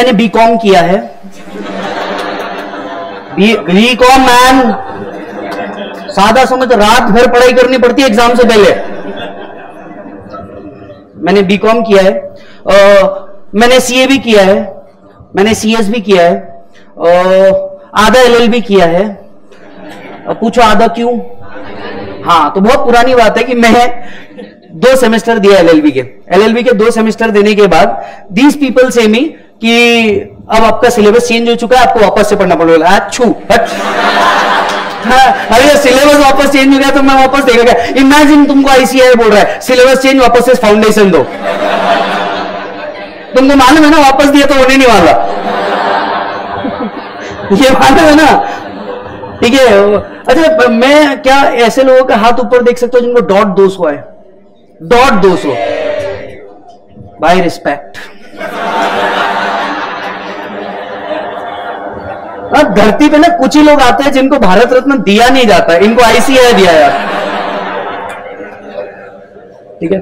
मैंने B com किया है बी कॉम मैन सादा समझ रात भर पढ़ाई करनी पड़ती है एग्जाम से पहले मैंने बी कॉम किया है आ, मैंने सीए भी किया है मैंने सीएस भी किया है आधा एल भी किया है पूछो आधा क्यों हाँ तो बहुत पुरानी बात है कि मैं दो सेमेस्टर दिया एलएलबी के एलएलबी के दो सेमेस्टर देने के बाद दीज पीपल से मी कि अब आपका सिलेबस चेंज हो चुका है आपको वापस से पढ़ना पड़ेगा छू हट हाँ, अरे सिलेबस वापस चेंज हो गया तो मैं वापस देखा इमेजिन तुमको आईसीआई बोल रहा है सिलेबस चेंज वापस से फाउंडेशन दो तुमको मालूम है ना वापस दिया तो होने नहीं वाला ये मालूम है ना ठीक है अच्छा मैं क्या ऐसे लोगों का हाथ ऊपर देख सकता हूं जिनको डॉट दो सौ है डॉट दो सौ बाय रिस्पेक्ट अब धरती पे ना कुछ ही लोग आते हैं जिनको भारत रत्न दिया नहीं जाता इनको आईसीआई दिया जाता ठीक है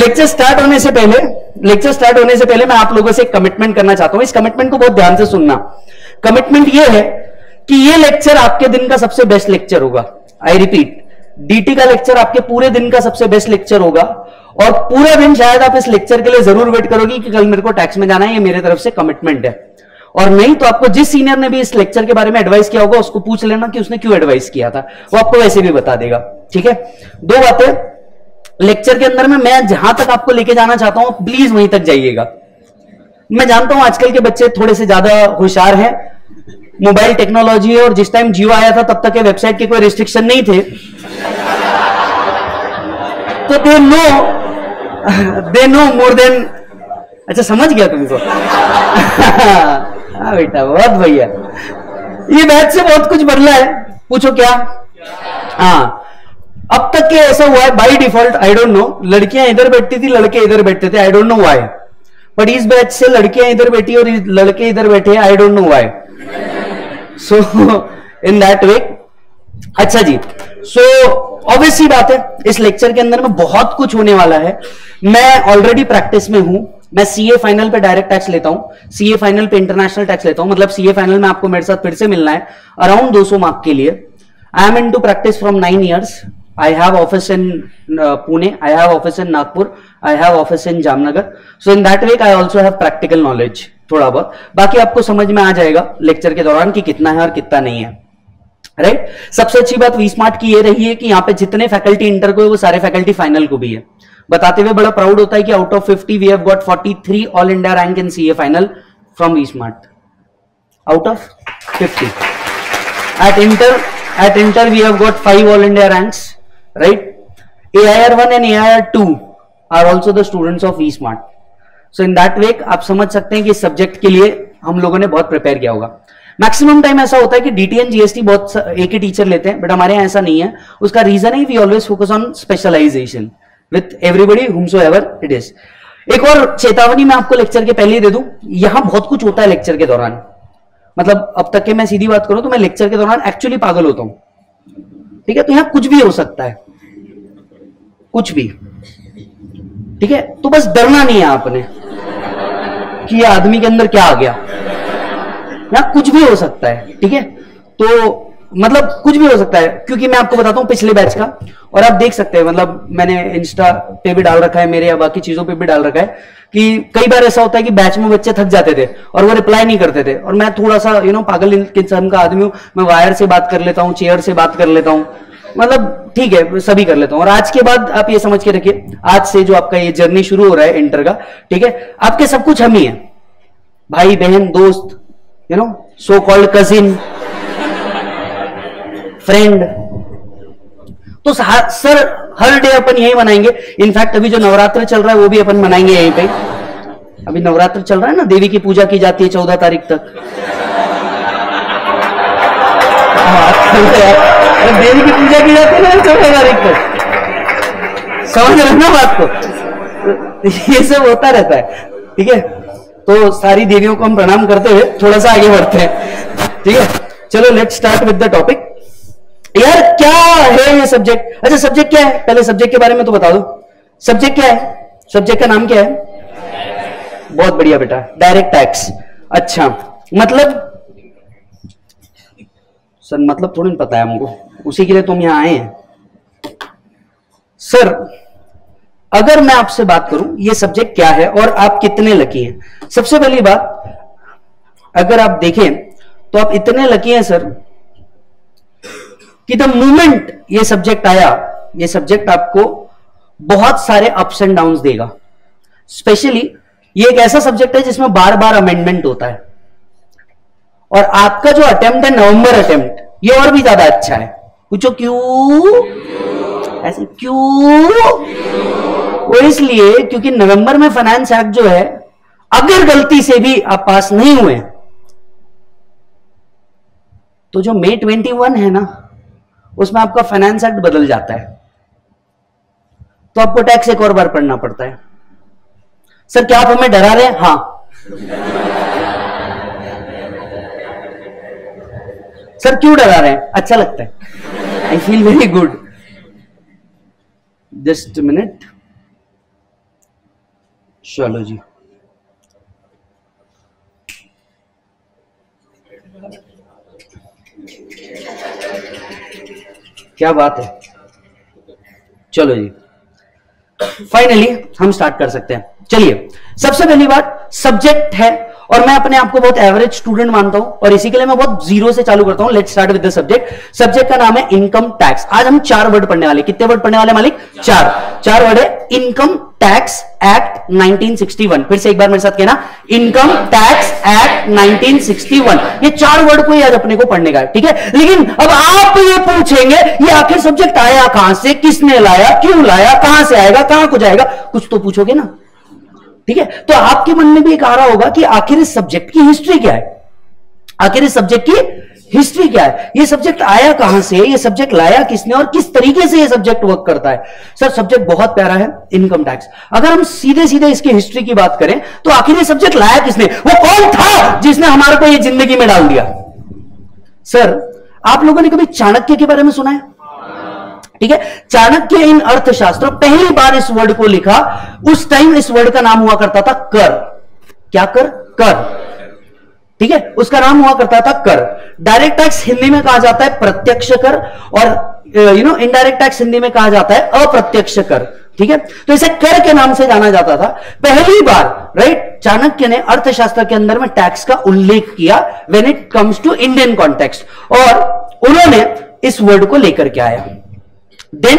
लेक्चर स्टार्ट होने से पहले लेक्चर स्टार्ट होने से पहले मैं आप लोगों से कमिटमेंट करना चाहता हूं इस कमिटमेंट को बहुत ध्यान से सुनना कमिटमेंट यह है कि ये लेक्चर आपके दिन का सबसे बेस्ट लेक्चर होगा आई रिपीट डीटी का लेक्चर आपके पूरे दिन का सबसे बेस्ट लेक्चर होगा और पूरा दिन शायद आप इस लेक्चर के लिए जरूर वेट करोगे कि कल मेरे को टैक्स में जाना है ये मेरे तरफ से कमिटमेंट है और नहीं तो आपको जिस सीनियर ने भी इस लेक्चर के बारे में एडवाइस किया होगा उसको पूछ लेना कि उसने क्यों एडवाइस किया था वो आपको वैसे भी बता देगा ठीक है दो बातें लेक्चर के अंदर में मैं जहां तक आपको लेके जाना चाहता हूं प्लीज वहीं तक जाइएगा मैं जानता हूं आजकल के बच्चे थोड़े से ज्यादा होशियार हैं मोबाइल टेक्नोलॉजी और जिस टाइम जियो आया था तब तक के वेबसाइट के कोई रिस्ट्रिक्शन नहीं थे तो they know they know more than अच्छा समझ गया तुमको हाँ बेटा बहुत भैया ये मैथ से बहुत कुछ बदला है पूछो क्या हाँ अब तक के ऐसा हुआ है by default I don't know लड़कियां इधर बैठती थी लड़के इधर बैठते थे I don't know why but इस बैच से लड़कियां इधर बैठी और लड़के इधर बैठे I don't know why so in that way अच्छा जी सो ऑब्वियसली बात है इस लेक्चर के अंदर में बहुत कुछ होने वाला है मैं ऑलरेडी प्रैक्टिस में हूं मैं सीए फाइनल पे डायरेक्ट टैक्स लेता हूँ सीए फाइनल पे इंटरनेशनल टैक्स लेता हूँ मतलब सीए फाइनल में आपको मेरे साथ फिर से मिलना है अराउंड 200 मार्क के लिए I am into practice from nine years I have office in Pune I have office in Nagpur I have office in Jamnagar so in that way I also have practical knowledge थोड़ा बहुत बाकी आपको समझ में आ जाएगा lecture के दौरान कि कितना है और कितना नहीं है राइट सबसे अच्छी बात वी स्मार्ट की ये रही है कि यहाँ पे जितने फैकल्टी इंटर को है वो सारे फैकल्टी फाइनल को भी है बताते हुए बड़ा प्राउड होता है कि out of fifty we have got forty three all India rank in C A final from V Smart out of fifty at inter at inter we have got five all India rank right A I R one and A I R two are also the students of V Smart so in that way आप समझ सकते हैं कि subject के लिए हम लोगों ने बहुत प्रिपेयर किया होगा मैक्सिमम टाइम ऐसा होता है कि डीटीएन जीएसटी बहुत एक ही टीचर लेते हैं बट हमारे यहाँ ऐसा नहीं है उसका रीजन है we always focus on specialization with everybody whomsoever it is एक और चेतावनी मैं आपको लेक्चर के पहले ही दे दूं यहां बहुत कुछ होता है लेक्चर के दौरान मतलब अब तक के मैं सीधी बात करूं तो मैं लेक्चर के दौरान एक्चुअली पागल होता हूं ठीक है तो यहां कुछ भी हो सकता है कुछ भी ठीक है तो बस डरना नहीं है आपने कि आदमी के अंदर क्या आ गया या कुछ भी हो सकता है ठीक है तो मतलब कुछ भी हो सकता है क्योंकि मैं आपको बताता हूँ पिछले बैच का और आप देख सकते हैं मतलब मैंने इंस्टा पे भी डाल रखा है मेरे या बाकी चीजों पे भी डाल रखा है कि कई बार ऐसा होता है कि बैच में बच्चे थक जाते थे और वो रिप्लाई नहीं करते थे और मैं थोड़ा सा यू नो पागल किसान का आदमी हूं मैं वायर से बात कर लेता हूँ चेयर से बात कर लेता हूँ मतलब ठीक है सभी कर लेता हूँ और आज के बाद आप ये समझ के रखिए आज से जो आपका ये जर्नी शुरू हो रहा है इंटर का ठीक है आपके सब कुछ हम ही है भाई बहन दोस्त you know so called cousin friend तो सर हर डे अपन यही मनाएंगे इनफैक्ट अभी जो नवरात्र चल रहा है वो भी अपन मनाएंगे यहीं पे अभी नवरात्र चल रहा है ना देवी की पूजा की जाती है चौदह तारीख तक हाँ, देवी की पूजा की जाती है ना चौदह तारीख तक समझ रहे ना बात को ये सब होता रहता है ठीक है तो सारी देवियों को हम प्रणाम करते हुए थोड़ा सा आगे बढ़ते हैं ठीक है चलो let start with the topic यार क्या है ये सब्जेक्ट अच्छा सब्जेक्ट क्या है पहले सब्जेक्ट के बारे में तो बता दो सब्जेक्ट क्या है सब्जेक्ट का नाम क्या है बहुत बढ़िया बेटा डायरेक्ट टैक्स अच्छा मतलब सर मतलब थोड़ी पता है हमको उसी के लिए तुम तो यहां आए हैं सर अगर मैं आपसे बात करूं ये सब्जेक्ट क्या है और आप कितने लकी हैं सबसे पहली बात अगर आप देखें तो आप इतने लकी हैं सर कि द मोमेंट ये सब्जेक्ट आया ये सब्जेक्ट आपको बहुत सारे अप्स एंड डाउन देगा स्पेशली ये एक ऐसा सब्जेक्ट है जिसमें बार बार अमेंडमेंट होता है और आपका जो अटेम्प्ट है नवंबर अटेम्प्ट ये और भी ज्यादा अच्छा है पूछो क्यों ऐसे क्यों वो इसलिए क्योंकि नवंबर में फाइनेंस एक्ट जो है अगर गलती से भी आप पास नहीं हुए तो जो मई वन है ना उसमें आपका फाइनेंस एक्ट बदल जाता है तो आपको टैक्स एक और बार पढ़ना पड़ता है सर क्या आप हमें डरा रहे हैं हाँ सर क्यों डरा रहे हैं अच्छा लगता है I feel very good just minute चलो जी क्या बात है चलो जी फाइनली हम स्टार्ट कर सकते हैं चलिए सबसे पहली बात सब्जेक्ट है और मैं अपने आप को बहुत एवरेज स्टूडेंट मानता हूं और इसी के लिए मैं बहुत जीरो से चालू करता हूं let start with the subject subject का नाम है इनकम टैक्स आज हम चार वर्ड पढ़ने वाले कितने वर्ड पढ़ने वाले मालिक चार चार वर्ड है इनकम टैक्स एक्ट 1961 फिर से एक बार मेरे साथ कहना इनकम टैक्स एक्ट 1961 ये चार वर्ड को ही आज अपने को पढ़ने का है ठीक है लेकिन अब आप ये पूछेंगे ये आखिर सब्जेक्ट आया कहां से किसने लाया क्यों लाया कहां से आएगा कहां को जाएगा कुछ तो पूछोगे ना ठीक है तो आपके मन में भी एक आ रहा होगा कि आखिर इस सब्जेक्ट की हिस्ट्री क्या है आखिर इस सब्जेक्ट की हिस्ट्री क्या है ये सब्जेक्ट आया कहां से ये सब्जेक्ट लाया किसने और किस तरीके से ये सब्जेक्ट वर्क करता है सर सब्जेक्ट बहुत प्यारा है इनकम टैक्स अगर हम सीधे सीधे इसकी हिस्ट्री की बात करें तो आखिर ये सब्जेक्ट लाया किसने वो कौन था जिसने हमारे को ये जिंदगी में डाल दिया सर आप लोगों ने कभी चाणक्य के बारे में सुना है ठीक है चाणक्य इन अर्थशास्त्र पहली बार इस वर्ड को लिखा उस टाइम इस वर्ड का नाम हुआ करता था कर क्या कर कर ठीक है उसका नाम हुआ करता था कर डायरेक्ट टैक्स हिंदी में कहा जाता है प्रत्यक्ष कर और you know indirect tax Hindi में कहा जाता है अप्रत्यक्ष कर ठीक है तो इसे कर के नाम से जाना जाता था पहली बार राइट चाणक्य ने अर्थशास्त्र के अंदर में टैक्स का उल्लेख किया when it comes to Indian context और उन्होंने इस वर्ड को लेकर के आया then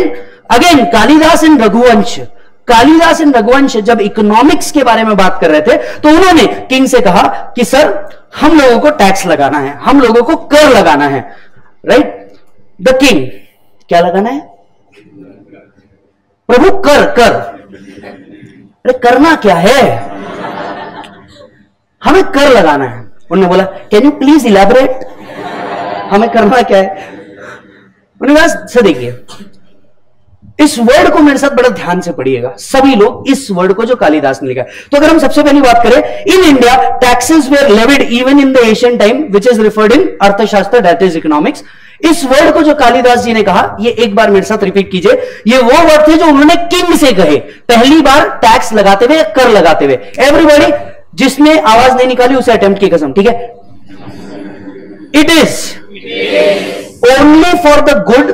again Kalidas and Raghuvansh Kalidas in Raghuvansh जब इकोनॉमिक्स के बारे में बात कर रहे थे तो उन्होंने किंग से कहा कि सर हम लोगों को टैक्स लगाना है हम लोगों को कर लगाना है राइट द किंग क्या लगाना है प्रभु कर कर अरे करना क्या है हमें कर लगाना है उन्होंने बोला कैन यू प्लीज इलेबोरेट हमें करना क्या है उन्होंने कहा देखिए इस वर्ड को मेरे साथ बड़ा ध्यान से पढ़िएगा सभी लोग इस वर्ड को जो कालिदास ने लिखा तो अगर हम सबसे पहली बात करें in India taxes were levied even in the Asian time which is referred in Arthashastra that is economics इस वर्ड को जो कालिदास जी ने कहा ये एक बार मेरे साथ रिपीट कीजिए ये वो वर्ड थे जो उन्होंने किंग से कहे पहली बार टैक्स लगाते हुए कर लगाते हुए एवरीबॉडी जिसने आवाज नहीं निकाली उसे अटेम्प्ट की कसम ठीक है it is only for the good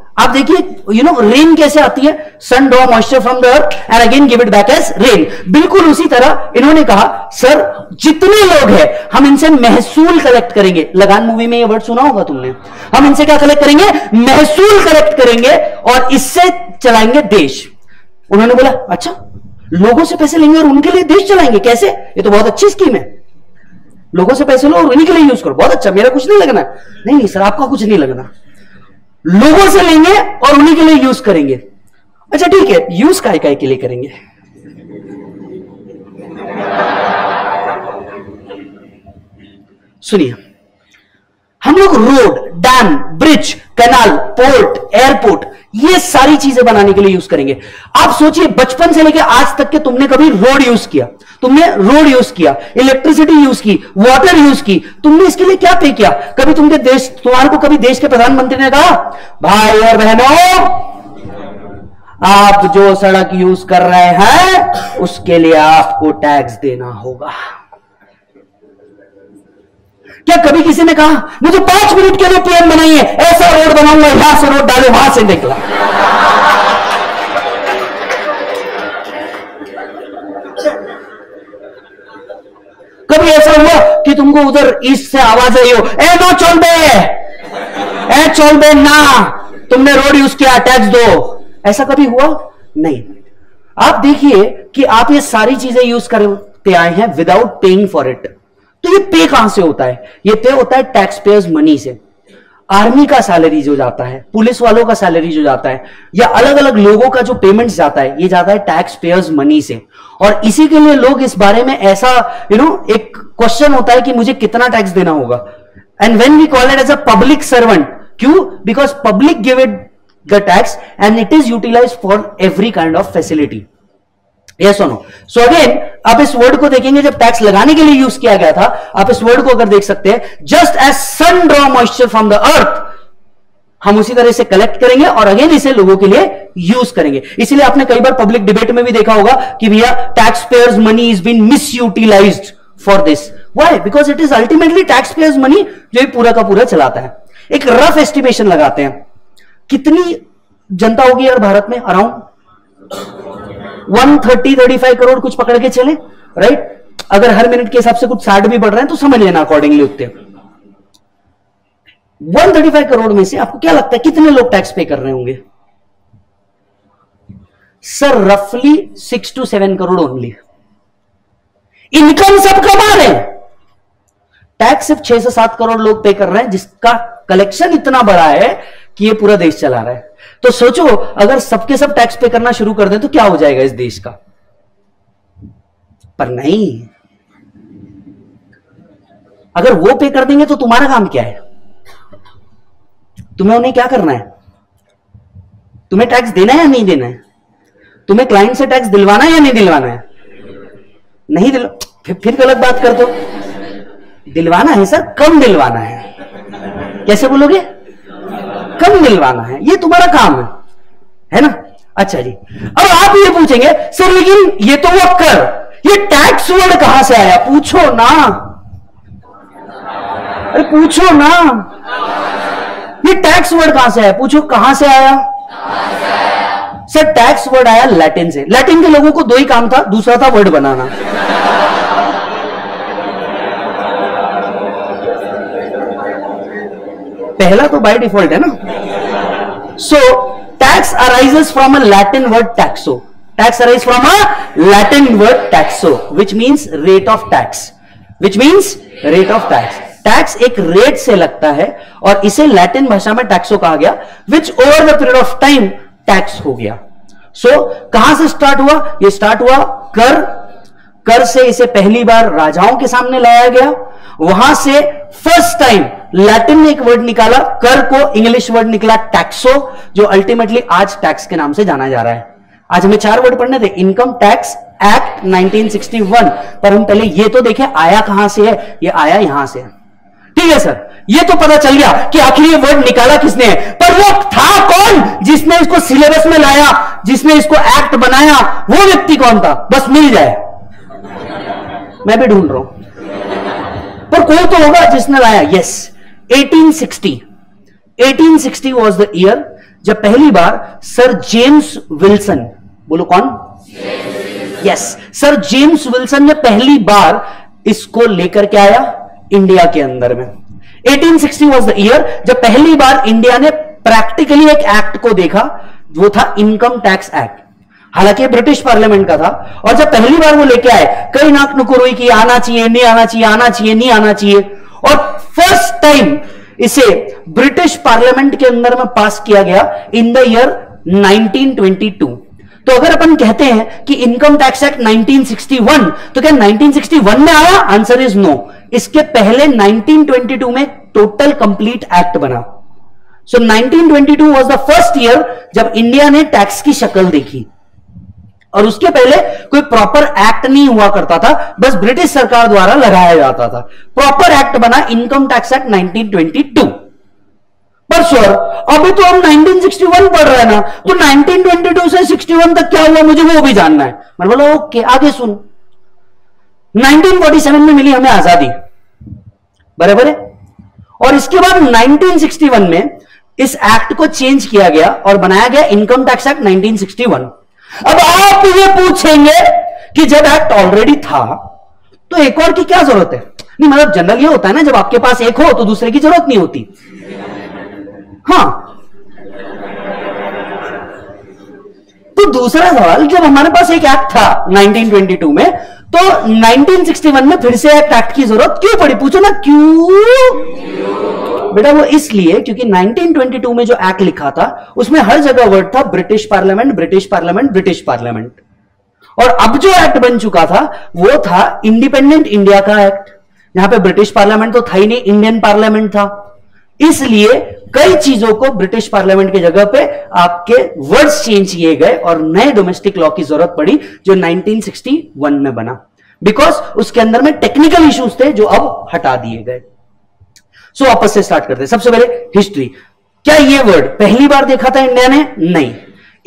आप देखिए यू नो रेन कैसे आती है sun draw moisture from the earth and again give it back as rain बिल्कुल उसी तरह इन्होंने कहा सर जितने लोग हैं हम इनसे महसूल कलेक्ट करेंगे लगान मूवी में ये वर्ड सुना होगा तुमने हम इनसे क्या कलेक्ट करेंगे महसूल कलेक्ट करेंगे और इससे चलाएंगे देश उन्होंने बोला अच्छा लोगों से पैसे लेंगे और उनके लिए देश चलाएंगे कैसे ये तो बहुत अच्छी स्कीम है लोगों से पैसे लो और उन्हीं के लिए यूज करो बहुत अच्छा मेरा कुछ नहीं लगना नहीं नहीं सर आपका कुछ नहीं लगना लोगों से लेंगे और उन्हीं के लिए यूज करेंगे अच्छा ठीक है यूज काय काय के लिए करेंगे सुनिए हम लोग road dam bridge canal port airport ये सारी चीजें बनाने के लिए यूज करेंगे आप सोचिए बचपन से लेकर आज तक के तुमने कभी रोड यूज किया तुमने रोड यूज किया इलेक्ट्रिसिटी यूज की वाटर यूज की तुमने इसके लिए क्या पे किया कभी तुमने देश तुम्हारे को कभी देश के प्रधानमंत्री ने कहा भाई और बहनों आप जो सड़क यूज कर रहे हैं उसके लिए आपको टैक्स देना होगा क्या कभी किसी ने कहा मुझे पांच मिनट के लिए पीएम बनाइए ऐसा रोड बनाऊंगा यहां से रोड डाले वहां से निकला कभी ऐसा हुआ कि तुमको उधर ईस्ट से आवाज आई हो ए नो चल बे ए चल बे ना तुमने रोड यूज किया अटैच दो ऐसा कभी हुआ नहीं आप देखिए कि आप ये सारी चीजें यूज करते आए हैं विदाउट पेइंग फॉर इट तो ये पे कहां से होता है ये पे होता है टैक्स पेयर्स मनी से आर्मी का सैलरी जो जाता है पुलिस वालों का सैलरी जो जाता है या अलग अलग लोगों का जो पेमेंट जाता है ये जाता है टैक्स पेयर्स मनी से और इसी के लिए लोग इस बारे में ऐसा यू नो एक क्वेश्चन होता है कि मुझे कितना टैक्स देना होगा and when we call it as a public servant क्यों because public give it the tax and it is utilize for every kind of facility yes or no so आप इस वर्ड को देखेंगे जब टैक्स लगाने के लिए यूज किया गया था आप इस वर्ड को अगर देख सकते हैं just as sun draw moisture from the earth हम उसी तरह से कलेक्ट करेंगे और अगेन इसे लोगों के लिए यूज करेंगे इसीलिए आपने कई बार पब्लिक डिबेट में भी देखा होगा कि भैया tax payers money is been misutilize for this why because it is ultimately tax payers money जो पूरा का पूरा चलाता है एक रफ एस्टिमेशन लगाते हैं कितनी जनता होगी यार भारत में around one thirty thirty five crore कुछ पकड़ के चले राइट अगर हर मिनट के हिसाब से कुछ साठ भी बढ़ रहे हैं तो समझ लेना अकॉर्डिंगली उतने 135 करोड़ में से आपको क्या लगता है कितने लोग टैक्स पे कर रहे होंगे सर रफली six to seven crore only income सब कमा रहे हैं टैक्स सिर्फ छह से सात करोड़ लोग पे कर रहे हैं जिसका कलेक्शन इतना बड़ा है कि ये पूरा देश चला रहा है तो सोचो अगर सबके सब टैक्स पे करना शुरू कर दें तो क्या हो जाएगा इस देश का पर नहीं अगर वो पे कर देंगे तो तुम्हारा काम क्या है तुम्हें उन्हें क्या करना है तुम्हें टैक्स देना है या नहीं देना है तुम्हें क्लाइंट से टैक्स दिलवाना है या नहीं दिलवाना है नहीं दिल फिर, फिर गलत बात कर दो दिलवाना है सर कम दिलवाना है कैसे बोलोगे रकम मिलवाना है ये तुम्हारा काम है है ना अच्छा जी अब आप ये पूछेंगे सर लेकिन ये तो वो कर ये टैक्स वर्ड कहां से आया पूछो ना अरे पूछो ना ये टैक्स वर्ड कहां से आया पूछो कहां से आया सर टैक्स वर्ड आया लैटिन से लैटिन के लोगों को दो ही काम था दूसरा था वर्ड बनाना पहला तो बाय डिफॉल्ट है ना so tax arises from a Latin word taxo tax arise from a Latin word taxo which means rate of tax which means rate of tax tax एक रेट से लगता है और इसे लैटिन भाषा में टैक्सो कहा गया which over the period of time tax हो गया सो so, कहां से स्टार्ट हुआ ये स्टार्ट हुआ कर कर से इसे पहली बार राजाओं के सामने लाया गया वहां से फर्स्ट टाइम लैटिन ने एक वर्ड निकाला कर को इंग्लिश वर्ड निकला टैक्सो जो अल्टीमेटली आज टैक्स के नाम से जाना जा रहा है आज हमें चार वर्ड पढ़ने थे इनकम टैक्स एक्ट 1961 पर हम पहले ये तो देखें आया कहां से है ये आया यहां से है ठीक है सर ये तो पता चल गया कि आखिर ये वर्ड निकाला किसने है पर वो था कौन जिसने इसको सिलेबस में लाया जिसने इसको एक्ट बनाया वो व्यक्ति कौन था बस मिल जाए मैं भी ढूंढ रहा हूं पर कोई तो होगा जिसने लाया यस 1860 1860 वाज द ईयर जब पहली बार सर जेम्स विल्सन बोलो कौन यस सर जेम्स विल्सन ने पहली बार इसको लेकर के आया इंडिया के अंदर में 1860 वाज द ईयर जब पहली बार इंडिया ने प्रैक्टिकली एक एक्ट को देखा वो था इनकम टैक्स एक्ट हालांकि ब्रिटिश पार्लियामेंट का था और जब पहली बार वो लेके आए कई नाक नुकुर हुई कि आना चाहिए नहीं आना चाहिए आना चाहिए नहीं आना चाहिए फर्स्ट टाइम इसे ब्रिटिश पार्लियामेंट के अंदर में पास किया गया इन द ईयर 1922 तो अगर अपन कहते हैं कि इनकम टैक्स एक्ट 1961 तो क्या 1961 में आया आंसर इज नो इसके पहले 1922 में टोटल कंप्लीट एक्ट बना so so, 1922 was the first year जब इंडिया ने टैक्स की शक्ल देखी और उसके पहले कोई प्रॉपर एक्ट नहीं हुआ करता था बस ब्रिटिश सरकार द्वारा लगाया जाता था प्रॉपर एक्ट बना इनकम टैक्स एक्ट 1922 पर सर अभी तो हम 1961 पढ़ रहे हैं ना तो 1922 से 61 तक क्या हुआ मुझे वो भी जानना है मैंने बोला ओके आगे सुन 1947 में मिली हमें आजादी बराबर है और इसके बाद 1961 में इस एक्ट को चेंज किया गया और बनाया गया इनकम टैक्स एक्ट 1961 अब आप ये पूछेंगे कि जब एक्ट ऑलरेडी था तो एक और की क्या जरूरत है नहीं मतलब जनरल ये होता है ना जब आपके पास एक हो तो दूसरे की जरूरत नहीं होती हाँ तो दूसरा सवाल जब हमारे पास एक एक्ट था 1922 में तो 1961 में फिर से एक्ट एक्ट की जरूरत क्यों पड़ी पूछो ना क्यों बेटा वो इसलिए क्योंकि 1922 में जो एक्ट लिखा था उसमें हर जगह वर्ड था British parliament British parliament British parliament और अब जो एक्ट बन चुका था वो था इंडिपेंडेंट इंडिया का एक्ट यहां पे ब्रिटिश पार्लियामेंट तो था ही नहीं इंडियन पार्लियामेंट था इसलिए कई चीजों को ब्रिटिश पार्लियामेंट की जगह पे आपके वर्ड्स चेंज किए गए और नए डोमेस्टिक लॉ की जरूरत पड़ी जो 1961 में बना बिकॉज उसके अंदर में टेक्निकल इश्यूज थे जो अब हटा दिए गए सो वापस से स्टार्ट करते हैं सबसे पहले हिस्ट्री क्या ये वर्ड पहली बार देखा था इंडिया ने नहीं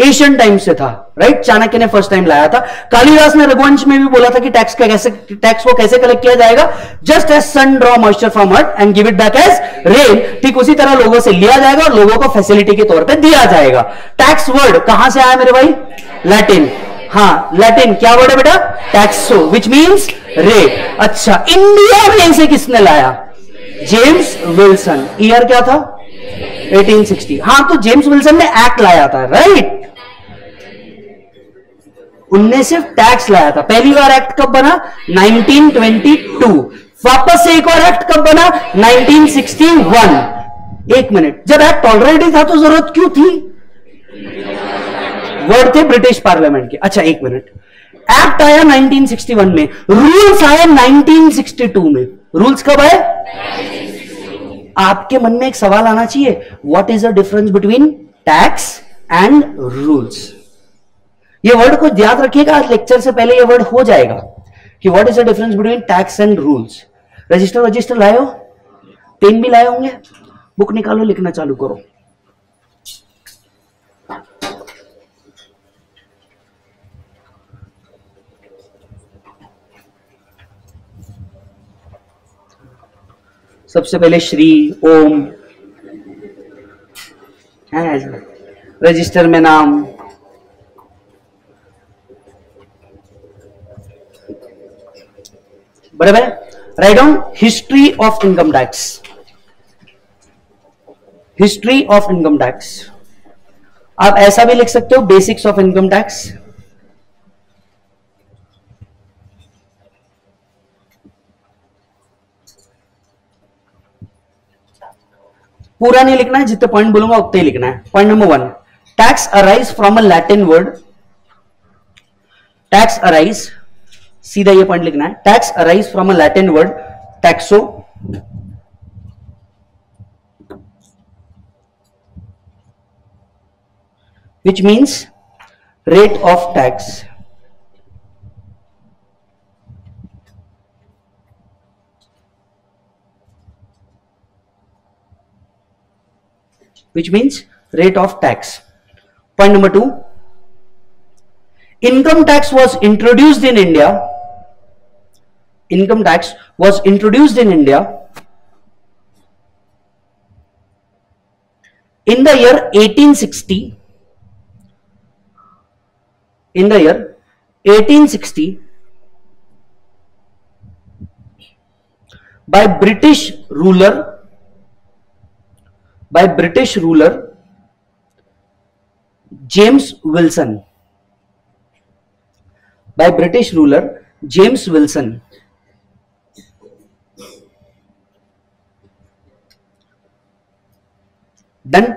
एशियन टाइम से था राइट चाणक्य ने फर्स्ट टाइम लाया था कालिदास ने रघुवंश में भी बोला था कि टैक्स का कैसे टैक्स को कैसे कलेक्ट किया जाएगा just as sun draw moisture from earth and give it back as rain ठीक उसी तरह लोगों से लिया जाएगा और लोगों को फैसिलिटी के तौर पे दिया जाएगा टैक्स वर्ड कहां से आया मेरे भाई लैटिन हाँ लैटिन क्या वर्ड है बेटा टैक्सो विच मीन्स रेट अच्छा इंडिया में इसे किसने लाया जेम्स विल्सन ईयर क्या था 1860 हां तो जेम्स विल्सन ने एक्ट लाया था राइट उनने सिर्फ टैक्स लाया था पहली बार एक्ट कब बना 1922 वापस से एक और एक्ट कब बना 1961 एक मिनट जब एक्ट ऑलरेडी था तो जरूरत क्यों थी वर्ड थे ब्रिटिश पार्लियामेंट के अच्छा एक मिनट एक्ट आया 1961 में रूल्स आया 1962 में रूल्स कब आए आपके मन में एक सवाल आना चाहिए what is the difference between tax and rules ये वर्ड को याद रखिएगा आज लेक्चर से पहले ये वर्ड हो जाएगा कि what is the difference between tax and rules register register लाए हो पेन भी लाए होंगे बुक निकालो लिखना चालू करो सबसे पहले श्री ओम है रजिस्टर में नाम बराबर write down history of income tax history of income tax आप ऐसा भी लिख सकते हो बेसिक्स ऑफ इनकम टैक्स पूरा नहीं लिखना है जितने पॉइंट बोलूंगा उतने ही लिखना है point number one tax arise from a Latin word tax arise सीधा ये पॉइंट लिखना है tax arise from a Latin word taxo which means rate of tax which means rate of tax. Point number two, income tax was introduced in India. Income tax was introduced in India in the year 1860 in the year 1860 by British ruler by British ruler James Wilson. By British ruler James Wilson. Then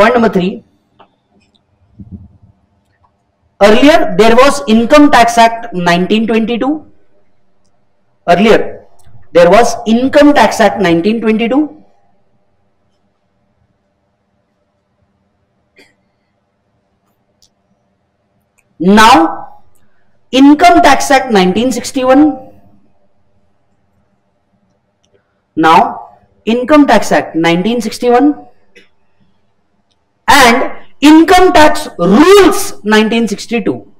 point number three. Earlier there was Income Tax Act 1922. Earlier there was Income Tax Act 1922 Now, Income Tax Act 1961. Now, Income Tax Act 1961 and Income Tax Rules 1962.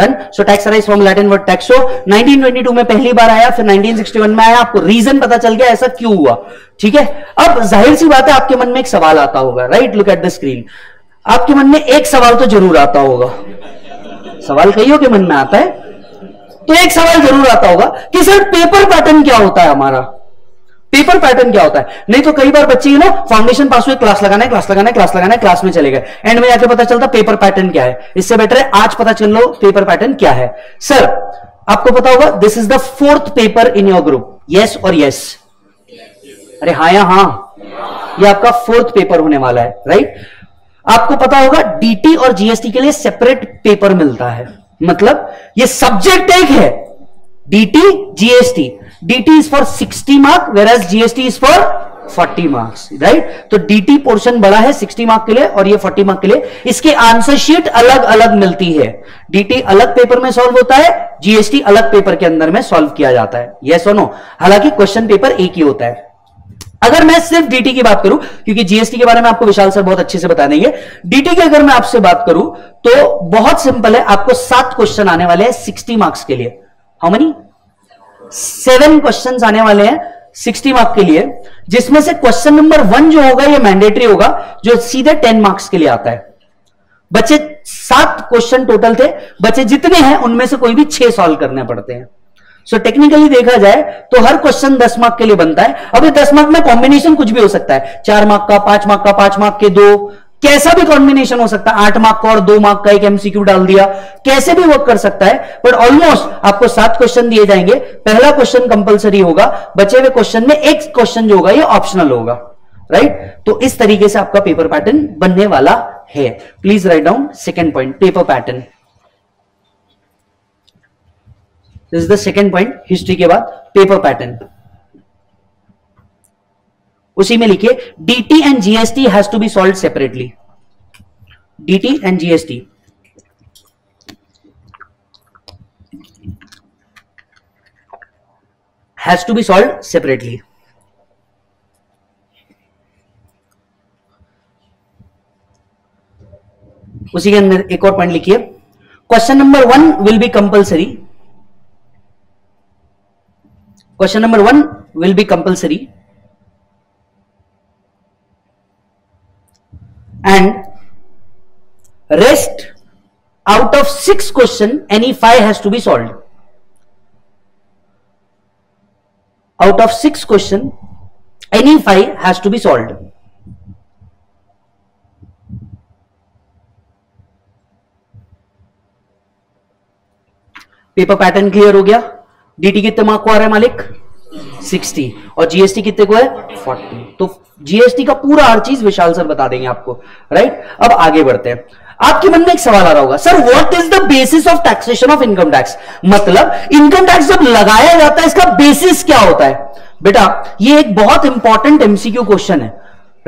Done so tax arise from Latin word taxo 1922 में पहली बार आया फिर 1961 में आया आपको reason पता चल गया ऐसा क्यों हुआ ठीक है अब जाहिर सी बात है आपके मन में एक सवाल आता होगा right look at the screen आपके मन में एक सवाल तो जरूर आता होगा सवाल कईयों के मन में आता है तो एक सवाल जरूर आता होगा कि सर पेपर पैटर्न क्या होता है हमारा पेपर पैटर्न क्या होता है नहीं तो कई बार बच्चे ना फाउंडेशन पास हुए क्लास लगाना है क्लास लगाना है क्लास लगाना है क्लास में चले गए एंड में जाके पता चलता पेपर पैटर्न क्या है इससे बेटर है आज पता चल लो पेपर पैटर्न क्या है सर आपको पता होगा this is the fourth paper in your group yes और यस अरे हाँ या हाँ ये आपका फोर्थ पेपर होने वाला है राइट आपको पता होगा डीटी और जीएसटी के लिए सेपरेट पेपर मिलता है मतलब ये सब्जेक्ट एक है DT GST DT is for 60 mark, whereas GST is for 40 marks right तो डीटी पोर्शन बड़ा है 60 mark के लिए और ये 40 मार्क के लिए इसके आंसर शीट अलग अलग मिलती है डीटी अलग पेपर में solve होता है जीएसटी अलग पेपर के अंदर में solve किया जाता है Yes और no? हालांकि क्वेश्चन पेपर एक ही होता है अगर मैं सिर्फ डीटी की बात करूं क्योंकि जीएसटी के बारे में आपको विशाल सर बहुत अच्छे से बता देंगे डीटी की अगर मैं आपसे बात करूं तो बहुत सिंपल है आपको सात क्वेश्चन आने वाले हैं सिक्सटी मार्क्स के लिए हाउ मनी सेवन क्वेश्चन आने वाले हैं सिक्सटी मार्क के लिए जिसमें से क्वेश्चन नंबर वन जो होगा ये मैंडेटरी होगा जो सीधे टेन मार्क्स के लिए आता है बच्चे सात क्वेश्चन टोटल थे बच्चे जितने हैं उनमें से कोई भी छह सॉल्व करने पड़ते हैं सो so, टेक्निकली देखा जाए तो हर क्वेश्चन दस मार्क के लिए बनता है अब ये दस मार्क में कॉम्बिनेशन कुछ भी हो सकता है चार मार्क का पांच मार्क का पांच मार्क के दो कैसा भी कॉम्बिनेशन हो सकता है आठ मार्क का और दो मार्क का एक एमसीक्यू डाल दिया कैसे भी वर्क कर सकता है बट ऑलमोस्ट आपको सात क्वेश्चन दिए जाएंगे पहला क्वेश्चन कंपलसरी होगा बचे हुए क्वेश्चन में एक क्वेश्चन जो होगा ये ऑप्शनल होगा राइट तो इस तरीके से आपका पेपर पैटर्न बनने वाला है please write down second point paper pattern this the second point history के बाद पेपर पैटर्न उसी में लिखिए DT and GST has to be solve separately DT and GST has to be solve separately उसी के अंदर एक और पॉइंट लिखिए question number one will be compulsory question number one will be compulsory and rest out of six question any five has to be solved out of six question any five has to be solved paper pattern clear हो गया DT कितने mark को आ रहा है मालिक sixty और GST कितने को है फोर्टी तो जीएसटी का पूरा हर चीज विशाल सर बता देंगे आपको राइट अब आगे बढ़ते हैं आपके मन में एक सवाल आ रहा होगा sir what is the basis of taxation of income tax मतलब इनकम टैक्स जब लगाया जाता है इसका बेसिस क्या होता है बेटा ये एक बहुत इंपॉर्टेंट एमसीक्यू क्वेश्चन है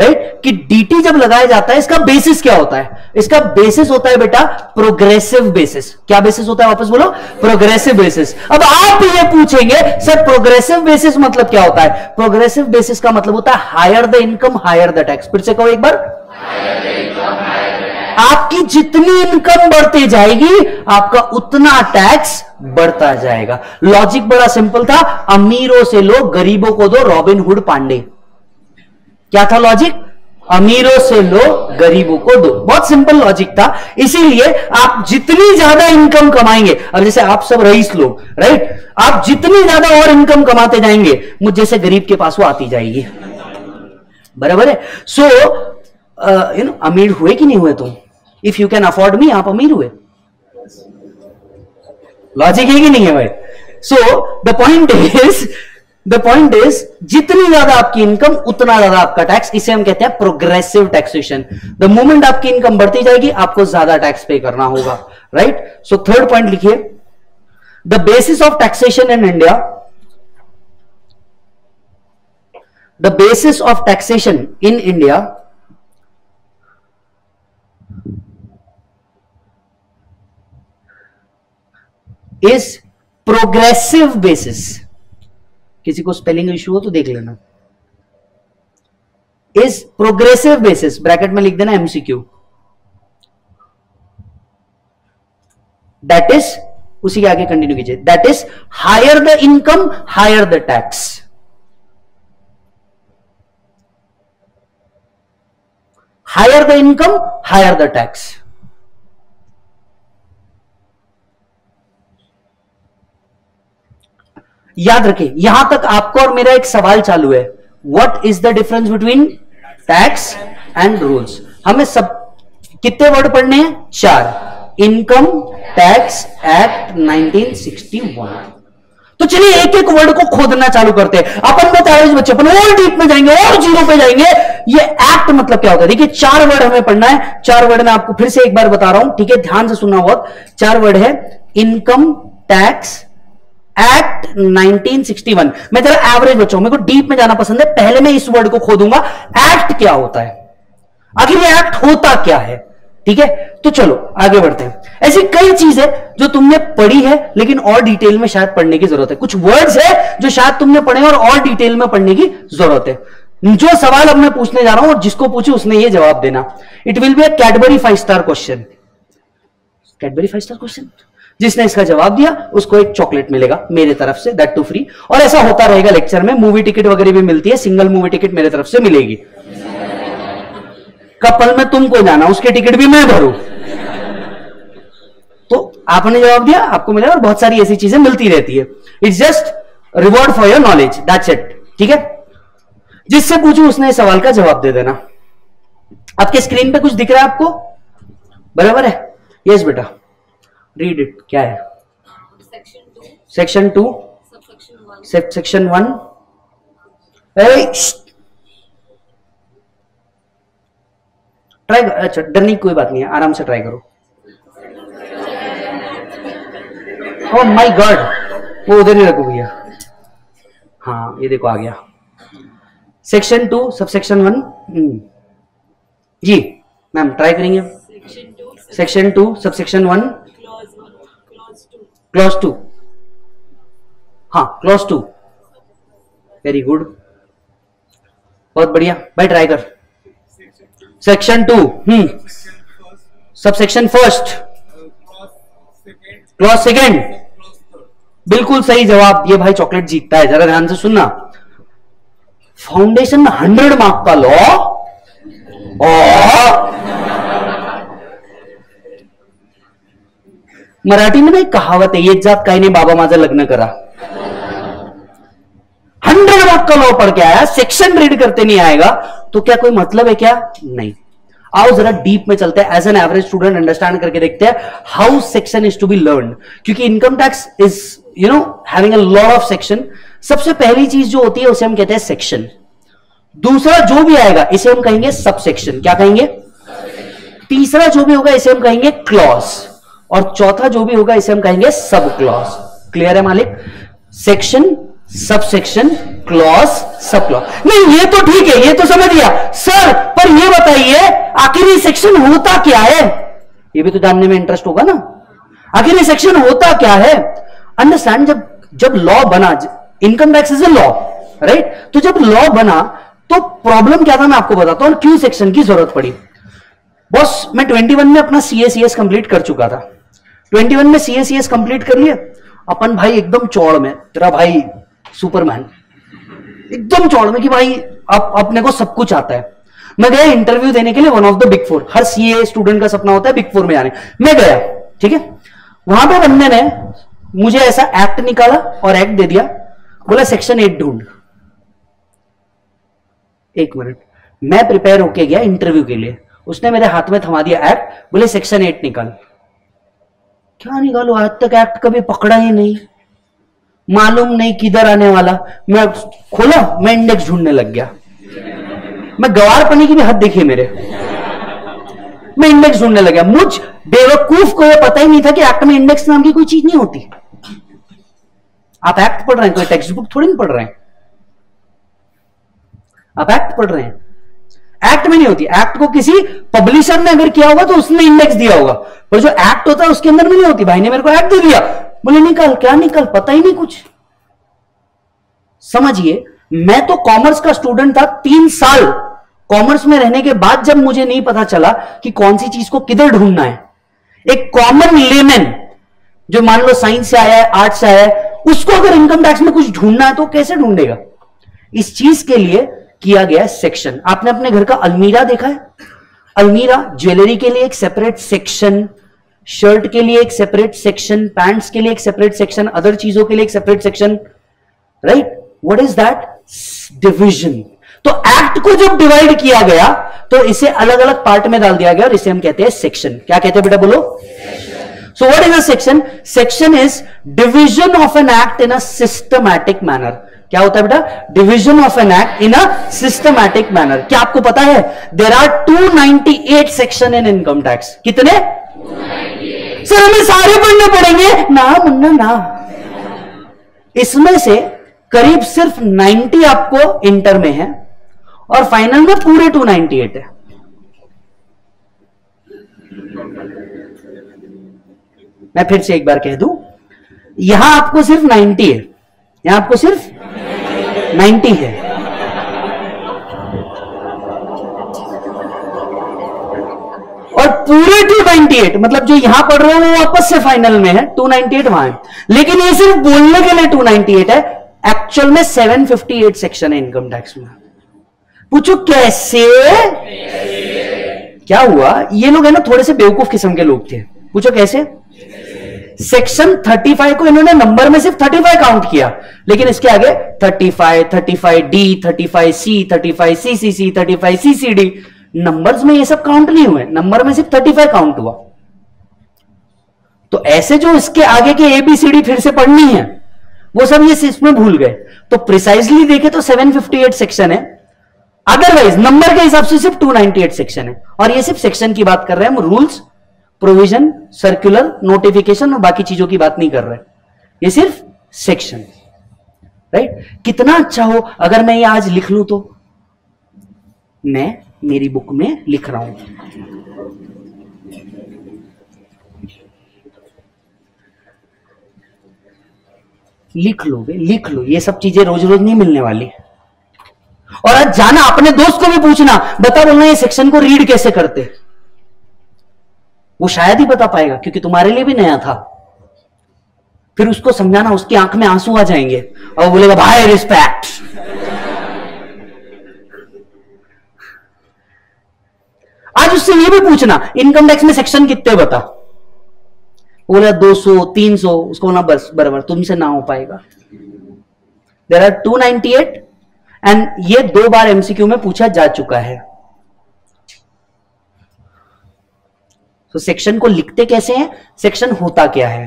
राइट right? कि डीटी जब लगाया जाता है इसका बेसिस क्या होता है इसका बेसिस होता है बेटा प्रोग्रेसिव बेसिस क्या बेसिस होता है वापस बोलो प्रोग्रेसिव बेसिस अब आप ये पूछेंगे सर प्रोग्रेसिव बेसिस मतलब क्या होता है प्रोग्रेसिव बेसिस का मतलब होता है higher the income higher the tax फिर से कहो एक बार आपकी जितनी इनकम बढ़ती जाएगी आपका उतना टैक्स बढ़ता जाएगा लॉजिक बड़ा सिंपल था अमीरों से लो गरीबों को दो रॉबिन हुड पांडे क्या था लॉजिक अमीरों से लो गरीबों को दो बहुत सिंपल लॉजिक था इसीलिए आप जितनी ज्यादा इनकम कमाएंगे अब जैसे आप सब रईस लोग राइट आप जितनी ज्यादा और इनकम कमाते जाएंगे मुझ जैसे गरीब के पास वो आती जाएगी बराबर है सो यू नो अमीर हुए कि नहीं हुए तुम if you can afford me आप अमीर हुए लॉजिक है कि नहीं है भाई so the point is the point is जितनी ज्यादा आपकी इनकम उतना ज्यादा आपका टैक्स इसे हम कहते हैं प्रोग्रेसिव टैक्सेशन द मोमेंट आपकी इनकम बढ़ती जाएगी आपको ज्यादा टैक्स पे करना होगा राइट सो थर्ड पॉइंट लिखिए the basis of taxation in India the basis of taxation in India is progressive basis किसी को स्पेलिंग इश्यू हो तो देख लेना इज प्रोग्रेसिव बेसिस ब्रैकेट में लिख देना एमसीक्यू दैट इज उसी के आगे कंटिन्यू कीजिए that is higher the income higher the tax higher the income higher the tax याद रखिए यहां तक आपको और मेरा एक सवाल चालू है what is the difference between tax and rules हमें सब कितने वर्ड पढ़ने हैं चार इनकम टैक्स एक्ट 1961 तो चलिए एक एक वर्ड को खोदना चालू करते हैं अपन बता रहे बच्चे अपन और डीप में जाएंगे और जीरो पे जाएंगे ये एक्ट मतलब क्या होता है देखिए चार वर्ड हमें पढ़ना है चार वर्ड मैं आपको फिर से एक बार बता रहा हूं ठीक है ध्यान से सुनना बहुत चार वर्ड है इनकम टैक्स एक्ट 1961 मैं जरा एवरेज बच्चों मेरे को डीप में जाना पसंद है पहले मैं इस वर्ड को खोदूंगा एक्ट क्या होता है आखिर ये एक्ट होता क्या है ठीक है तो चलो आगे बढ़ते हैं ऐसी कई चीजें जो तुमने पढ़ी है लेकिन और डिटेल में शायद पढ़ने की जरूरत है कुछ वर्ड्स है जो शायद तुमने पढ़े और और डिटेल में पढ़ने की जरूरत है जो सवाल अब मैं पूछने जा रहा हूं और जिसको पूछे उसने ये जवाब देना it will be a Cadbury five star question Cadbury five star question जिसने इसका जवाब दिया उसको एक चॉकलेट मिलेगा मेरे तरफ से दैट टू फ्री और ऐसा होता रहेगा लेक्चर में मूवी टिकट वगैरह भी मिलती है सिंगल मूवी टिकट मेरे तरफ से मिलेगी कपल में तुमको जाना उसके टिकट भी मैं भरू तो आपने जवाब दिया आपको मिला और बहुत सारी ऐसी चीजें मिलती रहती है it's just reward for your knowledge that's it ठीक है जिससे पूछू उसने सवाल का जवाब दे देना आपके स्क्रीन पे कुछ दिख रहा है आपको बराबर है यस बेटा रीड इट क्या है section two section one try अच्छा डरने की कोई बात नहीं है आराम से ट्राई करो ओ माय गॉड वो उधर नहीं रखो भैया हाँ ये देखो आ गया section two sub section one जी मैम ट्राई करेंगे section two sub section one clause two हाँ क्लॉज टू वेरी गुड बहुत बढ़िया भाई ट्राई कर section two hmm sub section first clause second बिल्कुल सही जवाब ये भाई चॉकलेट जीतता है जरा ध्यान से सुनना फाउंडेशन में हंड्रेड मार्क का लॉ और मराठी में एक कहावत है एक जात काही नहीं बाबा माजा लग्न करा हंड्रेड मार्क का लॉ पढ़ के आया सेक्शन रीड करते नहीं आएगा तो क्या कोई मतलब है क्या नहीं आओ जरा डीप में चलते हैं as an average student understand करके देखते हैं how section is to be learn क्योंकि income tax is you know having a lot of section सबसे पहली चीज जो होती है उसे हम कहते हैं सेक्शन दूसरा जो भी आएगा इसे हम कहेंगे सब सेक्शन क्या कहेंगे तीसरा जो भी होगा इसे हम कहेंगे क्लॉज और चौथा जो भी होगा इसे हम कहेंगे सब क्लॉज क्लियर है मालिक section sub section clause sub clause नहीं ये तो ठीक है ये तो समझ गया सर पर ये बताइए आखिर ये सेक्शन होता क्या है ये भी तो जानने में इंटरेस्ट होगा ना आखिर ये सेक्शन होता क्या है अंडरस्टैंड जब जब लॉ बना income tax is a law right तो जब लॉ बना तो प्रॉब्लम क्या था मैं आपको बताता हूं क्यों सेक्शन की जरूरत पड़ी बॉस मैं 21 में अपना सीए कंप्लीट कर चुका था ट्वेंटी वन में सीएसएस सी एस कंप्लीट कर लिया अपन भाई एकदम चौड़ में तेरा भाई सुपरमैन एकदम चौड़ में कि भाई आप अपने को सब कुछ आता है मैं गया इंटरव्यू देने के लिए one of the big four her CA student का सपना होता है बिग फोर में जाने मैं गया ठीक है वहां पे बंदे ने मुझे ऐसा एक्ट निकाला और एक्ट दे दिया बोला सेक्शन एट ढूंढ एक मिनट मैं प्रिपेयर होके गया इंटरव्यू के लिए उसने मेरे हाथ में थमा दिया एक्ट बोले सेक्शन एट निकाल क्या निकालू आज तक एक्ट कभी पकड़ा ही नहीं मालूम नहीं किधर आने वाला मैं खोला मैं इंडेक्स ढूंढने लग गया मैं गवार पनी की भी हद देखी मेरे मैं इंडेक्स ढूंढने लग गया मुझ बेवकूफ को यह पता ही नहीं था कि एक्ट में इंडेक्स नाम की कोई चीज नहीं होती आप एक्ट पढ़ रहे हैं कोई टेक्स्ट बुक थोड़ी नहीं पढ़ रहे हैं आप एक्ट पढ़ रहे हैं एक्ट में नहीं होती एक्ट को किसी पब्लिशर ने अगर किया होगा तो उसने इंडेक्स दिया होगा पर जो एक्ट होता है उसके अंदर में नहीं होती भाई ने मेरे को एक्ट दे दिया बोले निकल क्या निकल पता ही नहीं कुछ समझिए मैं तो कॉमर्स का स्टूडेंट था तीन साल कॉमर्स में रहने के बाद जब मुझे नहीं पता चला कि कौन सी चीज को किधर ढूंढना है एक कॉमन लेमेन जो मान लो साइंस से आया है आर्ट्स से आया है उसको अगर इनकम टैक्स में कुछ ढूंढना है तो कैसे ढूंढेगा इस चीज के लिए किया गया सेक्शन आपने अपने घर का अलमीरा देखा है अलमीरा ज्वेलरी के लिए एक सेपरेट सेक्शन शर्ट के लिए एक सेपरेट सेक्शन पैंट्स के लिए एक सेपरेट सेक्शन अदर चीजों के लिए एक separate section right what is that division तो एक्ट को जब डिवाइड किया गया तो इसे अलग अलग पार्ट में डाल दिया गया और इसे हम कहते हैं सेक्शन क्या कहते हैं बेटा बोलो so what is a section section is division of an act in a systematic manner क्या होता है बेटा division of an act in a systematic manner क्या आपको पता है there are 298 section in income tax कितने सर हमें सारे पढ़ने पड़ेंगे ना मुन्ना ना इसमें से करीब सिर्फ 90 आपको इंटर में है और फाइनल में पूरे 298 है मैं फिर से एक बार कह दूं यहां आपको सिर्फ 90 है यहां आपको सिर्फ नाइन्टी है और पूरे टू एट मतलब जो यहां पढ़ रहे हो वो वापस से फाइनल में है टू नाइनटी एट वहां है लेकिन ये सिर्फ बोलने के लिए टू नाइनटी एट है एक्चुअल में सेवन फिफ्टी एट सेक्शन है इनकम टैक्स में पूछो कैसे क्या हुआ ये लोग है ना थोड़े से बेवकूफ किस्म के लोग थे पूछो कैसे सेक्शन 35 को इन्होंने नंबर में सिर्फ 35 काउंट किया लेकिन इसके आगे 35, 35 D 35 C 35 C C D number में ये सब काउंट नहीं हुए नंबर में सिर्फ 35 काउंट हुआ तो ऐसे जो इसके आगे के एबीसीडी फिर से पढ़नी है वो सब ये इसमें भूल गए तो प्रिसाइसली देखे तो 758 सेक्शन है अदरवाइज नंबर के हिसाब से सिर्फ 298 सेक्शन है और ये सिर्फ सेक्शन की बात कर रहे हैं हम रूल्स प्रोविजन सर्कुलर नोटिफिकेशन और बाकी चीजों की बात नहीं कर रहे ये सिर्फ सेक्शन राइट कितना अच्छा हो अगर मैं ये आज लिख लू तो मैं मेरी बुक में लिख रहा हूं लिख लो बे लिख लो ये सब चीजें रोज रोज नहीं मिलने वाली और आज जाना अपने दोस्त को भी पूछना बता बोलना ये सेक्शन को रीड कैसे करते वो शायद ही बता पाएगा क्योंकि तुम्हारे लिए भी नया था फिर उसको समझाना उसकी आंख में आंसू आ जाएंगे और बोलेगा भाई रिस्पेक्ट आज उससे ये भी पूछना इनकम टैक्स में सेक्शन कितने बता बोला 200 300 उसको ना बस बराबर तुमसे ना हो पाएगा देर आर 298 एंड ये दो बार एमसीक्यू में पूछा जा चुका है तो सेक्शन को लिखते कैसे हैं सेक्शन होता क्या है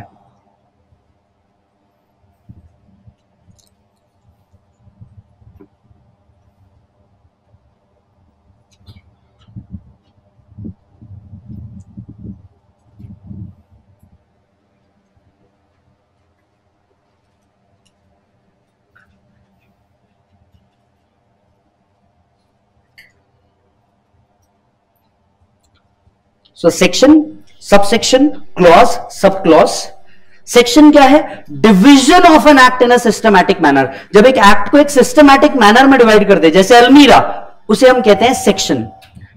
so section section clause sub clause section क्या है division of an act in a systematic manner जब एक एक्ट को एक सिस्टमैटिक मैनर में डिवाइड कर दे जैसे अलमीरा उसे हम कहते हैं सेक्शन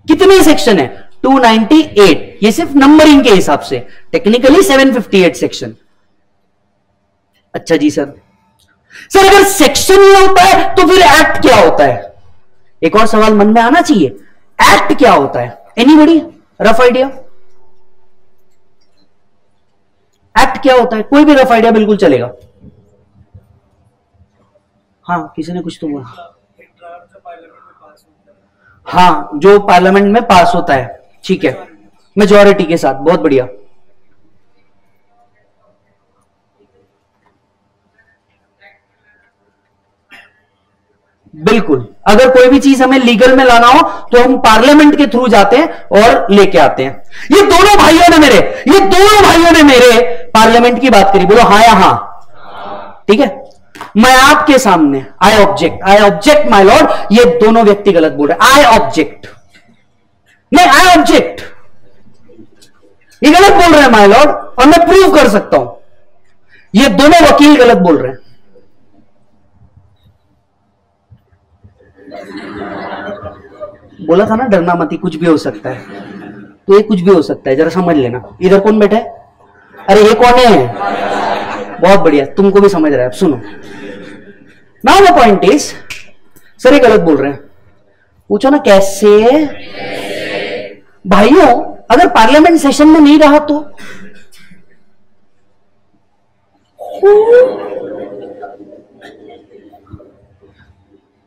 कितने सेक्शन है 298 ये सिर्फ नंबरिंग के हिसाब से टेक्निकली 758 सेक्शन अच्छा जी सर सर अगर सेक्शन नहीं होता है तो फिर एक्ट क्या होता है एक और सवाल मन में आना चाहिए एक्ट क्या होता है एनीबडी रफ आइडिया एक्ट क्या होता है कोई भी रफ आइडिया बिल्कुल चलेगा हाँ किसी ने कुछ तो बोला हाँ जो पार्लियामेंट में पास होता है ठीक है मेजोरिटी के साथ बहुत बढ़िया बिल्कुल अगर कोई भी चीज हमें लीगल में लाना हो तो हम पार्लियामेंट के थ्रू जाते हैं और लेके आते हैं ये दोनों भाइयों ने मेरे ये दोनों भाइयों ने मेरे पार्लियामेंट की बात करी बोलो हाँ या हाँ ठीक है मैं आपके सामने I object I object my lord ये दोनों व्यक्ति गलत बोल रहे आई ऑब्जेक्ट नहीं आई ऑब्जेक्ट ये गलत बोल रहे हैं माई लॉर्ड और मैं प्रूव कर सकता हूं ये दोनों वकील गलत बोल रहे हैं बोला था ना डरना मती कुछ भी हो सकता है तो ये कुछ भी हो सकता है जरा समझ लेना इधर कौन बैठा है अरे ये कौन है बहुत बढ़िया तुमको भी समझ रहा है सुनो now the point is sir ये गलत बोल रहे हैं पूछो ना कैसे भाइयों अगर पार्लियामेंट सेशन में नहीं रहा तो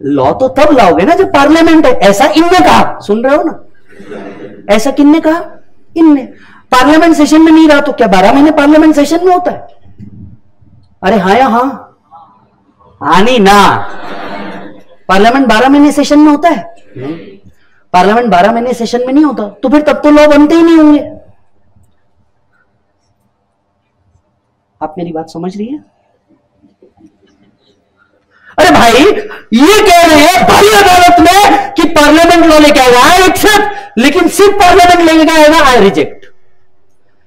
लॉ तो तब लाओगे ना जब पार्लियामेंट है ऐसा इनने कहा सुन रहे हो ना ऐसा किनने कहा इनने पार्लियामेंट सेशन में नहीं रहा तो क्या बारह महीने पार्लियामेंट सेशन में होता है अरे हाँ या हाँ आनी ना पार्लियामेंट बारह महीने सेशन में होता है हम्म। पार्लियामेंट बारह महीने सेशन में नहीं होता तो फिर तब तो लॉ बनते ही नहीं होंगे आप मेरी बात समझ रही है अरे भाई ये कह रहे हैं भाई अदालत में कि पार्लियामेंट लॉ लेके आएगा हाँ, आई एक्सेप्ट लेकिन सिर्फ पार्लियामेंट लेके आएगा आई रिजेक्ट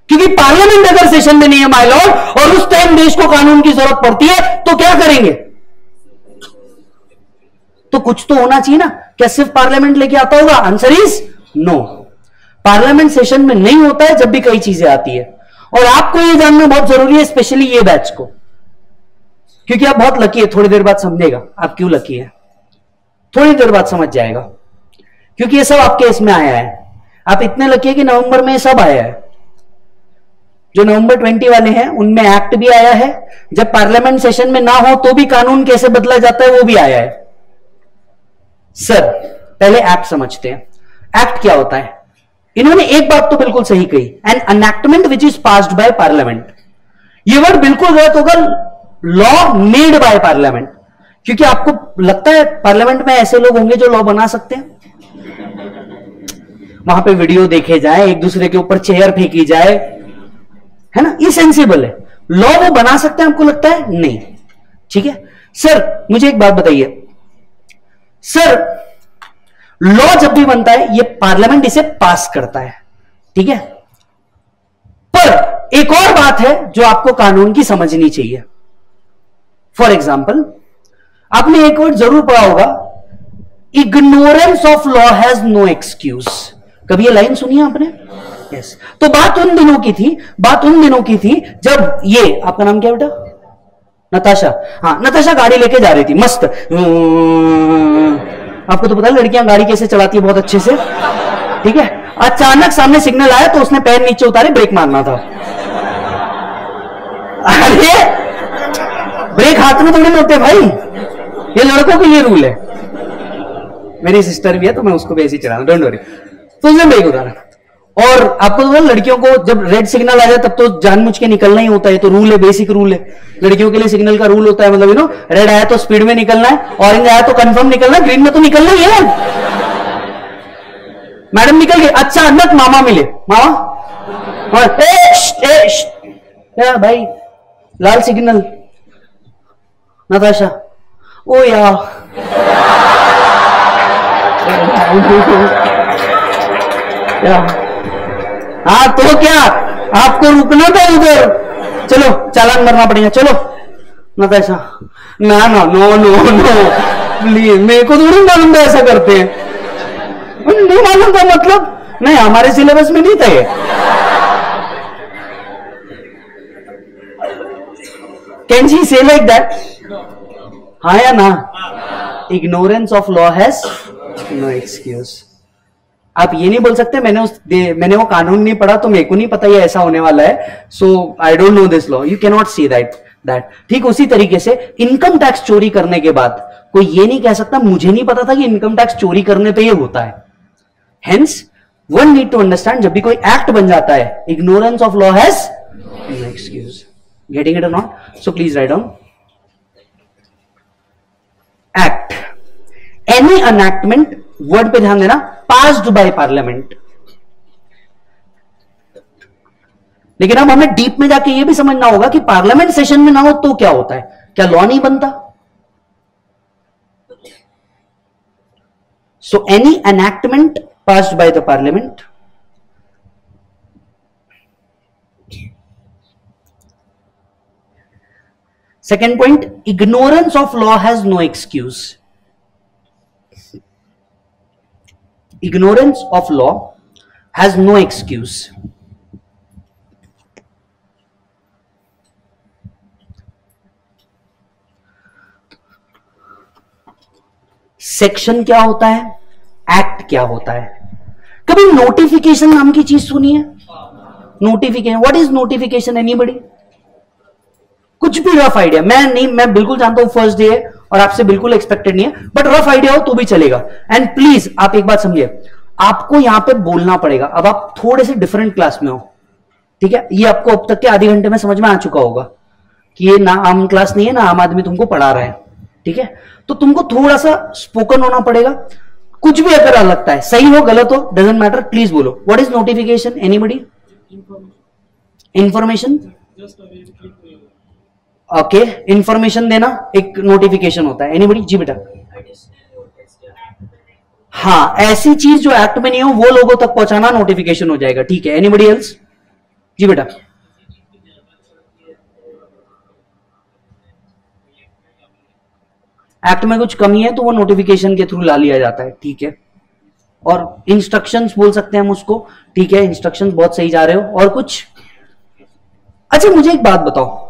क्योंकि पार्लियामेंट अगर सेशन में नहीं है माई लॉर्ड और उस टाइम देश को कानून की जरूरत पड़ती है तो क्या करेंगे तो कुछ तो होना चाहिए ना क्या सिर्फ पार्लियामेंट लेके आता होगा answer is no parliament session में नहीं होता है जब भी कई चीजें आती है और आपको यह जानना बहुत जरूरी है स्पेशली ये बैच को क्योंकि आप बहुत लकी है थोड़ी देर बाद समझेगा आप क्यों लकी है थोड़ी देर बाद समझ जाएगा क्योंकि ये सब आपके इसमें आया है आप इतने लकी है कि नवंबर में ये सब आया है जो नवंबर ट्वेंटी वाले हैं उनमें एक्ट भी आया है जब पार्लियामेंट सेशन में ना हो तो भी कानून कैसे बदला जाता है वो भी आया है सर पहले एक्ट समझते हैं एक्ट क्या होता है इन्होंने एक बात तो बिल्कुल सही कही an enactment which is passed by parliament ये वर्ड बिल्कुल गलत होगा लॉ मेड बाय पार्लियामेंट क्योंकि आपको लगता है पार्लियामेंट में ऐसे लोग होंगे जो लॉ बना सकते हैं वहां पे वीडियो देखे जाए एक दूसरे के ऊपर चेयर फेंकी जाए है ना ये सेंसिबल है लॉ वो बना सकते हैं आपको लगता है नहीं ठीक है सर मुझे एक बात बताइए सर लॉ जब भी बनता है ये पार्लियामेंट इसे पास करता है ठीक है पर एक और बात है जो आपको कानून की समझनी चाहिए फॉर एग्जाम्पल आपने एक वर्ड जरूर पढ़ा होगा ignorance of law has no excuse कभी ये लाइन सुनी है आपने यस yes. तो बात उन दिनों की थी बात उन दिनों की थी जब ये आपका नाम क्या बेटा नताशा हाँ नताशा गाड़ी लेके जा रही थी मस्त आपको तो पता है लड़कियां गाड़ी कैसे चलाती है बहुत अच्छे से ठीक है अचानक सामने सिग्नल आया तो उसने पैर नीचे उतारे ब्रेक मारना था अरे ब्रेक हाथ में थोड़ी होते भाई ये लड़कों के लिए रूल है मेरी सिस्टर भी है तो मैं उसको भी ऐसे चलाना डोंट वरी तो उसने ब्रेक उतारा और आपको तो लड़कियों को जब रेड सिग्नल आ जाए तब तो मुझ के निकलना ही होता है तो रूल है बेसिक रूल है लड़कियों के लिए सिग्नल का रूल होता है मतलब यू नो रेड आया तो स्पीड में निकलना है ऑरेंज आया तो कंफर्म निकलना है ग्रीन में तो निकलना ही है मैडम निकल गई अच्छा अन्नत मामा मिले मामा हाँ, ए, ए, ए, भाई लाल signal Natasha, oh yeah. yeah. हाँ तो क्या आपको रुकना था उधर चलो चालान भरना पड़ेगा चलो नताशा ना ना नो नो नो प्लीज मेरे को थोड़ी मालूम था ऐसा करते हैं नहीं मालूम था मतलब नहीं हमारे सिलेबस में नहीं था ये सी से लाइक दैट हा या ना ignorance of law has no excuse आप ये नहीं बोल सकते मैंने उस मैंने वो कानून नहीं पढ़ा तो मेरे को नहीं पता ये ऐसा होने वाला है so I don't know this law you can not see that that ठीक उसी तरीके से इनकम टैक्स चोरी करने के बाद कोई ये नहीं कह सकता मुझे नहीं पता था कि इनकम टैक्स चोरी करने पे ये होता है hence one need to understand जब भी कोई एक्ट बन जाता है ignorance of law has excuse getting it or not so please write down act any enactment word pe ध्यान देना passed बाय पार्लियामेंट लेकिन अब हमें डीप में जाके ये भी समझना होगा कि पार्लियामेंट सेशन में ना हो तो क्या होता है क्या लॉ नहीं बनता so any enactment passed by the parliament second point ignorance of law has no excuse ignorance of law has no excuse section क्या होता है एक्ट क्या होता है कभी नोटिफिकेशन नाम की चीज सुनी है notification what is notification anybody कुछ भी रफ आइडिया मैं नहीं मैं बिल्कुल जानता हूं फर्स्ट डे है और आपसे बिल्कुल एक्सपेक्टेड नहीं है बट रफ आइडिया हो तो भी चलेगा एंड प्लीज आप एक बात समझिए आपको यहां पे बोलना पड़ेगा अब आप थोड़े से डिफरेंट क्लास में हो ठीक है ये आपको अब तक के आधे घंटे में समझ में आ चुका होगा कि ये ना आम क्लास नहीं है ना आम आदमी तुमको पढ़ा रहा है ठीक है तो तुमको थोड़ा सा स्पोकन होना पड़ेगा कुछ भी अगर लगता है सही हो गलत हो डजेंट मैटर प्लीज बोलो what is notification anybody information okay okay, देना एक नोटिफिकेशन होता है एनीबडी जी बेटा हाँ ऐसी चीज जो एक्ट में नहीं हो वो लोगों तक पहुंचाना नोटिफिकेशन हो जाएगा ठीक है एनीबडी एल्स जी बेटा एक्ट में कुछ कमी है तो वो नोटिफिकेशन के थ्रू ला लिया जाता है ठीक है और इंस्ट्रक्शंस बोल सकते हैं हम उसको ठीक है इंस्ट्रक्शंस बहुत सही जा रहे हो और कुछ अच्छा मुझे एक बात बताओ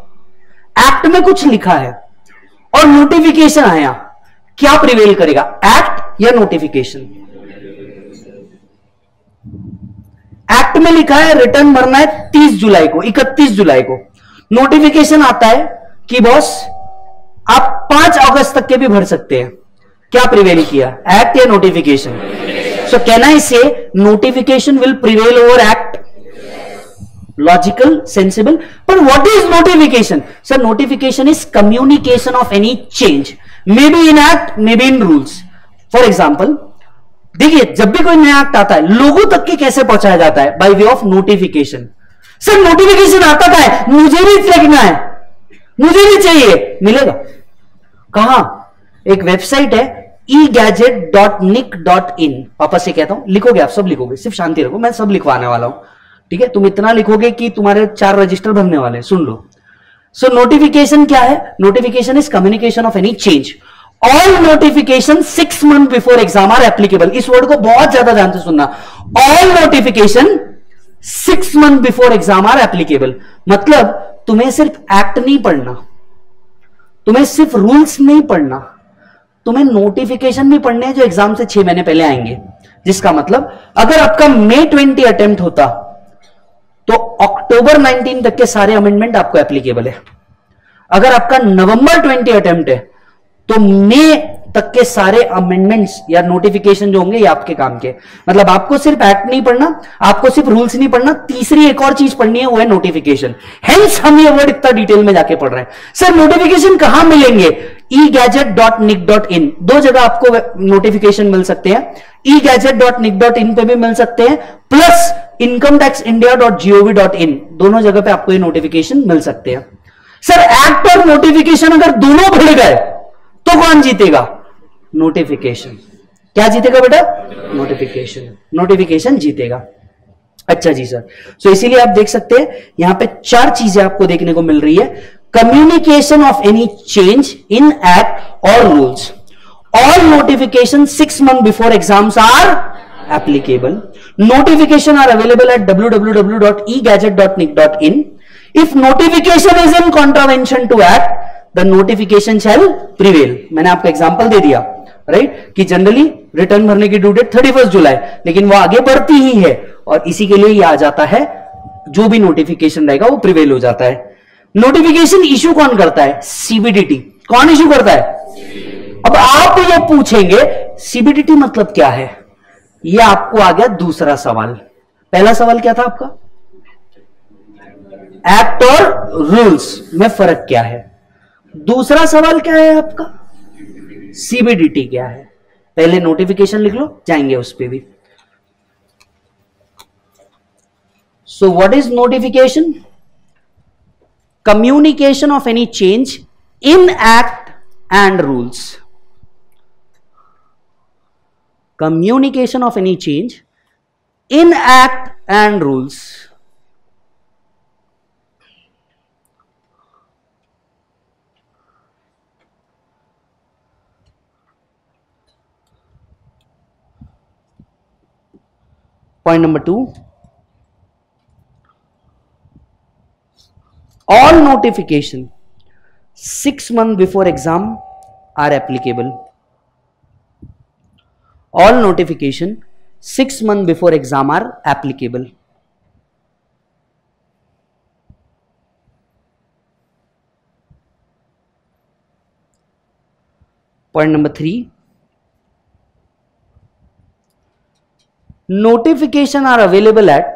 एक्ट में कुछ लिखा है और नोटिफिकेशन आया क्या प्रिवेल करेगा एक्ट या नोटिफिकेशन एक्ट में लिखा है रिटर्न भरना है 30 जुलाई को 31 जुलाई को नोटिफिकेशन आता है कि बॉस आप 5 अगस्त तक के भी भर सकते हैं क्या प्रिवेल किया एक्ट या notification so can I say notification will prevail over act पर what is notification sir notification is communication of any change may be in act may be in rules for example देखिए जब भी कोई नया act आता है लोगों तक के कैसे पहुंचाया जाता है by way of notification sir notification आता था है, मुझे भी फेंकना है मुझे भी चाहिए मिलेगा कहा एक वेबसाइट है e gazette dot nic dot in वापस से कहता हूं लिखोगे आप सब लिखोगे सिर्फ शांति रखो मैं सब लिखवाने वाला हूं ठीक है तुम इतना लिखोगे कि तुम्हारे चार रजिस्टर भरने वाले सुन लो सो नोटिफिकेशन क्या है notification is communication of any change all notification six month before exam are applicable इस वर्ड को बहुत ज्यादा ध्यान से सुनना all notification six month before exam are applicable मतलब तुम्हें सिर्फ एक्ट नहीं पढ़ना तुम्हें सिर्फ रूल्स नहीं पढ़ना तुम्हें नोटिफिकेशन भी पढ़ने हैं जो एग्जाम से छह महीने पहले आएंगे जिसका मतलब अगर आपका मे ट्वेंटी अटेम्प्ट होता तो अक्टूबर 19 तक के सारे अमेंडमेंट आपको एप्लीकेबल है अगर आपका नवंबर 20 अटेम्प्ट है तो मे तक के सारे अमेंडमेंट्स या नोटिफिकेशन जो होंगे ये आपके काम के मतलब आपको सिर्फ एक्ट नहीं पढ़ना आपको सिर्फ रूल्स नहीं पढ़ना तीसरी एक और चीज पढ़नी है वो है नोटिफिकेशन हेंस हम ये वर्ड इतना डिटेल में जाके पढ़ रहे हैं सर नोटिफिकेशन कहां मिलेंगे e gazette dot nic dot in दो जगह आपको नोटिफिकेशन मिल सकते हैं e gazette dot nic dot in पे भी मिल सकते हैं plus income tax India dot GOV dot in दोनों जगह पे आपको ये नोटिफिकेशन मिल सकते हैं सर एक्ट और नोटिफिकेशन अगर दोनों भूल गए तो कौन जीतेगा नोटिफिकेशन क्या जीतेगा बेटा नोटिफिकेशन नोटिफिकेशन जीतेगा अच्छा जी सर सो इसीलिए आप देख सकते हैं यहां पे चार चीजें आपको देखने को मिल रही है communication of any change in act or rules all notification six month before exams are applicable notification are available at www.egadget.nic.in. If notification is in contravention to act, the notification shall prevail. मैंने आपको example दे दिया right right? कि generally return भरने की due date thirty first July लेकिन वो आगे बढ़ती ही है और इसी के लिए ये आ जाता है जो भी नोटिफिकेशन रहेगा वो प्रिवेल हो जाता है नोटिफिकेशन इश्यू कौन करता है सीबीडीटी कौन इश्यू करता है अब आप ये पूछेंगे सीबीडीटी मतलब क्या है ये आपको आ गया दूसरा सवाल पहला सवाल क्या था आपका एक्ट और रूल्स में फर्क क्या है दूसरा सवाल क्या है आपका सीबीडीटी क्या है पहले नोटिफिकेशन लिख लो जाएंगे उस पर भी so what is notification communication of any change in act and rules communication of any change in act and rules. Point number two, all notification six months before exam are applicable. all notification 6 month before exam are applicable. Point number 3. Notification are available at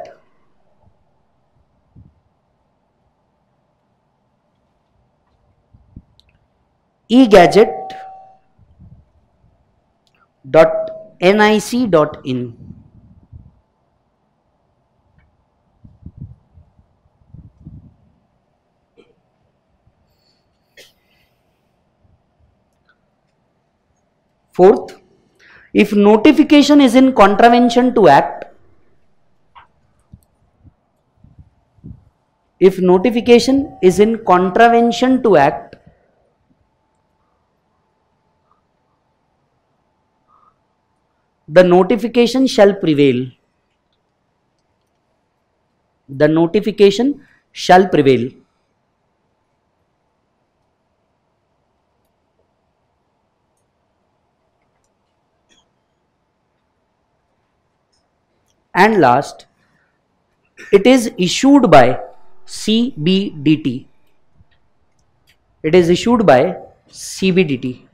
egadget dot nic.in. Fourth, if notification is in contravention to act, if notification is in contravention to act, the notification shall prevail the notification shall prevail and last it is issued by CBDT it is issued by CBDT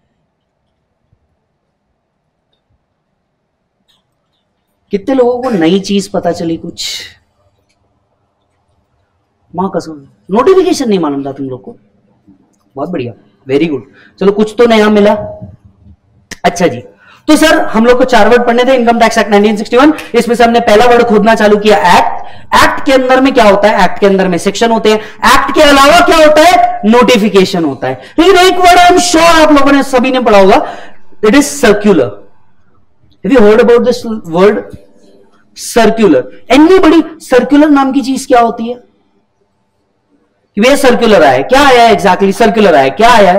कितने लोगों को नई चीज पता चली कुछ माँ कसम नोटिफिकेशन नहीं मालूम था तुम लोग को बहुत बढ़िया वेरी गुड चलो कुछ तो नया मिला अच्छा जी तो सर हम लोग को चार वर्ड पढ़ने थे इनकम टैक्स एक्ट 1961 इसमें से हमने पहला वर्ड खोदना चालू किया एक्ट एक्ट के अंदर में क्या होता है एक्ट के अंदर में सेक्शन होते हैं एक्ट के अलावा क्या होता है नोटिफिकेशन होता है लेकिन एक वर्ड आई एम श्योर आप लोगों ने सभी ने पढ़ा होगा it is circular have you heard about this word circular anybody circular नाम की चीज क्या होती है कि सर्कुलर आया क्या आया एग्जैक्टली सर्कुलर आया क्या आया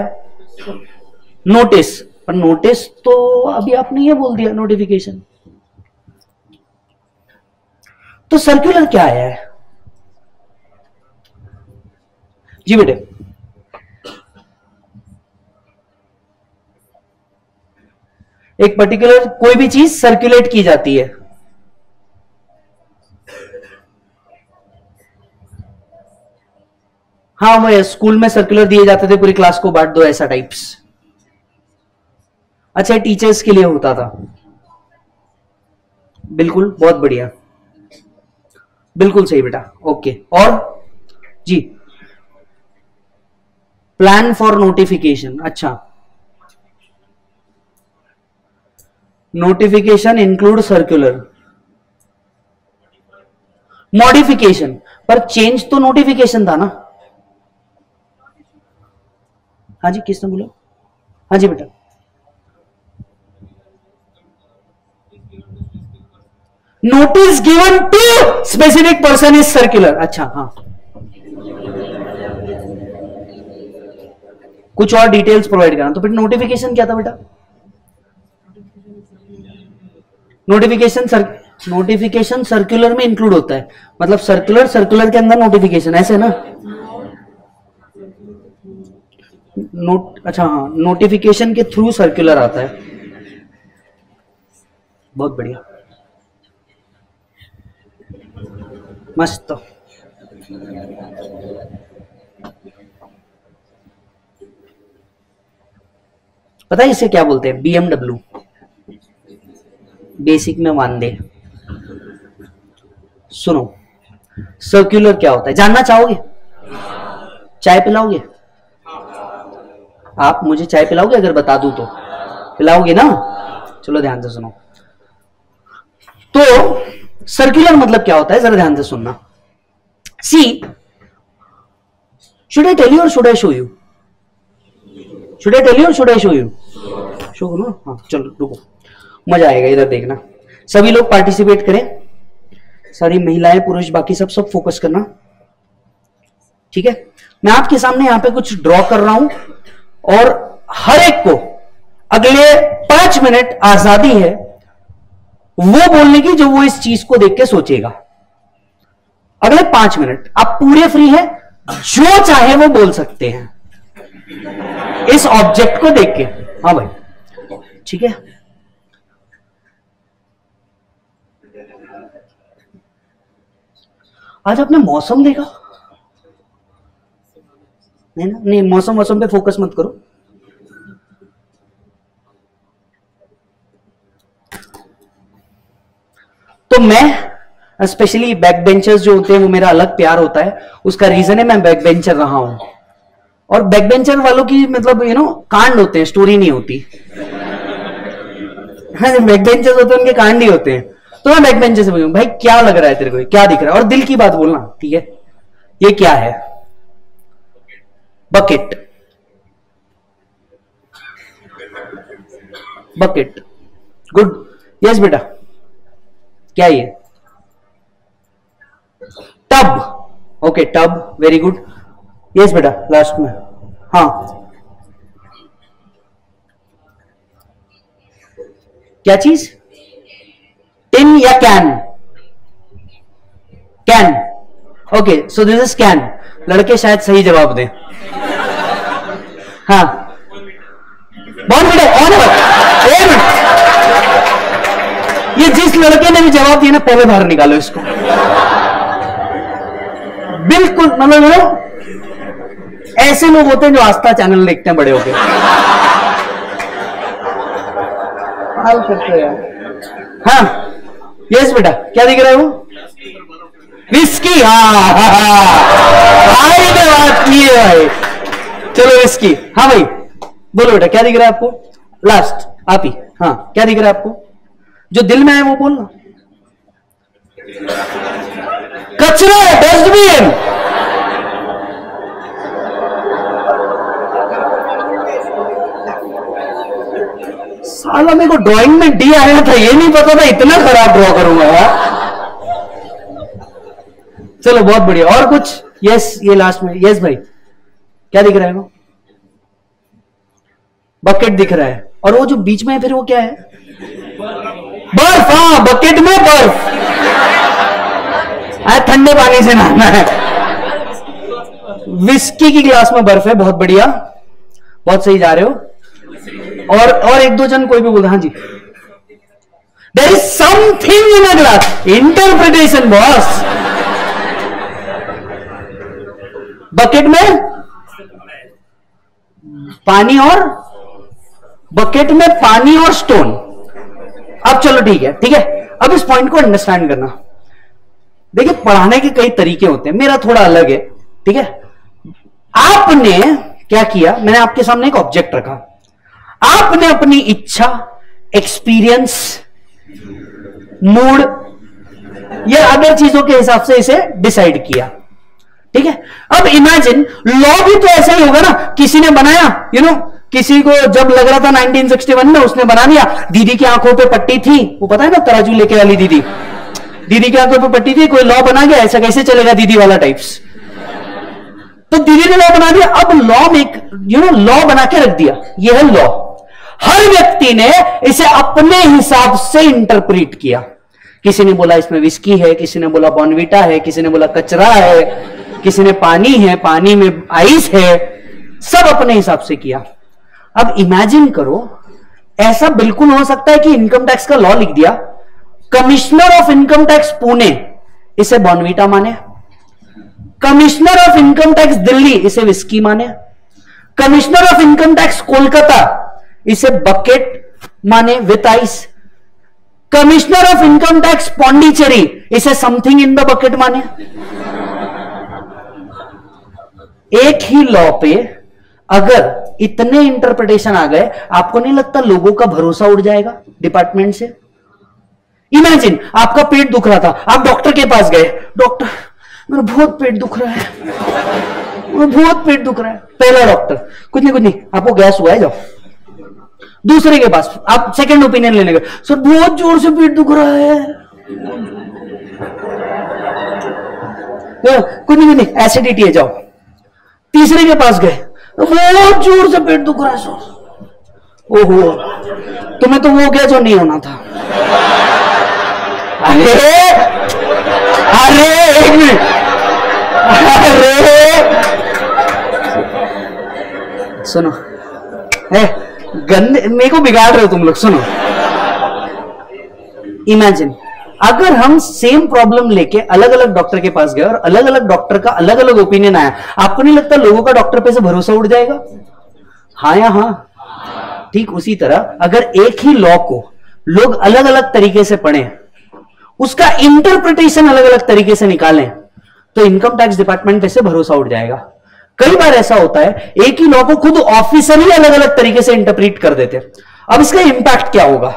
नोटिस पर नोटिस तो अभी आपने ये बोल दिया नोटिफिकेशन तो सर्क्यूलर क्या आया है जी बेटे एक पर्टिकुलर कोई भी चीज सर्कुलेट की जाती है हाँ मैं स्कूल में सर्कुलर दिए जाते थे पूरी क्लास को बांट दो ऐसा टाइप्स अच्छा टीचर्स के लिए होता था बिल्कुल बहुत बढ़िया बिल्कुल सही बेटा ओके और जी प्लान फॉर नोटिफिकेशन अच्छा नोटिफिकेशन इंक्लूड सर्कुलर मॉडिफिकेशन पर चेंज तो नोटिफिकेशन था ना हाँ जी किसने बोला हाँ जी बेटा notice given to specific person is circular अच्छा हाँ कुछ और डिटेल्स प्रोवाइड करना तो फिर नोटिफिकेशन क्या था बेटा नोटिफिकेशन सर नोटिफिकेशन सर्कुलर में इंक्लूड होता है मतलब सर्कुलर सर्कुलर के अंदर नोटिफिकेशन ऐसे ना नोट अच्छा हाँ नोटिफिकेशन के थ्रू सर्कुलर आता है बहुत बढ़िया मस्त तो। पता है इसे क्या बोलते हैं बीएमडब्ल्यू बेसिक में मान दे सुनो सर्कुलर क्या होता है जानना चाहोगे चाय पिलाओगे आप मुझे चाय पिलाओगे अगर बता दू तो पिलाओगे ना चलो ध्यान से सुनो तो सर्कुलर मतलब क्या होता है जरा ध्यान से सुनना see should I tell you or should I show you should I tell you or should I show you show करो हाँ चलो रुको मजा आएगा इधर देखना सभी लोग पार्टिसिपेट करें सारी महिलाएं पुरुष बाकी सब सब फोकस करना ठीक है मैं आपके सामने यहाँ पे कुछ ड्रॉ कर रहा हूं और हर एक को अगले पांच मिनट आजादी है वो बोलने की जो वो इस चीज को देख के सोचेगा अगले पांच मिनट आप पूरे फ्री हैं जो चाहे वो बोल सकते हैं इस ऑब्जेक्ट को देख के हाँ भाई ठीक है आज आपने मौसम देखा है ना नहीं मौसम मौसम पे फोकस मत करो तो मैं स्पेशली बैक बेंचर्स जो होते हैं वो मेरा अलग प्यार होता है उसका रीजन है मैं बैक बेंचर रहा हूं और बैक बेंचर वालों की मतलब यू नो कांड होते हैं स्टोरी नहीं होती बैक हाँ बेंचर्स होते हैं उनके कांड ही होते हैं तो मैं बैक बेंचर से बोलूँ भाई क्या लग रहा है तेरे को क्या दिख रहा है और दिल की बात बोलना ठीक है ये क्या है बकेट बकेट गुड यस बेटा क्या ये tub okay tub very good yes बेटा लास्ट में हाँ क्या चीज टिन या can can okay so this is can लड़के शायद सही जवाब दें हाँ बहुत बेटे और ये जिस लड़के ने भी जवाब दिया ना पहले बाहर निकालो इसको बिल्कुल मतलब ऐसे लोग होते हैं जो आस्था चैनल देखते हैं बड़े होके हाल करते हैं हाँ यस बेटा क्या दिख रहा है वो विस्की हाँ हाँ हाँ बात की है भाई चलो रिस्की हाँ भाई बोलो बेटा क्या दिख रहा है आपको लास्ट आप ही हाँ क्या दिख रहा है आपको जो दिल में है वो बोलना कचरा डस्टबिन साला मेरे को ड्राइंग में डी आया था ये नहीं पता था इतना खराब ड्रॉ करूंगा यार चलो बहुत बढ़िया और कुछ यस ये लास्ट में यस भाई क्या दिख रहा है वो बकेट दिख रहा है और वो जो बीच में है फिर वो क्या है बर्फ हाँ बकेट में बर्फ आज ठंडे पानी से नहाना है विस्की की ग्लास में बर्फ है बहुत बढ़िया बहुत सही जा रहे हो और और एक दो जन कोई भी बोल हाँ जी there is something in a glass interpretation boss bucket में पानी और बकेट में पानी और स्टोन अब चलो ठीक है ठीक है अब इस पॉइंट को अंडरस्टैंड करना देखिए पढ़ाने के कई तरीके होते हैं मेरा थोड़ा अलग है ठीक है आपने क्या किया मैंने आपके सामने एक ऑब्जेक्ट रखा आपने अपनी इच्छा एक्सपीरियंस मूड या अदर चीजों के हिसाब से इसे डिसाइड किया ठीक है अब इमेजिन लॉ भी तो ऐसा ही होगा ना किसी ने बनाया यू you नो know, किसी को जब लग रहा था 1961 में उसने बना दिया दीदी की आंखों पे पट्टी थी वो पता है ना तराजू लेके वाली दीदी दीदी की आंखों पे पट्टी थी कोई लॉ बना गया ऐसा कैसे चलेगा दीदी वाला टाइप्स तो दीदी ने लॉ बना दिया अब law make you know law बना के रख दिया ये है लॉ हर व्यक्ति ने इसे अपने हिसाब से इंटरप्रिट किया किसी ने बोला इसमें विस्की है किसी ने बोला बॉनविटा है किसी ने बोला कचरा है किसी ने पानी है पानी में आइस है सब अपने हिसाब से किया अब इमेजिन करो ऐसा बिल्कुल हो सकता है कि इनकम टैक्स का लॉ लिख दिया commissioner of income tax Pune इसे बॉनविटा माने commissioner of income tax Delhi इसे विस्की माने commissioner of income tax Kolkata इसे बकेट माने with ice commissioner of income tax Pondicherry इसे समथिंग इन द बकेट माने एक ही लॉ पे अगर इतने इंटरप्रिटेशन आ गए आपको नहीं लगता लोगों का भरोसा उड़ जाएगा डिपार्टमेंट से इमेजिन आपका पेट दुख रहा था आप डॉक्टर के पास गए डॉक्टर मेरा बहुत पेट दुख रहा है मेरा बहुत पेट दुख रहा है पहला डॉक्टर कुछ नहीं कुछ नहीं आपको गैस हुआ है जाओ दूसरे के पास आप सेकंड ओपिनियन लेने गए सर बहुत जोर से पेट दुख रहा है तो कुछ नहीं कुछ नहीं एसिडिटी है जाओ तीसरे के पास गए बहुत जोर से पेट दुख रहा है सर ओहो तुम्हें तो वो गया जो नहीं होना था अरे अरे एक मिनट अरे सुनो ए, गंदे मेरे को बिगाड़ रहे हो तुम लोग सुनो इमेजिन अगर हम सेम प्रॉब्लम लेके अलग अलग डॉक्टर के पास गए और अलग अलग डॉक्टर का अलग अलग ओपिनियन आया आपको नहीं लगता लोगों का डॉक्टर पे से भरोसा उड़ जाएगा हाँ या हाँ ठीक उसी तरह अगर एक ही लॉ को लोग अलग अलग तरीके से पढ़े उसका इंटरप्रिटेशन अलग अलग तरीके से निकालें तो इनकम टैक्स डिपार्टमेंट पे से भरोसा उड़ जाएगा कई बार ऐसा होता है एक ही लॉ को खुद ऑफिसर ही अलग अलग तरीके से इंटरप्रिट कर देते अब इसका इंपैक्ट क्या होगा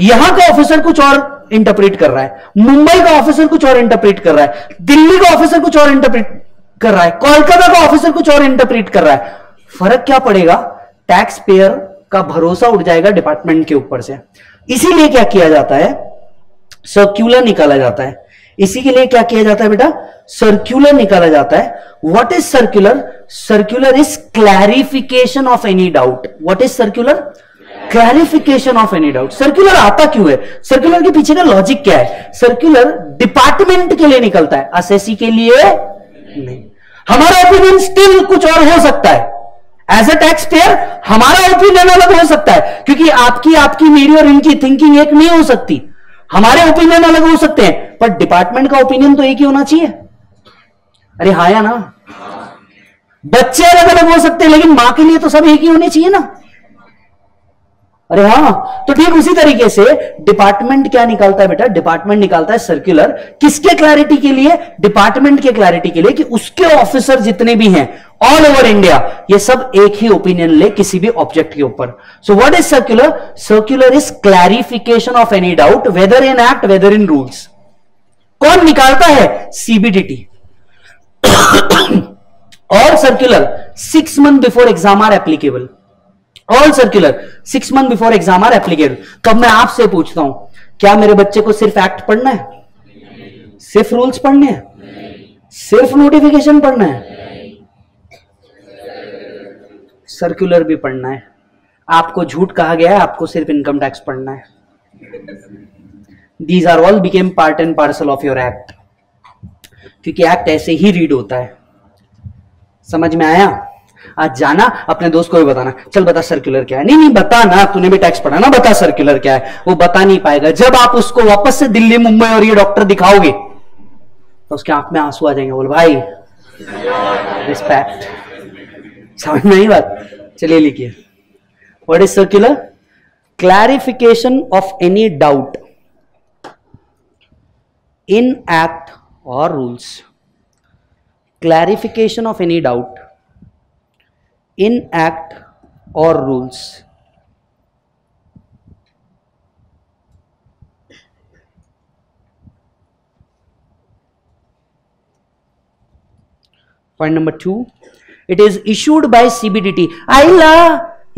यहां का ऑफिसर कुछ और इंटरप्रेट कर रहा है मुंबई का ऑफिसर कुछ और इंटरप्रेट कर रहा है दिल्ली का ऑफिसर कुछ और इंटरप्रेट कर रहा है कोलकाता का ऑफिसर कुछ और इंटरप्रेट कर रहा है फर्क क्या पड़ेगा टैक्स पेयर का भरोसा उड़ जाएगा डिपार्टमेंट के ऊपर से इसीलिए क्या किया जाता है सर्क्यूलर निकाला जाता है इसी के लिए क्या किया जाता है बेटा सर्क्यूलर निकाला जाता है what is circular circular is clarification of any doubt what is circular clarification of any doubt circular आता क्यों है सर्कुलर के पीछे का लॉजिक क्या है सर्कुलर डिपार्टमेंट के लिए निकलता है असेसी के लिए नहीं हमारा ओपिनियन स्टिल कुछ और हो सकता है एज अ टैक्स पेयर हमारा ओपिनियन अलग हो सकता है क्योंकि आपकी आपकी मेरी और इनकी थिंकिंग एक नहीं हो सकती हमारे ओपिनियन अलग हो सकते हैं पर डिपार्टमेंट का ओपिनियन तो एक ही होना चाहिए अरे हाया ना बच्चे अलग अलग हो सकते हैं लेकिन मां के लिए तो सब एक ही होने चाहिए ना अरे हाँ तो ठीक उसी तरीके से डिपार्टमेंट क्या निकालता है बेटा डिपार्टमेंट निकालता है सर्कुलर किसके क्लैरिटी के लिए डिपार्टमेंट के क्लैरिटी के लिए कि उसके ऑफिसर जितने भी हैं ऑल ओवर इंडिया ये सब एक ही ओपिनियन ले किसी भी ऑब्जेक्ट के ऊपर so what is circular circular is clarification of any doubt whether in act whether in rules कौन निकालता है सीबीडीटी और circular six month before exam are applicable all circular six month before exam are applicable तो अब मैं आपसे पूछता हूं क्या मेरे बच्चे को सिर्फ एक्ट पढ़ना है सिर्फ रूल्स पढ़ने हैं सिर्फ नोटिफिकेशन पढ़ना है सर्कुलर भी पढ़ना है आपको झूठ कहा गया है आपको सिर्फ इनकम टैक्स पढ़ना है these are all became part and parcel of your act क्योंकि एक्ट ऐसे ही रीड होता है समझ में आया आज जाना अपने दोस्त को भी बताना चल बता सर्कुलर क्या है नहीं नहीं बता ना तूने भी टैक्स पढ़ा ना बता सर्कुलर क्या है वो बता नहीं पाएगा जब आप उसको वापस से दिल्ली मुंबई और ये डॉक्टर दिखाओगे तो उसके आंख में आंसू आ जाएंगे बोल भाई रिस्पेक्ट समझ में बात चलिए लिखिए what is circular clarification of any doubt in act or rules clarification of any doubt in act or rules point number two it is issued by CBDT ला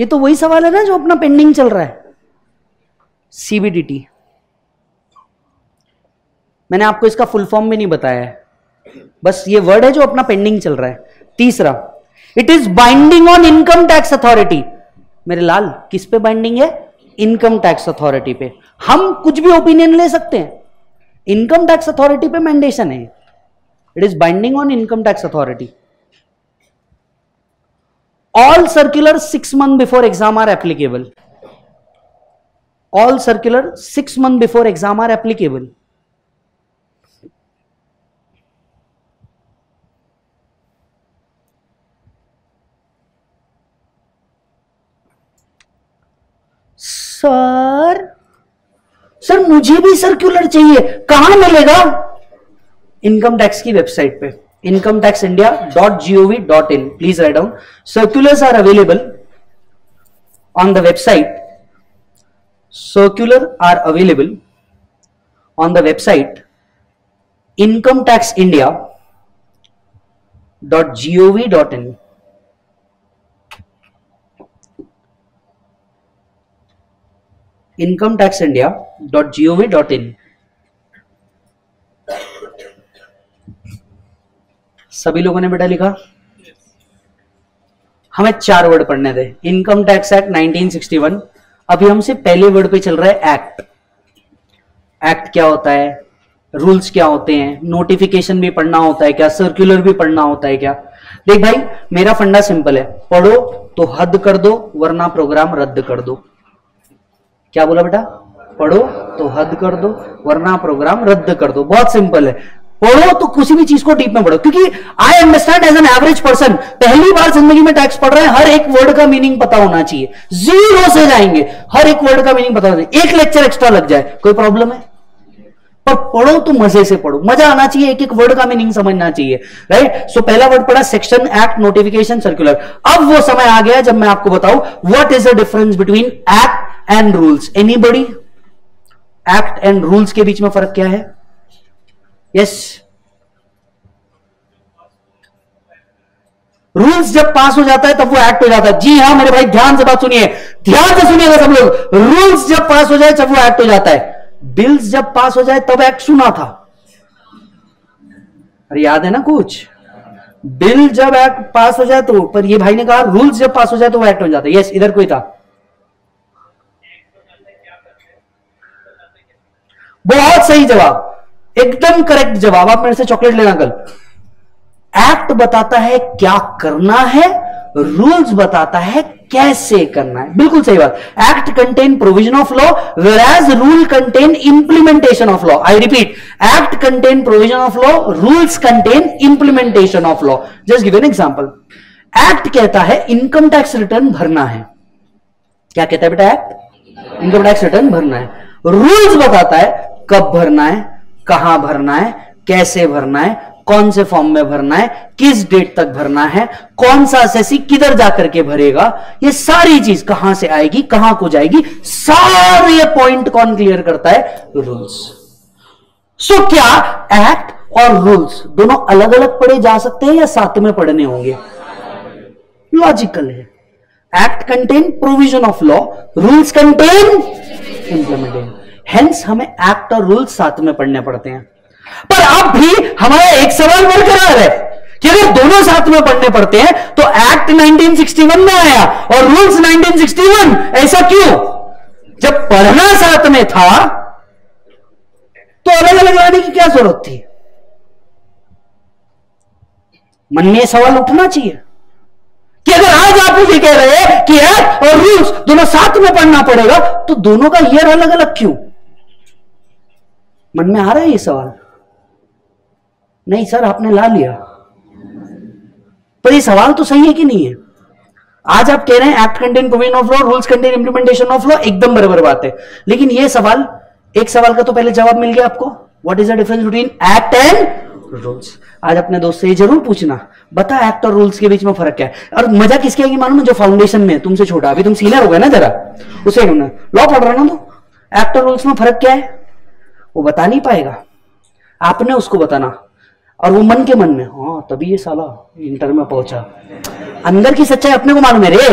ये तो वही सवाल है ना जो अपना पेंडिंग चल रहा है सीबीडीटी मैंने आपको इसका फुल फॉर्म भी नहीं बताया है बस ये वर्ड है जो अपना पेंडिंग चल रहा है तीसरा it is binding on income tax authority मेरे लाल किस पे बाइंडिंग है इनकम टैक्स अथॉरिटी पे हम कुछ भी ओपिनियन ले सकते हैं इनकम टैक्स अथॉरिटी पे मैंडेशन है it is binding on income tax authority all circular six month before exam are applicable all circular six month before exam are applicable sir sir मुझे भी सर्कुलर चाहिए कहां मिलेगा इनकम टैक्स की website पे income tax India dot GOV dot in please write down circular are available on the website are available on the website income tax India dot GOV dot in income tax India dot G O V dot in सभी लोगों ने बेटा लिखा हमें चार word पढ़ने थे income tax act 1961 अभी हमसे पहले वर्ड पे चल रहा है एक्ट एक्ट क्या होता है रूल्स क्या होते हैं नोटिफिकेशन भी पढ़ना होता है क्या सर्कुलर भी पढ़ना होता है क्या देख भाई मेरा फंडा सिंपल है पढ़ो तो हद कर दो वरना प्रोग्राम रद्द कर दो क्या बोला बेटा पढ़ो तो हद कर दो वरना प्रोग्राम रद्द कर दो बहुत सिंपल है पढ़ो तो किसी भी चीज को डीप में पढ़ो क्योंकि I understand as an average person पहली बार जिंदगी में टैक्स पढ़ रहे हैं हर एक वर्ड का मीनिंग पता होना चाहिए जीरो से जाएंगे हर एक वर्ड का मीनिंग पता होना चाहिए एक लेक्चर एक्स्ट्रा लग जाए कोई प्रॉब्लम है पर पढ़ो तो मजे से पढ़ो मजा आना चाहिए एक एक वर्ड का मीनिंग समझना चाहिए राइट सो so, पहला वर्ड पढ़ा सेक्शन एक्ट नोटिफिकेशन सर्कुलर अब वो समय आ गया जब मैं आपको बताऊं what is the difference between act and rules anybody act and rules के बीच में फर्क क्या है यस रूल्स जब पास हो जाता है तब वो एक्ट हो जाता है जी हाँ मेरे भाई ध्यान से बात सुनिए ध्यान से सुनिएगा सब लोग रूल्स जब पास हो जाए तब वो एक्ट हो जाता है बिल्स जब पास हो जाए तब एक्ट सुना था अरे याद है ना कुछ बिल जब एक्ट पास हो जाए तो पर ये भाई ने कहा रूल्स जब पास हो जाए तो वो एक्ट हो जाता है यस इधर कोई था बहुत सही जवाब एकदम करेक्ट जवाब आप मेरे से चॉकलेट लेना कल एक्ट बताता है क्या करना है रूल्स बताता है कैसे करना है बिल्कुल सही बात act contain provision of law whereas rule contain implementation of law I repeat act contain provision of law rules contain implementation of law just give an example act कहता है इनकम टैक्स रिटर्न भरना है क्या कहता है बेटा act income tax return भरना है रूल्स बताता है कब भरना है कहां भरना है कैसे भरना है कौन से फॉर्म में भरना है किस डेट तक भरना है कौन सा एसएससी किधर जाकर के भरेगा ये सारी चीज कहां से आएगी कहां को जाएगी सारे पॉइंट कौन क्लियर करता है रूल्स सो क्या एक्ट और रूल्स दोनों अलग अलग पढ़े जा सकते हैं या साथ में पढ़ने होंगे लॉजिकल है act contain provision of law rules contain implementation hence हमें एक्ट और रूल्स साथ में पढ़ने पड़ते हैं पर अब भी हमारा एक सवाल बरकरार है कि अगर दोनों साथ में पढ़ने पड़ते हैं तो एक्ट 1961 में आया और रूल्स 1961 ऐसा क्यों जब पढ़ना साथ में था तो अलग अलग लाने की क्या जरूरत थी मन में सवाल उठना चाहिए कि अगर आज आप भी कह रहे हैं कि एक्ट और रूल्स दोनों साथ में पढ़ना पड़ेगा तो दोनों का ईयर अलग अलग क्यों मन में आ रहा है ये सवाल नहीं सर आपने ला लिया पर ये सवाल तो सही है कि नहीं है आज आप कह रहे हैं act contain provision of law rules contain implementation of law एकदम बराबर बात है लेकिन ये सवाल एक सवाल का तो पहले जवाब मिल गया आपको what is the difference between act and rules आज अपने दोस्त से जरूर पूछना बता एक्ट और रूल्स के बीच में फर्क क्या है और मजा किसके आएगी मालूम है जो फाउंडेशन में तुमसे छोटा अभी तुम सीनियर हो गए ना जरा उसे लॉ पढ़ रहा ना तो एक्ट और रूल्स में फर्क क्या है वो बता नहीं पाएगा आपने उसको बताना और वो मन के मन में हाँ तभी ये साला इंटर में पहुंचा अंदर की सच्चाई अपने को मालूम है रे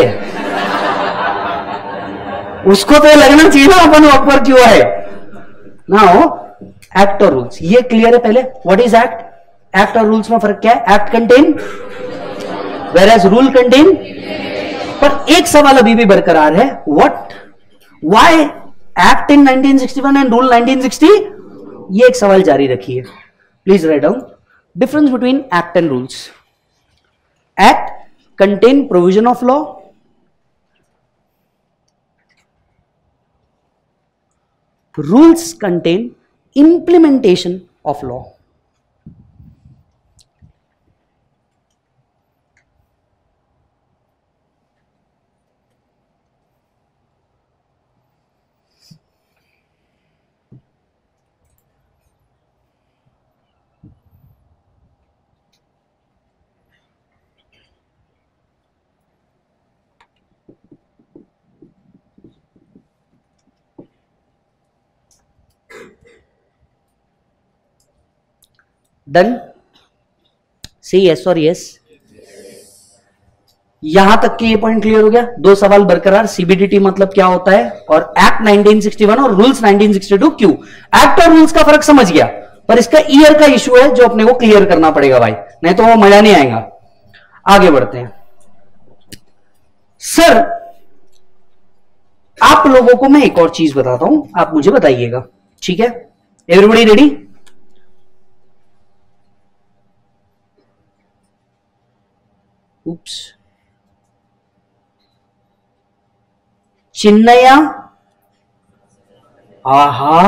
उसको तो लगना चाहिए ना अपन अकबर क्यों है ना हो एक्ट और रूल्स ये क्लियर है पहले व्हाट इज एक्ट एक्ट और रूल्स में फर्क क्या है act contain whereas rule contain पर एक सवाल अभी भी बरकरार है what why act in 1961 and rule 1960 ये एक सवाल जारी रखिए please write down difference between act and rules act contain provision of law rules contain implementation of law done see yes और यस यहां तक के ये पॉइंट क्लियर हो गया दो सवाल बरकरार सीबीडीटी मतलब क्या होता है और एक्ट 1961 और रूल्स 1962 क्यों एक्ट और रूल्स का फर्क समझ गया पर इसका ईयर का इश्यू है जो अपने को क्लियर करना पड़ेगा भाई नहीं तो वो मजा नहीं आएगा आगे बढ़ते हैं सर आप लोगों को मैं एक और चीज बताता हूं आप मुझे बताइएगा ठीक है everybody ready oops chinnaya aha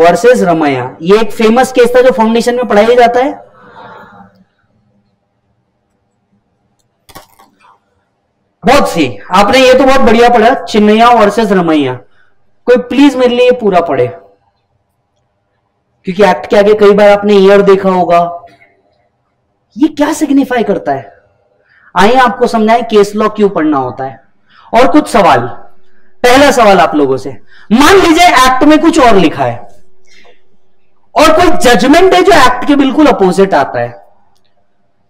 versus Ramaiah ये एक फेमस केस था जो फाउंडेशन में पढ़ाया जाता है बहुत सी आपने ये तो बहुत बढ़िया पढ़ा चिन्नैया वर्सेस रमैया कोई प्लीज मेरे लिए पूरा पढ़े क्योंकि एक्ट के आगे कई बार आपने ईयर देखा होगा ये क्या सिग्निफाई करता है आइए आपको समझाएं केस लॉ क्यों पढ़ना होता है और कुछ सवाल पहला सवाल आप लोगों से मान लीजिए एक्ट में कुछ और लिखा है और कोई जजमेंट है जो एक्ट के बिल्कुल अपोजिट आता है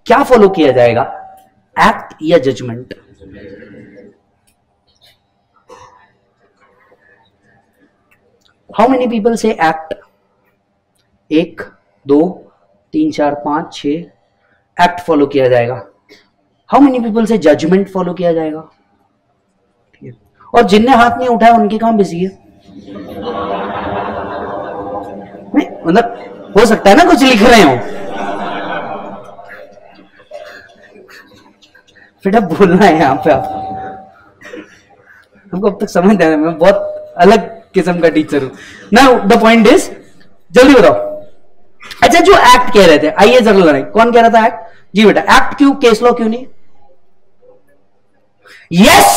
क्या फॉलो किया जाएगा एक्ट या जजमेंट हाउ मेनी पीपल से एक्ट एक दो तीन चार पांच छ एक्ट फॉलो किया जाएगा हाउ मेनी पीपल से जजमेंट फॉलो किया जाएगा ठीक है और जिनने हाथ नहीं उठाया उनकी काम बिजी है मतलब हो सकता है ना कुछ लिख रहे हो बेटा बोलना है यहां पे आप हमको अब तक समझ नहीं मैं बहुत अलग किस्म का टीचर हूं ना द पॉइंट इज जल्दी बताओ अच्छा जो एक्ट कह रहे थे आइए जरूर लड़ाई कौन कह रहा था एक्ट जी बेटा एक्ट क्यों केस लॉ क्यों नहीं yes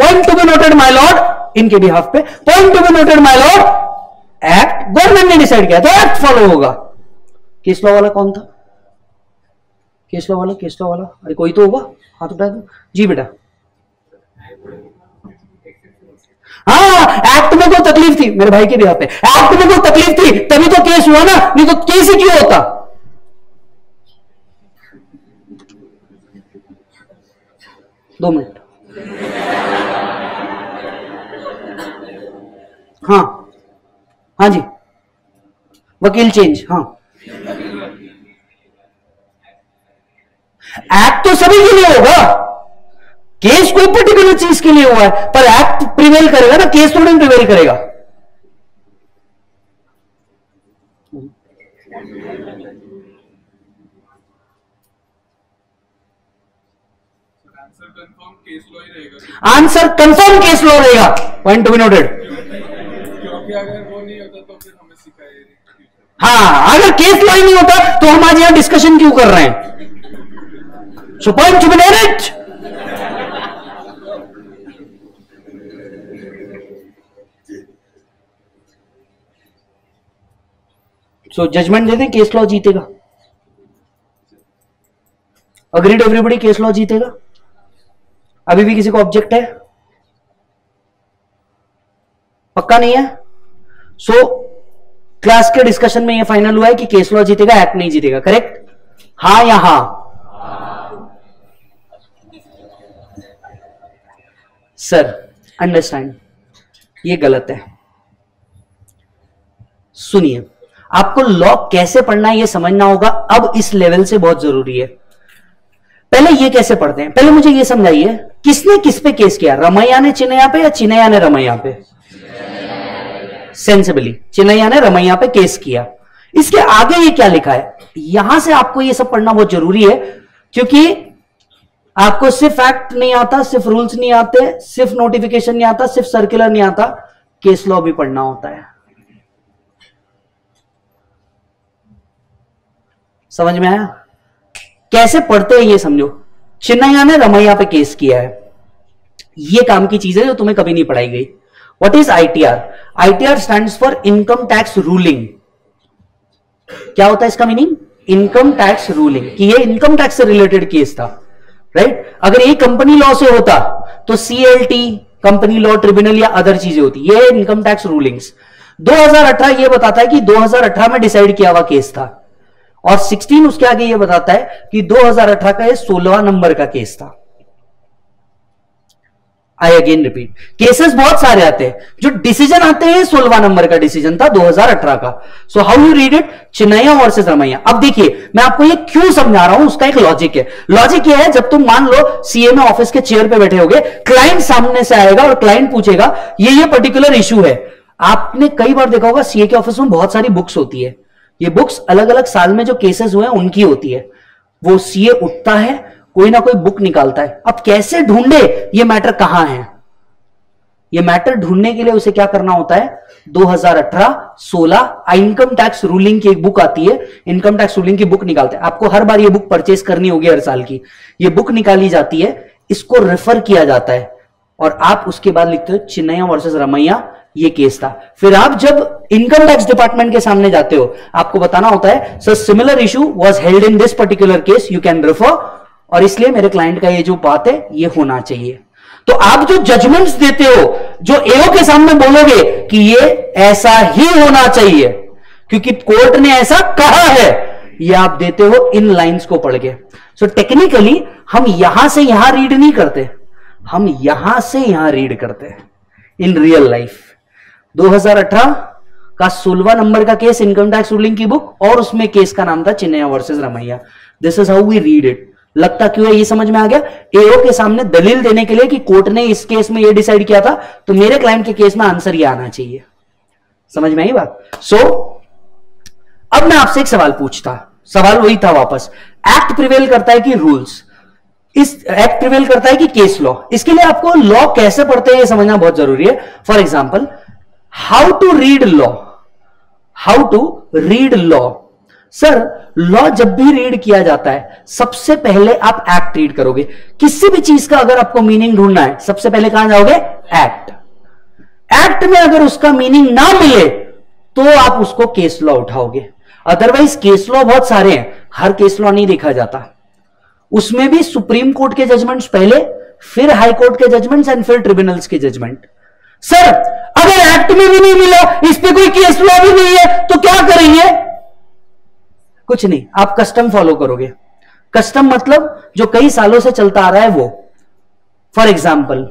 point to be noted my lord इनके बिहाफ पे point to be noted my lord act government ने डिसाइड किया तो एक्ट फॉलो होगा केस लॉ वाला कौन था केस लॉ वाला केस लॉ वाला अरे कोई तो होगा हाथ उठा दो तो। जी बेटा हाँ एक्ट में कोई तकलीफ थी मेरे भाई के भी पे एक्ट में कोई तकलीफ थी तभी तो केस हुआ ना नहीं तो केस ही क्यों होता दो मिनट हाँ हाँ जी वकील चेंज हाँ एक्ट तो सभी के लिए होगा केस कोई पर्टिकुलर चीज के लिए हुआ है पर एक्ट प्रिवेल करेगा ना केस थोड़ी प्रिवेल करेगा आंसर कंफर्म केस लॉ रहेगा पॉइंट टू बी नोटेड तो हाँ अगर केस लॉ ही नहीं होता तो हम आज यहां डिस्कशन क्यों कर रहे हैं सुपरम चुपनेट सो जजमेंट दे दें केस लॉ जीतेगा अग्रीड एवरीबडी केस लॉ जीतेगा अभी भी किसी को ऑब्जेक्ट है पक्का नहीं है सो क्लास के डिस्कशन में ये फाइनल हुआ है कि केस लॉ जीतेगा एक्ट नहीं जीतेगा करेक्ट हा या हा सर अंडरस्टैंड ये गलत है सुनिए आपको लॉ कैसे पढ़ना है ये समझना होगा अब इस लेवल से बहुत जरूरी है पहले ये कैसे पढ़ते हैं पहले मुझे ये समझाइए किसने किस पे केस किया रमैया ने चिनया पे या चिनया ने रमैया पे सेंसिबली चिन्हैया ने रमैया पे केस किया इसके आगे ये क्या लिखा है यहां से आपको ये सब पढ़ना बहुत जरूरी है क्योंकि आपको सिर्फ एक्ट नहीं आता सिर्फ रूल्स नहीं आते सिर्फ नोटिफिकेशन नहीं आता सिर्फ सर्कुलर नहीं आता केस लॉ भी पढ़ना होता है समझ में आया कैसे पढ़ते हैं ये समझो चिन्नैया ने रमैया पे केस किया है ये काम की चीज है जो तुम्हें कभी नहीं पढ़ाई गई R I T R stand for income tax ruling क्या होता है इसका मीनिंग इनकम टैक्स रूलिंग कि ये इनकम टैक्स से रिलेटेड केस था राइट right? अगर ये कंपनी लॉ से होता तो सीएलटी कंपनी लॉ ट्रिब्यूनल या अदर चीजें होती ये इनकम टैक्स रूलिंग्स 2018 ये बताता है कि 2018 में डिसाइड किया हुआ केस था और 16 उसके आगे ये बताता है कि 2018 का ये सोलह नंबर का केस था आई अगेन रिपीट केसेस बहुत सारे आते हैं जो डिसीजन आते हैं सोलवा नंबर का डिसीजन था 2018 का so how you read it Chinnaiah versus Ramaiah अब देखिए मैं आपको ये क्यों समझा रहा हूं उसका एक लॉजिक है लॉजिक ये है जब तुम मान लो सीएमए ऑफिस के चेयर पे बैठे हो क्लाइंट सामने से आएगा और क्लाइंट पूछेगा ये ये पर्टिकुलर इश्यू है आपने कई बार देखा होगा सीए के ऑफिस में बहुत सारी बुक्स होती है ये बुक्स अलग अलग साल में जो केसेस हुए हैं उनकी होती है वो सीए उठता है कोई ना कोई बुक निकालता है अब कैसे ढूंढे ये मैटर कहां है ये मैटर ढूंढने के लिए उसे क्या करना होता है 2018, 16 इनकम टैक्स रूलिंग की एक बुक आती है इनकम टैक्स रूलिंग की बुक निकालते हैं आपको हर बार ये बुक परचेस करनी होगी हर साल की ये बुक निकाली जाती है इसको रेफर किया जाता है और आप उसके बाद लिखते हो चिन्नैया वर्सेस रमैया ये केस था फिर आप जब इनकम टैक्स डिपार्टमेंट के सामने जाते हो आपको बताना होता है sir similar issue was held in this particular case you can refer और इसलिए मेरे क्लाइंट का ये जो बात है ये होना चाहिए तो आप जो जजमेंट्स देते हो जो एओ के सामने बोलोगे कि ये ऐसा ही होना चाहिए क्योंकि कोर्ट ने ऐसा कहा है ये आप देते हो इन लाइंस को पढ़ के सो टेक्निकली हम यहां से यहां रीड नहीं करते हम यहां से यहां रीड करते इन रियल लाइफ 2018 का सोलवा नंबर का केस इनकम टैक्स रूलिंग की बुक और उसमें केस का नाम था Chinnaiah versus Ramaiah this is how we read it लगता क्यों है ये समझ में आ गया एओ के सामने दलील देने के लिए कि कोर्ट ने इस केस में ये डिसाइड किया था तो मेरे क्लाइंट के केस में आंसर ये आना चाहिए समझ में आई बात सो so, अब मैं आपसे एक सवाल पूछता सवाल वही था वापस एक्ट प्रिवेल करता है कि रूल्स इस एक्ट प्रिवेल करता है कि केस लॉ इसके लिए आपको लॉ कैसे पढ़ते हैं ये समझना बहुत जरूरी है for example how to read law how to read law sir law जब भी रीड किया जाता है सबसे पहले आप एक्ट रीड करोगे किसी भी चीज का अगर आपको मीनिंग ढूंढना है सबसे पहले कहां जाओगे एक्ट एक्ट में अगर उसका मीनिंग ना मिले तो आप उसको केस लॉ उठाओगे अदरवाइज केस लॉ बहुत सारे हैं हर केस लॉ नहीं देखा जाता उसमें भी सुप्रीम कोर्ट के जजमेंट्स पहले फिर हाई कोर्ट के जजमेंट्स एंड फिर ट्रिब्यूनल्स के जजमेंट सर अगर एक्ट में भी नहीं मिला इस पे कोई केस लॉ भी नहीं है तो क्या करेंगे कुछ नहीं आप कस्टम फॉलो करोगे कस्टम मतलब जो कई सालों से चलता आ रहा है वो for example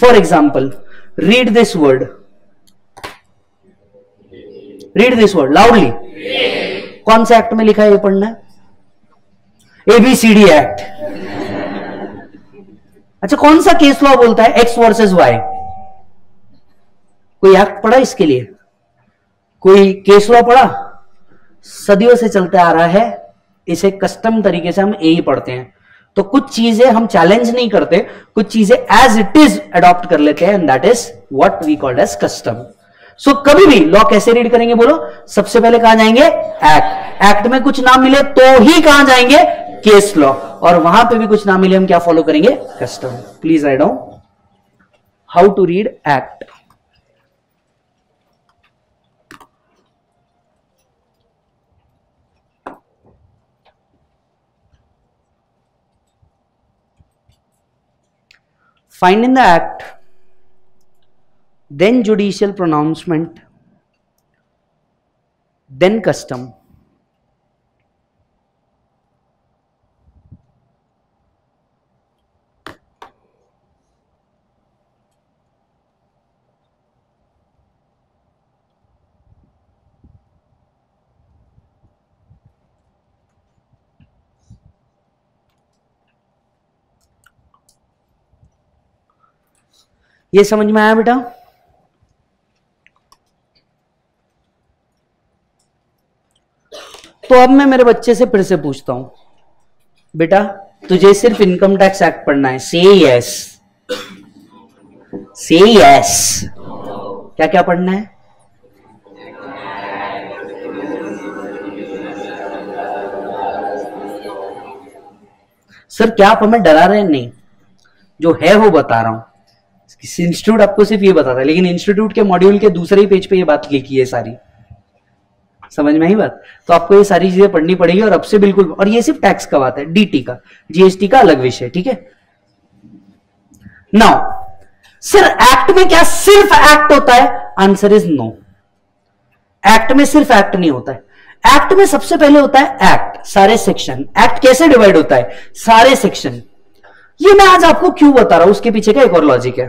for example read this word read this word loudly कौन से एक्ट में लिखा है ये पढ़ना है एबीसीडी एक्ट अच्छा कौन सा केस लॉ बोलता है एक्स वर्सेस वाई कोई एक्ट पढ़ा इसके लिए कोई केस लॉ पढ़ा सदियों से चलता आ रहा है इसे कस्टम तरीके से हम ए ही पढ़ते हैं तो कुछ चीजें हम चैलेंज नहीं करते कुछ चीजें एज इट इज अडॉप्ट कर लेते हैं and that is what we called as custom so कभी भी लॉ कैसे रीड करेंगे बोलो सबसे पहले कहा जाएंगे एक्ट एक्ट में कुछ नाम मिले तो ही कहा जाएंगे केस लॉ और वहां पे भी कुछ नाम मिले हम क्या फॉलो करेंगे custom please write down how to read act Find in the act, then judicial pronouncement, then custom. ये समझ में आया बेटा तो अब मैं मेरे बच्चे से फिर से पूछता हूं बेटा तुझे सिर्फ इनकम टैक्स एक्ट पढ़ना है से यस से यस क्या क्या पढ़ना है सर क्या आप हमें डरा रहे हैं नहीं जो है वो बता रहा हूं इंस्टीट्यूट आपको सिर्फ ये बताता है लेकिन इंस्टीट्यूट के मॉड्यूल के दूसरे ही पेज पे ये बात लिखी है सारी समझ में ही बात तो आपको ये सारी चीजें पढ़नी पड़ेगी और अब से बिल्कुल और ये सिर्फ टैक्स का बात है डीटी का जीएसटी का अलग विषय ठीक है नाउ सर एक्ट में क्या सिर्फ एक्ट होता है आंसर इज नो एक्ट में सिर्फ एक्ट नहीं होता है एक्ट में सबसे पहले होता है एक्ट सारे सेक्शन एक्ट कैसे डिवाइड होता है सारे सेक्शन ये मैं आज आपको क्यों बता रहा हूं उसके पीछे का एक और लॉजिक है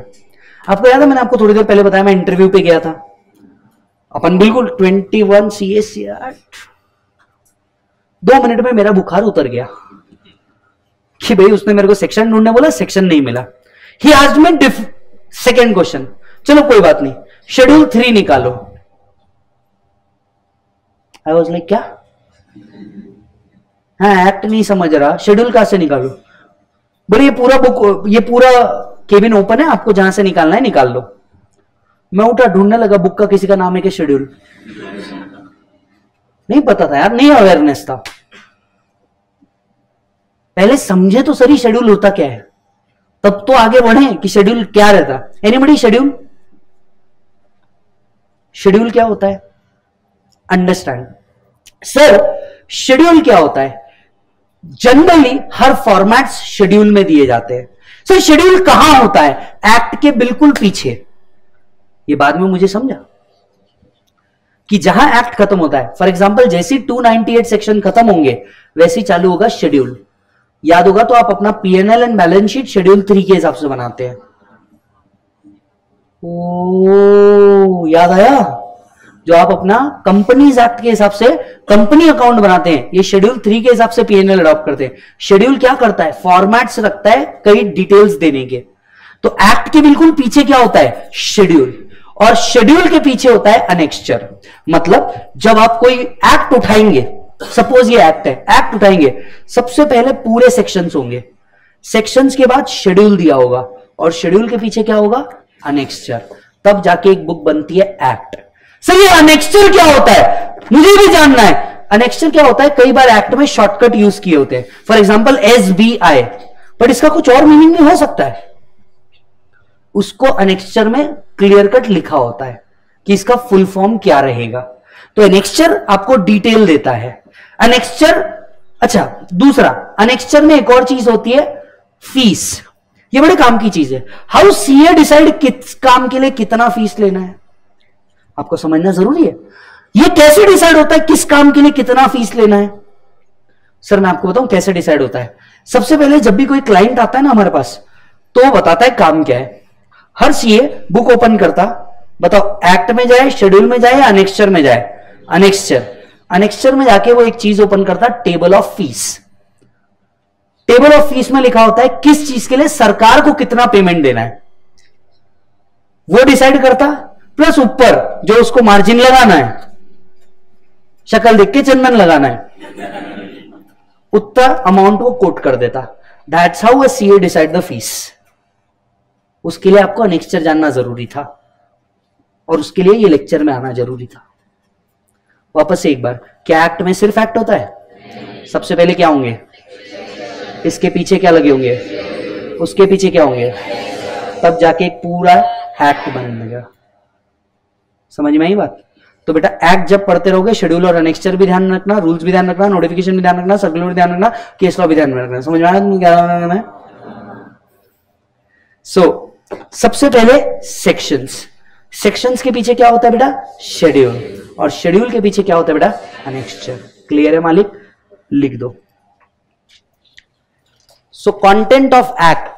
आपको याद है मैंने आपको थोड़ी देर पहले बताया मैं इंटरव्यू पे गया था अपन बिल्कुल ट्वेंटी वन सी एस दो मिनट में मेरा बुखार उतर गया कि भाई उसने मेरे को सेक्शन ढूंढने बोला सेक्शन नहीं मिला ही आज में डिफ सेकेंड क्वेश्चन चलो कोई बात नहीं शेड्यूल थ्री निकालो आई वॉज लाइक क्या हाँ एक्ट नहीं समझ रहा शेड्यूल कहा से निकालो बोले ये पूरा बुक ये पूरा केबिन ओपन है आपको जहां से निकालना है निकाल लो मैं उठा ढूंढने लगा बुक का किसी का नाम है क्या शेड्यूल नहीं पता था यार नहीं अवेयरनेस था पहले समझे तो सर ही शेड्यूल होता क्या है तब तो आगे बढ़े कि शेड्यूल क्या रहता बड़ी शेड्यूल शेड्यूल क्या होता है अंडरस्टैंड सर शेड्यूल क्या होता है जनरली हर फॉर्मेट शेड्यूल में दिए जाते हैं सर शेड्यूल कहां होता है एक्ट के बिल्कुल पीछे ये बाद में मुझे समझा कि जहां एक्ट खत्म होता है फॉर एग्जाम्पल जैसी 298 सेक्शन खत्म होंगे वैसे चालू होगा शेड्यूल याद होगा तो आप अपना PNL and balance sheet schedule three के हिसाब से बनाते हैं ओ याद आया जो आप अपना कंपनीज एक्ट के हिसाब से कंपनी अकाउंट बनाते हैं ये शेड्यूल थ्री के हिसाब से पीएनएल अडॉप्ट करते हैं शेड्यूल क्या करता है फॉर्मेट्स रखता है कई डिटेल्स देने के तो एक्ट के बिल्कुल पीछे क्या होता है शेड्यूल और शेड्यूल के पीछे होता है अनेक्स्चर मतलब जब आप कोई एक्ट उठाएंगे सपोज ये एक्ट है एक्ट उठाएंगे सबसे पहले पूरे सेक्शन होंगे सेक्शन के बाद शेड्यूल दिया होगा और शेड्यूल के पीछे क्या होगा अनेक्स्चर तब जाके एक बुक बनती है एक्ट सर ये अनेक्चर क्या होता है मुझे भी जानना है अनेक्चर क्या होता है कई बार एक्ट में शॉर्टकट यूज किए होते हैं for example S B I but इसका कुछ और मीनिंग भी हो सकता है उसको अनेक्स्चर में क्लियर कट लिखा होता है कि इसका फुल फॉर्म क्या रहेगा तो अनेक्स्चर आपको डिटेल देता है अनेक्स्चर अच्छा दूसरा अनेक्स्चर में एक और चीज होती है फीस ये बड़े काम की चीज है हाउ सीए डिसाइड किस काम के लिए कितना फीस लेना है आपको समझना जरूरी है ये कैसे डिसाइड होता है किस काम के लिए कितना फीस लेना है सर मैं आपको बताऊं कैसे डिसाइड होता है सबसे पहले जब भी कोई क्लाइंट आता है ना हमारे पास तो बताता है काम क्या है हर सीए बुक ओपन करता बताओ एक्ट में जाए शेड्यूल में जाए अनेक्चर में जाए अनेक्चर अनेक्चर में जाके वो एक चीज ओपन करता table of fees table of fees में लिखा होता है किस चीज के लिए सरकार को कितना पेमेंट देना है वो डिसाइड करता प्लस ऊपर जो उसको मार्जिन लगाना है शक्ल देख के चंदन लगाना है उत्तर अमाउंट को कोट कर देता that's how a CA decide the fees उसके लिए आपको अनेक्चर जानना जरूरी था और उसके लिए ये लेक्चर में आना जरूरी था वापस से एक बार क्या एक्ट में सिर्फ एक्ट होता है सबसे पहले क्या होंगे इसके पीछे क्या लगे होंगे उसके पीछे क्या होंगे तब जाके एक पूरा हैक्ट बनेगा समझ में आई बात तो बेटा एक्ट जब पढ़ते रहोगे शेड्यूल और अनेक्चर भी ध्यान रखना रूल्स भी ध्यान रखना नोटिफिकेशन भी ध्यान रखना सर्कुलर भी ध्यान रखना केस लॉ भी ध्यान रखना समझ में आया तुम क्या है सो so, सबसे पहले सेक्शंस सेक्शंस के पीछे क्या होता है बेटा शेड्यूल और शेड्यूल के पीछे क्या होता है बेटा अनेक्स्चर क्लियर है मालिक लिख दो so content of act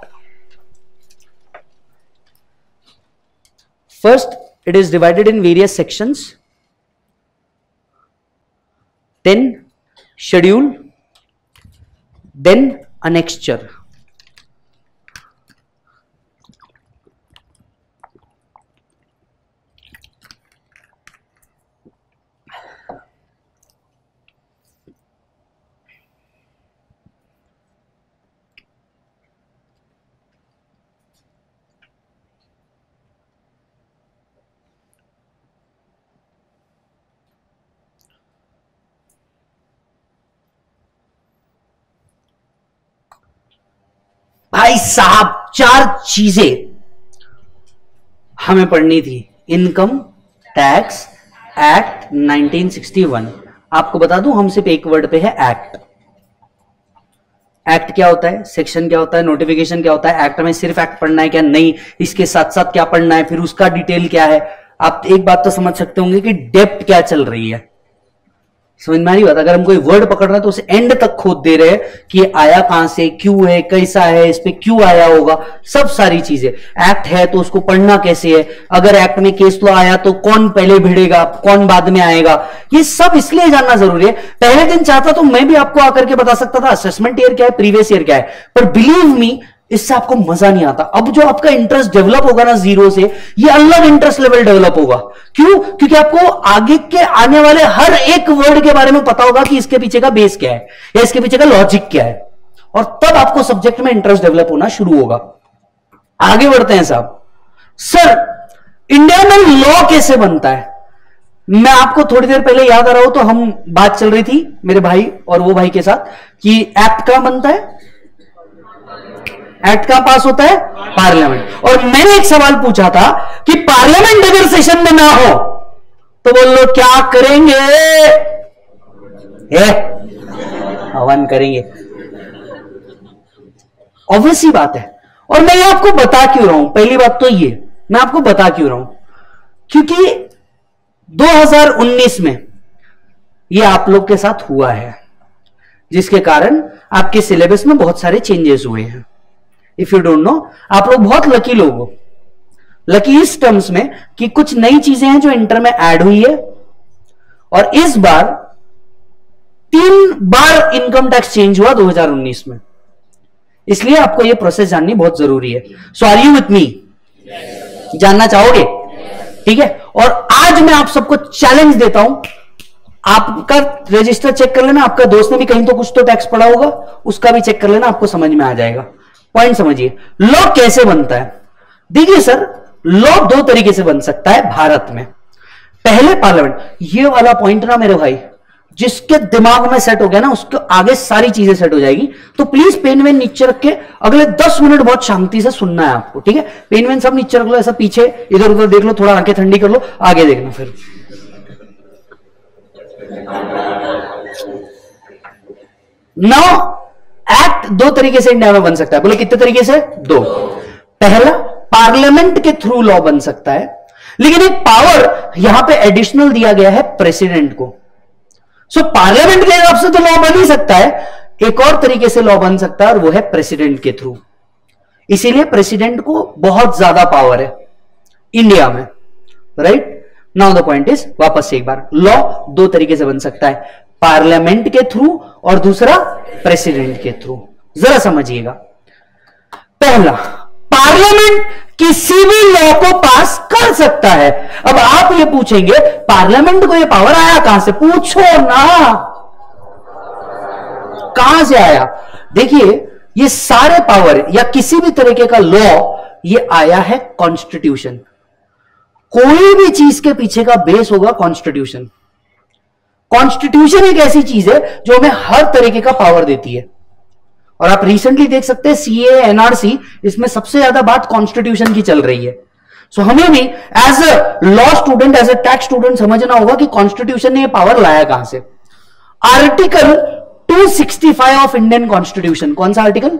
first it is divided in various sections. Then schedule, then annexure. भाई साहब चार चीजें हमें पढ़नी थी इनकम टैक्स एक्ट 1961 आपको बता दूं सिर्फ एक वर्ड पे है एक्ट एक्ट क्या होता है सेक्शन क्या होता है नोटिफिकेशन क्या होता है एक्ट में सिर्फ एक्ट पढ़ना है क्या नहीं इसके साथ साथ क्या पढ़ना है फिर उसका डिटेल क्या है आप एक बात तो समझ सकते होंगे कि डेप्ट क्या चल रही है समझ में आ रही बात अगर हम कोई वर्ड पकड़ रहे हैं तो उसे एंड तक खोद दे रहे हैं कि आया कहां से क्यों है कैसा है इस पर क्यों आया होगा सब सारी चीजें एक्ट है तो उसको पढ़ना कैसे है अगर एक्ट में केस लॉ तो आया तो कौन पहले भिड़ेगा कौन बाद में आएगा ये सब इसलिए जानना जरूरी है पहले दिन चाहता तो मैं भी आपको आकर के बता सकता था असेसमेंट ईयर क्या है प्रीवियस ईयर क्या है पर बिलीव मी इससे आपको मजा नहीं आता अब जो आपका इंटरेस्ट डेवलप होगा ना जीरो से ये अलग इंटरेस्ट लेवल डेवलप होगा क्यों क्योंकि आपको आगे के आने वाले हर एक वर्ड के बारे में पता होगा कि इसके पीछे का बेस क्या है या इसके पीछे का लॉजिक क्या है और तब आपको सब्जेक्ट में इंटरेस्ट डेवलप होना शुरू होगा आगे बढ़ते हैं साहब सर इंडिया में लॉ कैसे बनता है मैं आपको थोड़ी देर पहले याद आ रहा हूं तो हम बात चल रही थी मेरे भाई और वो भाई के साथ कि एक्ट कहां बनता है एक्ट का पास होता है पार्लियामेंट और मैंने एक सवाल पूछा था कि पार्लियामेंट अगर सेशन में ना हो तो बोल लो क्या करेंगे आह्वान करेंगे ऑब्वियस ही बात है और मैं ये आपको बता क्यों रहा हूं पहली बात तो ये मैं आपको बता क्यों रहा हूं क्योंकि 2019 में ये आप लोग के साथ हुआ है जिसके कारण आपके सिलेबस में बहुत सारे चेंजेस हुए हैं इफ यू डोंट नो आप लोग बहुत लकी लोग हो लकी इस टर्म्स में कि कुछ नई चीजें हैं जो इंटर में ऐड हुई है और इस बार तीन बार इनकम टैक्स चेंज हुआ 2019 में इसलिए आपको यह प्रोसेस जाननी बहुत जरूरी है so are you with me जानना चाहोगे ठीक है और आज मैं आप सबको चैलेंज देता हूं आपका रजिस्टर चेक कर लेना आपका दोस्त ने भी कहीं तो कुछ तो टैक्स पड़ा होगा उसका भी चेक कर लेना आपको समझ में आ जाएगा पॉइंट समझिए लॉ कैसे बनता है देखिए सर लॉ दो तरीके से बन सकता है भारत में पहले पार्लियामेंट ये वाला पॉइंट ना मेरे भाई जिसके दिमाग में सेट हो गया ना उसके आगे सारी चीजें सेट हो जाएगी तो प्लीज पेन वेन नीचे रख के अगले दस मिनट बहुत शांति से सुनना है आपको ठीक है पेन वेन सब नीचे रख लो ऐसा पीछे इधर उधर देख लो थोड़ा आंखें ठंडी कर लो आगे देखना फिर नौ एक्ट दो तरीके से इंडिया में बन सकता है बोले कितने तरीके से दो पहला पार्लियामेंट के थ्रू लॉ बन सकता है लेकिन एक पावर यहां पे एडिशनल दिया गया है प्रेसिडेंट को सो so, पार्लियामेंट के हिसाब से तो लॉ बन ही सकता है एक और तरीके से लॉ बन सकता है और वो है प्रेसिडेंट के थ्रू इसीलिए प्रेसिडेंट को बहुत ज्यादा पावर है इंडिया में right now the point is वापस एक बार लॉ दो तरीके से बन सकता है पार्लियामेंट के थ्रू और दूसरा प्रेसिडेंट के थ्रू जरा समझिएगा पहला पार्लियामेंट किसी भी लॉ को पास कर सकता है अब आप ये पूछेंगे पार्लियामेंट को ये पावर आया कहां से पूछो ना कहां से आया देखिए ये सारे पावर या किसी भी तरीके का लॉ ये आया है कॉन्स्टिट्यूशन कोई भी चीज के पीछे का बेस होगा कॉन्स्टिट्यूशन कॉन्स्टिट्यूशन एक ऐसी चीज है जो हमें हर तरीके का पावर देती है और आप रिसेंटली देख सकते हैं सी एनआरसी इसमें सबसे ज्यादा बात कॉन्स्टिट्यूशन की चल रही है सो so, हमें भी as a law student as a tax student समझना होगा कि कॉन्स्टिट्यूशन ने ये पावर लाया कहां से आर्टिकल 265 ऑफ इंडियन कॉन्स्टिट्यूशन कौन सा article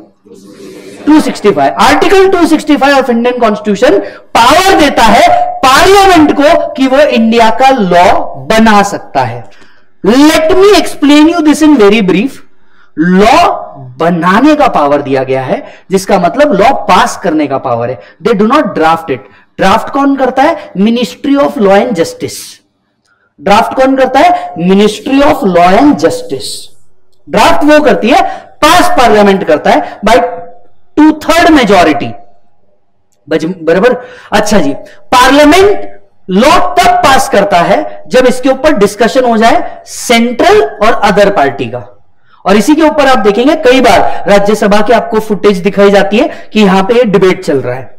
265 article 265 of Indian constitution power देता है पार्लियामेंट को कि वो इंडिया का लॉ बना सकता है let me explain you this in very brief law बनाने का पावर दिया गया है जिसका मतलब लॉ पास करने का पावर है they do not draft it draft कौन करता है ministry of law and justice draft कौन करता है ministry of law and justice draft वो करती है पास पार्लियामेंट करता है बाय टू थर्ड मेजोरिटी बराबर अच्छा जी पार्लियामेंट लॉ तब पास करता है जब इसके ऊपर डिस्कशन हो जाए सेंट्रल और अदर पार्टी का और इसी के ऊपर आप देखेंगे कई बार राज्यसभा के आपको फुटेज दिखाई जाती है कि यहां पे ये डिबेट चल रहा है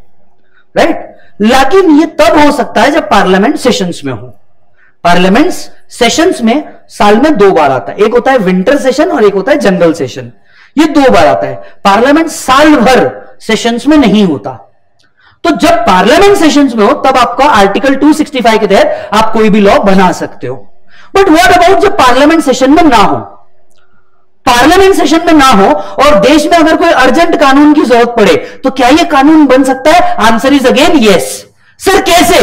राइट लेकिन ये तब हो सकता है जब पार्लियामेंट सेशंस में हो पार्लियामेंट सेशंस में साल में दो बार आता है एक होता है विंटर सेशन और एक होता है जनरल सेशन ये दो बार आता है पार्लियामेंट साल भर सेशंस में नहीं होता तो जब पार्लियामेंट सेशंस में हो तब आपका आर्टिकल 265 के तहत आप कोई भी लॉ बना सकते हो बट व्हाट अबाउट जब पार्लियामेंट सेशन में ना हो पार्लियामेंट सेशन में ना हो और देश में अगर कोई अर्जेंट कानून की जरूरत पड़े तो क्या यह कानून बन सकता है answer is again yes sir कैसे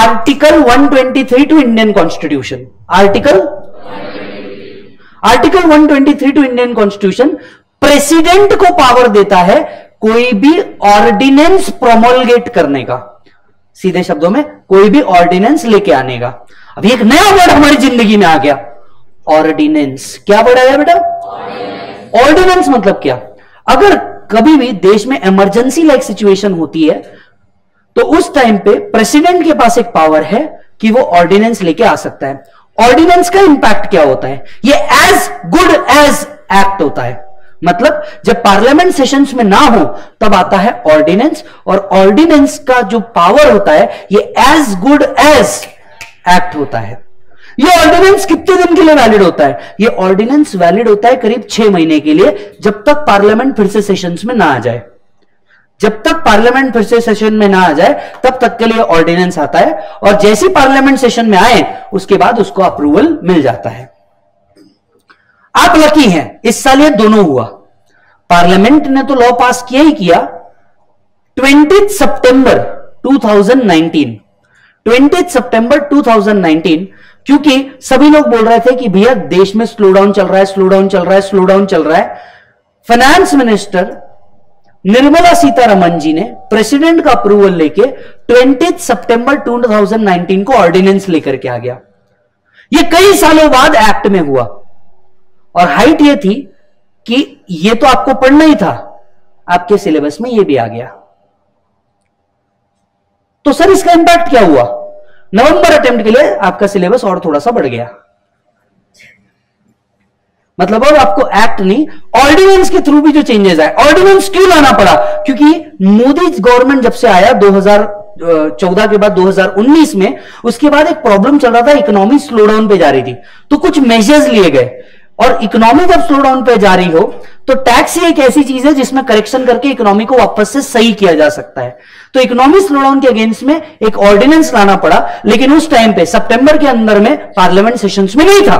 article 123 two Indian constitution article article 123 two Indian constitution president को पावर देता है कोई भी ऑर्डिनेंस प्रोमोलगेट करने का सीधे शब्दों में कोई भी ऑर्डिनेंस लेके आने का अभी एक नया वर्ड हमारी जिंदगी में आ गया ऑर्डिनेंस क्या वर्ड आया बेटा ऑर्डिनेंस मतलब क्या अगर कभी भी देश में इमरजेंसी लाइक सिचुएशन होती है तो उस टाइम पे प्रेसिडेंट के पास एक पावर है कि वो ऑर्डिनेंस लेके आ सकता है ऑर्डिनेंस का इंपैक्ट क्या होता है ये एज गुड एज एक्ट होता है मतलब जब पार्लियामेंट सेशंस में ना हो तब आता है ऑर्डिनेंस और ऑर्डिनेंस का जो पावर होता है ये एज गुड एज एक्ट होता है ये ऑर्डिनेंस कितने दिन के लिए वैलिड होता है ये ऑर्डिनेंस वैलिड होता है करीब छह महीने के लिए जब तक पार्लियामेंट फिर से सेशंस में ना आ जाए जब तक पार्लियामेंट फिर से सेशन में ना आ जाए तब तक के लिए ऑर्डिनेंस आता है और जैसे पार्लियामेंट सेशन में आए उसके बाद उसको अप्रूवल मिल जाता है आप लकी हैं इस साल ये दोनों हुआ पार्लियामेंट ने तो लॉ पास किया ही किया ट्वेंटी सितंबर 2019 20 सितंबर 2019 क्योंकि सभी लोग बोल रहे थे कि भैया देश में स्लो डाउन चल रहा है स्लो डाउन चल रहा है स्लो डाउन चल रहा है फाइनेंस मिनिस्टर निर्मला सीतारमन जी ने प्रेसिडेंट का अप्रूवल लेके 20 सितंबर 2019 को ऑर्डिनेंस लेकर के आ गया ये कई सालों बाद एक्ट में हुआ और हाइट ये थी कि ये तो आपको पढ़ना ही था आपके सिलेबस में ये भी आ गया तो सर इसका इंपैक्ट क्या हुआ नवंबर अटेम्प्ट के लिए आपका सिलेबस और थोड़ा सा बढ़ गया मतलब अब आपको एक्ट नहीं ऑर्डिनेंस के थ्रू भी जो चेंजेस आए ऑर्डिनेंस क्यों लाना पड़ा क्योंकि मोदी गवर्नमेंट जब से आया 2014 के बाद 2019 में उसके बाद एक प्रॉब्लम चल रहा था इकोनॉमी स्लो डाउन पे जा रही थी तो कुछ मेजर्स लिए गए और इकोनॉमी जब स्लो डाउन पे जा रही हो तो टैक्स ही एक ऐसी चीज है जिसमें करेक्शन करके इकोनॉमी को वापस से सही किया जा सकता है तो इकोनॉमी स्लो डाउन के अगेंस्ट में एक ऑर्डिनेंस लाना पड़ा लेकिन उस टाइम पे सितंबर के अंदर में पार्लियामेंट सेशन में नहीं था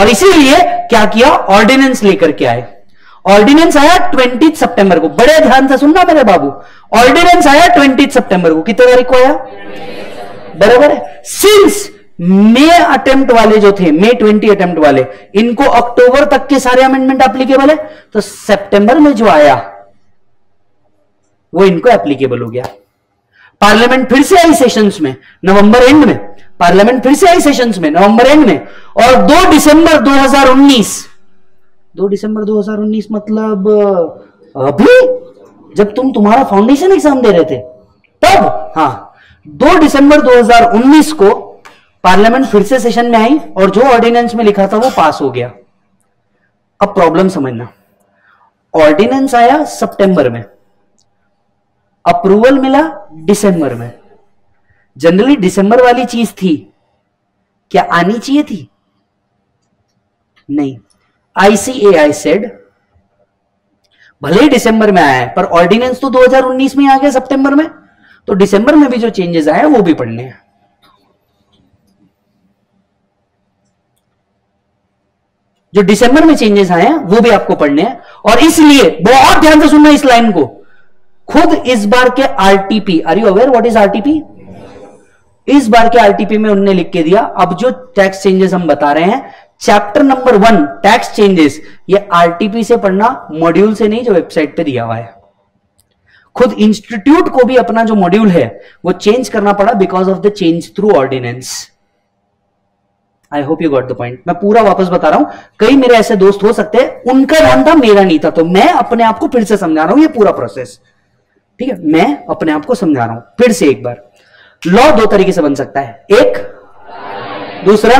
और इसीलिए क्या किया ऑर्डिनेंस लेकर के आए ऑर्डिनेंस आया ट्वेंटी सितंबर को बड़े ध्यान से सुनना मेरे बाबू ऑर्डिनेंस आया ट्वेंटी सितंबर को कितने तारीख को आया बराबर है सिंस मे अटेम्प्ट वाले जो थे मे ट्वेंटी अटेम्प्ट वाले इनको अक्टूबर तक के सारे अमेंडमेंट एप्लीकेबल है तो सेप्टेंबर में जो आया वो इनको एप्लीकेबल हो गया पार्लियामेंट फिर से आई सेशंस में नवंबर एंड में पार्लियामेंट फिर से आई सेशंस में नवंबर एंड में और 2 दिसंबर 2019 2 दिसंबर 2019 मतलब अभी जब तुम तुम्हारा फाउंडेशन एग्जाम दे रहे थे तब हाँ 2 दिसंबर 2019 को पार्लियामेंट फिर से सेशन में आई और जो ऑर्डिनेंस में लिखा था वो पास हो गया अब प्रॉब्लम समझना ऑर्डिनेंस आया सितंबर में अप्रूवल मिला दिसंबर में जनरली दिसंबर वाली चीज थी क्या आनी चाहिए थी नहीं आई सेड भले ही दिसंबर में आया है पर ऑर्डिनेंस तो 2019 में आ गया सितंबर में तो दिसंबर में भी जो चेंजेस आए वो भी पढ़ने हैं जो दिसंबर में चेंजेस आए हैं वो भी आपको पढ़ने हैं और इसलिए बहुत ध्यान से सुनना इस लाइन को खुद इस बार के RTP are you aware what is RTP इस बार के आरटीपी में उनने लिख के दिया अब जो टैक्स चेंजेस हम बता रहे हैं chapter number one tax changes ये आरटीपी से पढ़ना मॉड्यूल से नहीं जो वेबसाइट पे दिया हुआ है खुद इंस्टीट्यूट को भी अपना जो मॉड्यूल है वो चेंज करना पड़ा because of the change through ordinance I hope you got the point मैं पूरा वापस बता रहा हूं कई मेरे ऐसे दोस्त हो सकते हैं उनका नाम था मेरा नहीं था तो मैं अपने आप को फिर से समझा रहा हूं ये पूरा प्रोसेस ठीक है मैं अपने आप को समझा रहा हूं फिर से एक बार लॉ दो तरीके से बन सकता है एक दूसरा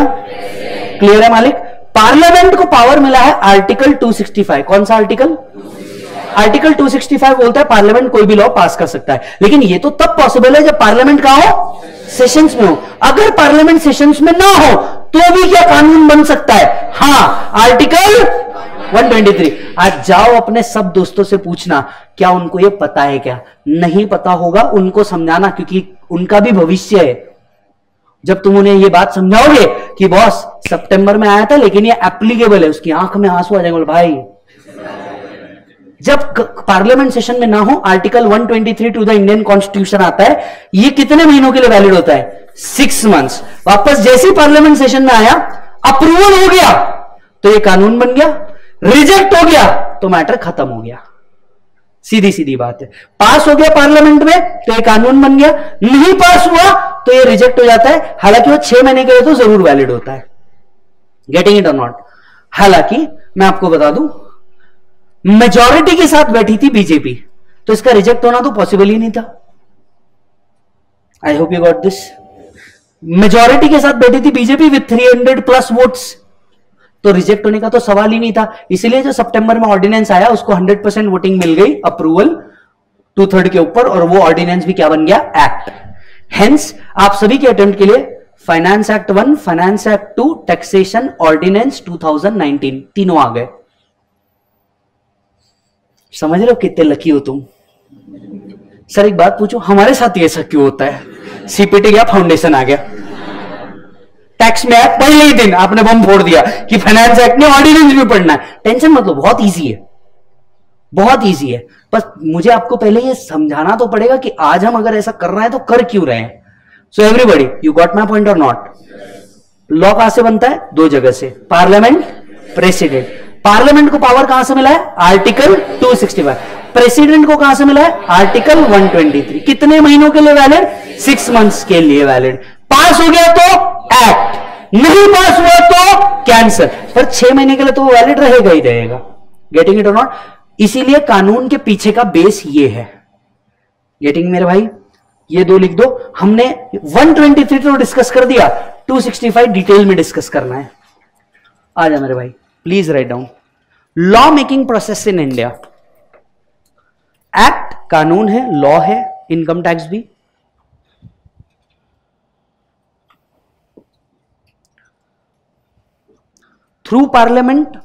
क्लियर है मालिक पार्लियामेंट को पावर मिला है आर्टिकल 265 कौन सा आर्टिकल आर्टिकल 265 बोलता है पार्लियामेंट कोई भी लॉ पास कर सकता है लेकिन ये तो तब पॉसिबल है जब पार्लियामेंट का हो सेशंस में हो अगर पार्लियामेंट सेशंस में ना हो तो भी क्या कानून बन सकता है हाँ आर्टिकल 123 आज जाओ अपने सब दोस्तों से पूछना क्या उनको ये पता है क्या नहीं पता होगा उनको समझाना क्योंकि उनका भी भविष्य है जब तुम उन्हें ये बात समझाओगे कि बॉस सितंबर में आया था लेकिन ये एप्लीकेबल है उसकी आंख में आंसू आ जाएंगे भाई जब पार्लियामेंट सेशन में ना हो article 123 two the Indian constitution आता है ये कितने महीनों के लिए वैलिड होता है सिक्स मंथ्स वापस जैसे ही पार्लियामेंट सेशन में आया अप्रूवल हो गया तो ये कानून बन गया रिजेक्ट हो गया तो मैटर खत्म हो गया सीधी सीधी बात है पास हो गया पार्लियामेंट में तो ये कानून बन गया नहीं पास हुआ तो ये रिजेक्ट हो जाता है हालांकि वो छह महीने के लिए तो जरूर वैलिड होता है गेटिंग इट और नॉट हालांकि मैं आपको बता दूं मेजोरिटी के साथ बैठी थी बीजेपी तो इसका रिजेक्ट होना तो पॉसिबल ही नहीं था I hope you got this majority के साथ बैठी थी बीजेपी विथ 300 प्लस वोट्स तो रिजेक्ट होने का तो सवाल ही नहीं था इसीलिए जो सितंबर में ऑर्डिनेंस आया उसको 100 परसेंट वोटिंग मिल गई अप्रूवल टू थर्ड के ऊपर और वो ऑर्डिनेंस भी क्या बन गया एक्ट हेंस आप सभी के अटेम्प्ट के लिए finance act one finance act two taxation ordinance 2019 तीनों आ गए समझ रहे हो कितने लकी हो तुम सर एक बात पूछो हमारे साथ ऐसा क्यों होता है सीपीटी गया फाउंडेशन आ गया टैक्स में आया पहले ही दिन आपने बम फोड़ दिया कि फाइनेंस एक्ट में ऑर्डिनेंस भी पढ़ना है टेंशन मतलब बहुत ईजी है बहुत ईजी है बस मुझे आपको पहले ये समझाना तो पड़ेगा कि आज हम अगर ऐसा कर रहे हैं तो कर क्यों रहे हैं so everybody you got my point or not law कहां से बनता है दो जगह से पार्लियामेंट प्रेसिडेंट पार्लियामेंट को पावर कहां से मिला है आर्टिकल 265 प्रेसिडेंट को कहां से मिला है आर्टिकल 123 कितने महीनों के लिए वैलिड सिक्स मंथ्स के लिए वैलिड पास हो गया तो एक्ट नहीं पास हुआ तो कैंसर पर छह महीने के लिए तो वैलिड रहेगा ही रहेगा गेटिंग इट और नॉट इसीलिए कानून के पीछे का बेस ये है गेटिंग मेरे भाई ये दो लिख दो हमने 123 तो डिस्कस कर दिया 265 डिटेल में डिस्कस करना है आ जा मेरे भाई please write down law making process in India act कानून है लॉ है इनकम टैक्स भी through parliament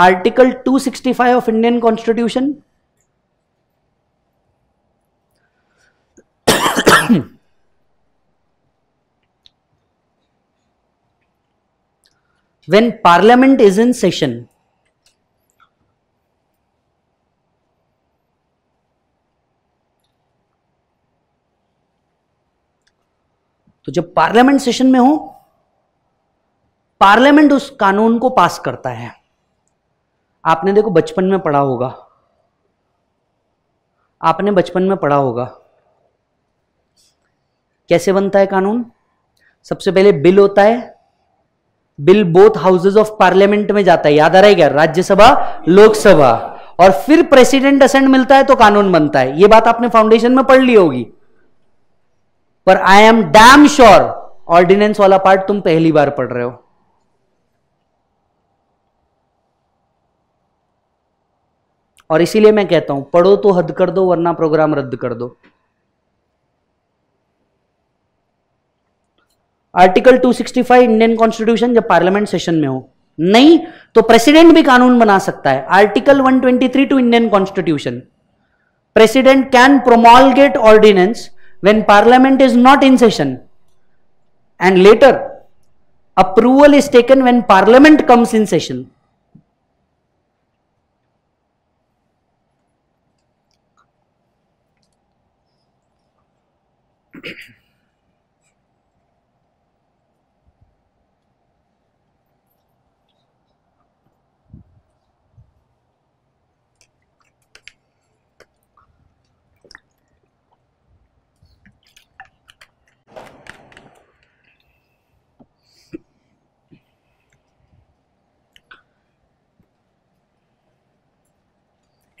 article 265 of Indian constitution when parliament is in session तो जब पार्लियामेंट सेशन में हो पार्लियामेंट उस कानून को पास करता है आपने देखो बचपन में पढ़ा होगा आपने बचपन में पढ़ा होगा कैसे बनता है कानून सबसे पहले बिल होता है bill both houses of parliament में जाता है याद आ रहा क्या राज्यसभा लोकसभा और फिर प्रेसिडेंट असेंट मिलता है तो कानून बनता है यह बात आपने फाउंडेशन में पढ़ ली होगी पर I am damn sure ordinance वाला पार्ट तुम पहली बार पढ़ रहे हो और इसीलिए मैं कहता हूं पढ़ो तो हद कर दो वरना प्रोग्राम रद्द कर दो आर्टिकल 265 इंडियन कॉन्स्टिट्यूशन जब पार्लियामेंट सेशन में हो नहीं तो प्रेसिडेंट भी कानून बना सकता है article 123 two Indian constitution president can promulgate ordinance when parliament is not in session and later approval is taken when parliament comes in session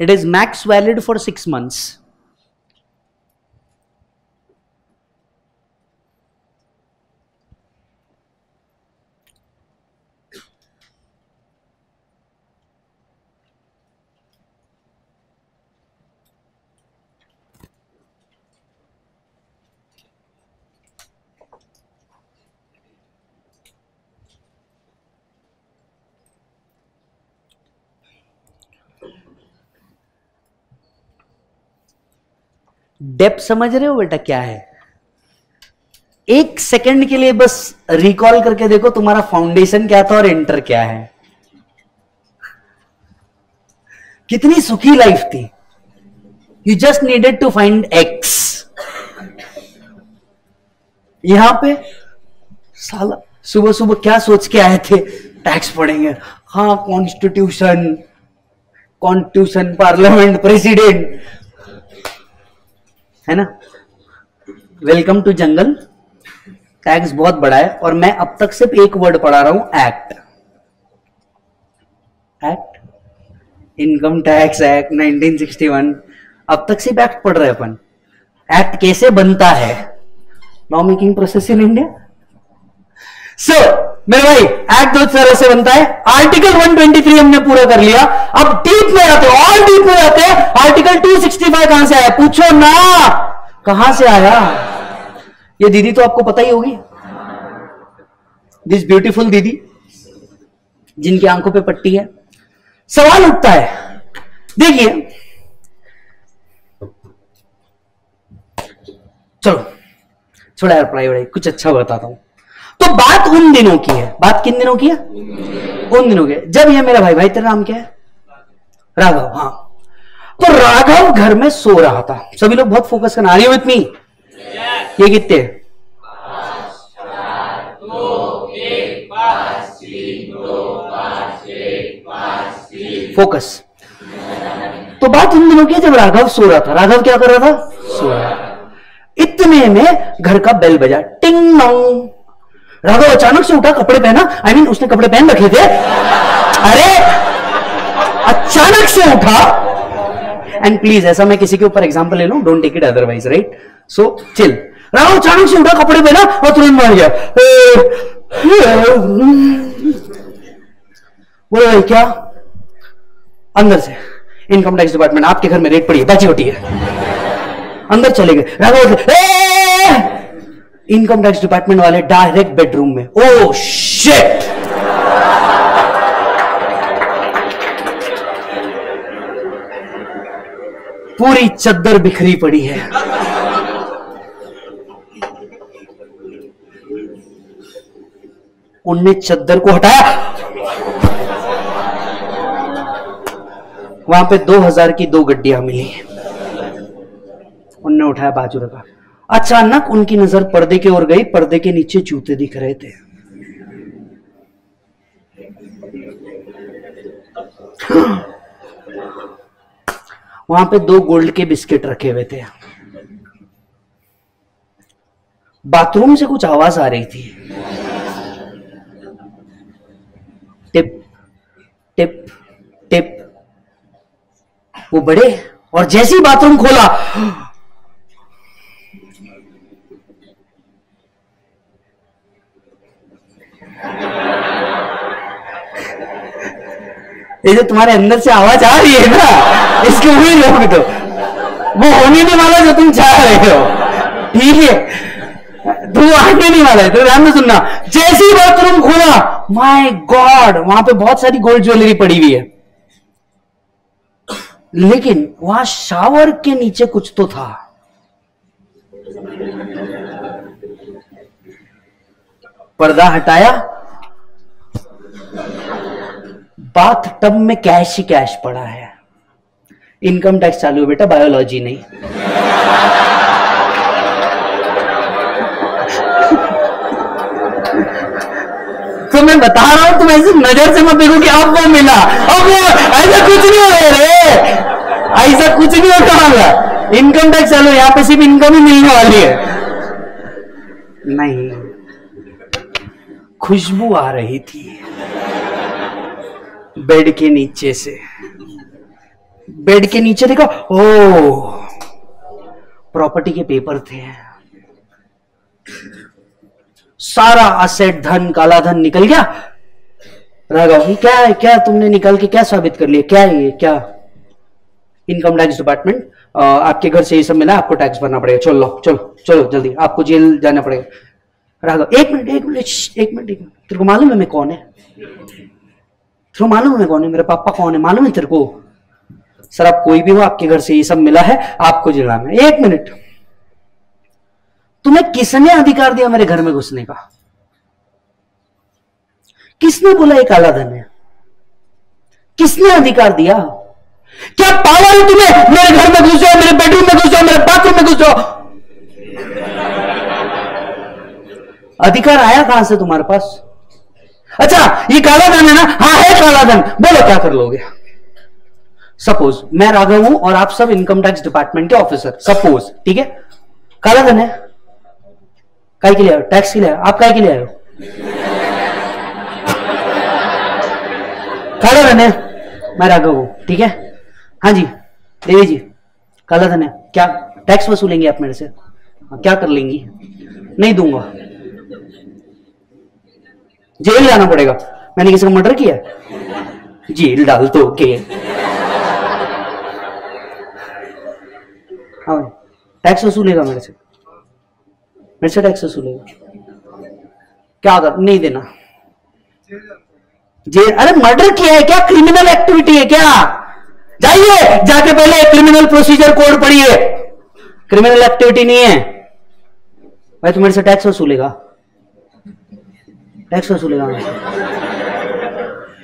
It is max valid for 6 months. डेप समझ रहे हो बेटा क्या है एक सेकंड के लिए बस रिकॉल करके देखो तुम्हारा फाउंडेशन क्या था और एंटर क्या है कितनी सुखी लाइफ थी you just needed to find X यहां पे साला सुबह सुबह क्या सोच के आए थे टैक्स पड़ेंगे हाँ कॉन्स्टिट्यूशन कॉन्स्टिट्यूशन पार्लियामेंट प्रेसिडेंट है ना वेलकम टू जंगल टैक्स बहुत बड़ा है और मैं अब तक सिर्फ एक वर्ड पढ़ा रहा हूं act act income tax act 1961 अब तक सिर्फ एक्ट पढ़ रहे अपन एक्ट कैसे बनता है law making process in India so so, मेरे भाई एक्ट दो तरह से बनता है आर्टिकल 123 हमने पूरा कर लिया अब डीप में आते और डीप में आते हैं आर्टिकल 265 कहां से आया पूछो ना कहां से आया ये दीदी तो आपको पता ही होगी दिस ब्यूटीफुल दीदी जिनकी आंखों पे पट्टी है सवाल उठता है देखिए चलो छोड़ा यार पढ़ाई वढ़ाई कुछ अच्छा बताता हूं तो बात उन दिनों की है बात किन दिनों की है उन दिनों की जब यह मेरा भाई भाई तेरा नाम क्या है राघव हाँ तो राघव घर में सो रहा था सभी लोग बहुत फोकस करना रही हो इतनी ये कितने फोकस तो बात उन दिनों की जब राघव सो रहा था राघव क्या कर रहा था सो रहा इतने में घर का बेल बजा टिंग नोंग राघव अचानक से उठा कपड़े पहना आई I मीन mean, उसने कपड़े पहन रखे थे अरे अचानक से उठा एंड प्लीज ऐसा मैं किसी के ऊपर एग्जाम्पल ले लू don't take it otherwise right so chill Raghav अचानक से उठा कपड़े पहना और तुरंत मार गया बोले भाई क्या अंदर से इनकम टैक्स डिपार्टमेंट आपके घर में रेट पड़ी है बची होती है अंदर चले गए राघव इनकम टैक्स डिपार्टमेंट वाले डायरेक्ट बेडरूम में ओ oh, शिट पूरी चद्दर बिखरी पड़ी है उनने चद्दर को हटाया वहां पे दो हजार की दो गड्डियां मिली उनने उठाया बाजू रखा अचानक उनकी नजर पर्दे की ओर गई पर्दे के नीचे जूते दिख रहे थे वहां पे दो गोल्ड के बिस्किट रखे हुए थे बाथरूम से कुछ आवाज आ रही थी टिप टिप टिप वो बड़े और जैसे ही बाथरूम खोला ये जो तुम्हारे अंदर से आवाज आ रही है ना इसके भी रोक दो वो होने नहीं वाला जो तुम चाह रहे हो ठीक है तू आने नहीं वाला है तो ध्यान में सुनना जैसे ही बाथरूम खोला माय गॉड वहां पे बहुत सारी गोल्ड ज्वेलरी पड़ी हुई है लेकिन वहां शावर के नीचे कुछ तो था पर्दा हटाया टब में कैश ही कैश पड़ा है इनकम टैक्स चालू है बेटा बायोलॉजी नहीं तो मैं बता रहा हूं तुम ऐसे नजर से मत देखो कि अब वो मिला अब वो ऐसा कुछ नहीं हो रे ऐसा कुछ नहीं होता होगा इनकम टैक्स चालू यहां पे सिर्फ इनकम ही मिलने वाली है नहीं खुशबू आ रही थी बेड के नीचे से बेड के नीचे देखो ओ प्रॉपर्टी के पेपर थे सारा असेट धन काला धन निकल गया राघव क्या है क्या तुमने निकाल के क्या साबित कर लिया क्या है ये क्या इनकम टैक्स डिपार्टमेंट आपके घर से ये सब मिला आपको टैक्स भरना पड़ेगा चलो चलो चलो जल्दी आपको जेल जाना पड़ेगा राघव एक मिनट एक मिनट एक मिनट एक मिनट तेरे को मालूम है मैं कौन है तो मालूम है कौन है मेरे पापा कौन है मालूम है तेरे को सर आप कोई भी हो आपके घर से ये सब मिला है आपको जिला में एक मिनट तुम्हें किसने अधिकार दिया मेरे घर में घुसने का किसने बोला ये काला धन है किसने अधिकार दिया क्या पावर है तुम्हें मेरे घर में घुस जाओ मेरे बेडरूम में घुस जाओ मेरे बाथरूम में घुस जाओ अधिकार आया कहां से तुम्हारे पास अच्छा ये कालाधन है ना हाँ है कालाधन बोलो क्या कर लोगे सपोज मैं राघव हूं और आप सब इनकम टैक्स डिपार्टमेंट के ऑफिसर सपोज ठीक है काला धन है काय के लिए आयो टैक्स के लिए आप काय के लिए काला कालाधन है मैं राघव हूं ठीक है हाँ जी देवी जी कालाधन है क्या टैक्स वसूलेंगे आप मेरे से हाँ, क्या कर लेंगी नहीं दूंगा जेल जाना पड़ेगा मैंने किसी को मर्डर किया जेल डाल दो तो के हाँ टैक्स वसूलेगा मेरे से मेरे से टैक्स वसूलेगा क्या कर नहीं देना जेल अरे मर्डर किया है क्या क्रिमिनल एक्टिविटी है क्या जाइए जाके पहले क्रिमिनल प्रोसीजर कोड पढ़िए क्रिमिनल एक्टिविटी नहीं है भाई तुम्हारे तो से टैक्स वसूलेगा टैक्स वसूलेगा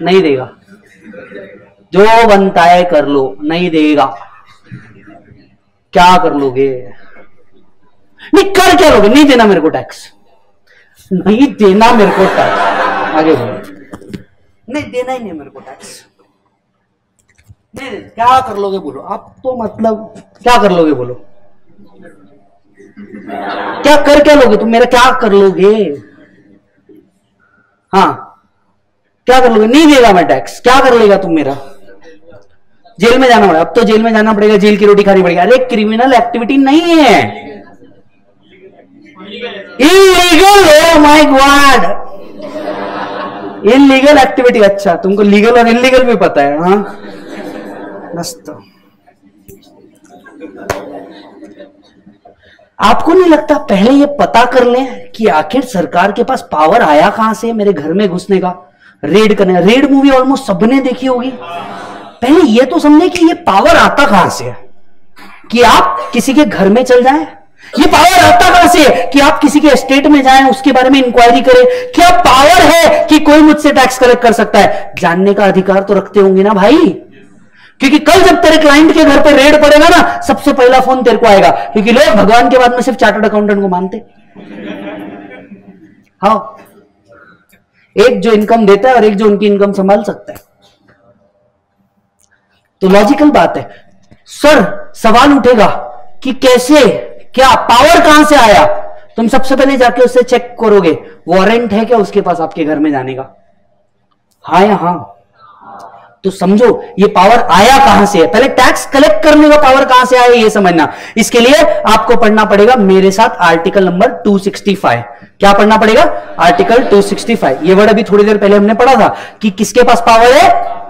नहीं देगा जो बनता है कर लो नहीं देगा क्या कर लोगे नहीं कर क्या लोगे नहीं देना मेरे को टैक्स नहीं देना मेरे को टैक्स आगे बोलो नहीं देना ही नहीं मेरे को टैक्स नहीं क्या कर लोगे बोलो आप तो मतलब क्या कर लोगे बोलो क्या कर क्या लोगे तुम मेरा क्या कर लोगे हाँ क्या कर लोगे नहीं देगा मैं टैक्स क्या कर लेगा तुम मेरा जेल में जाना पड़ेगा अब तो जेल में जाना पड़ेगा जेल की रोटी खानी पड़ेगी अरे क्रिमिनल एक्टिविटी नहीं है illegal oh my God illegal activity अच्छा तुमको लीगल और इलीगल भी पता है हाँ मस्त आपको नहीं लगता पहले ये पता कर लें कि आखिर सरकार के पास पावर आया कहां से मेरे घर में घुसने का रेड करने रेड मूवी ऑलमोस्ट सबने देखी होगी पहले ये तो समझे कि ये पावर आता कहां से है कि आप किसी के घर में चल जाए ये पावर आता कहां से है कि आप किसी के स्टेट में जाए उसके बारे में इंक्वायरी करें क्या पावर है कि कोई मुझसे टैक्स कलेक्ट कर सकता है जानने का अधिकार तो रखते होंगे ना भाई क्योंकि कल जब तेरे क्लाइंट के घर पर रेड पड़ेगा ना सबसे पहला फोन तेरे को आएगा क्योंकि लोग भगवान के बाद में सिर्फ चार्टर्ड अकाउंटेंट को मानते हाँ एक जो इनकम देता है और एक जो उनकी इनकम संभाल सकता है तो लॉजिकल बात है सर सवाल उठेगा कि कैसे क्या पावर कहां से आया तुम सबसे पहले जाके उससे चेक करोगे वारंट है क्या उसके पास आपके घर में जाने का हाँ या हाँ तो समझो ये पावर आया कहां से है पहले टैक्स कलेक्ट करने का पावर कहां से आया ये समझना इसके लिए आपको पढ़ना पड़ेगा मेरे साथ आर्टिकल नंबर 265 क्या पढ़ना पड़ेगा आर्टिकल 265 ये वर्ड अभी थोड़ी देर पहले हमने पढ़ा था कि किसके पास पावर है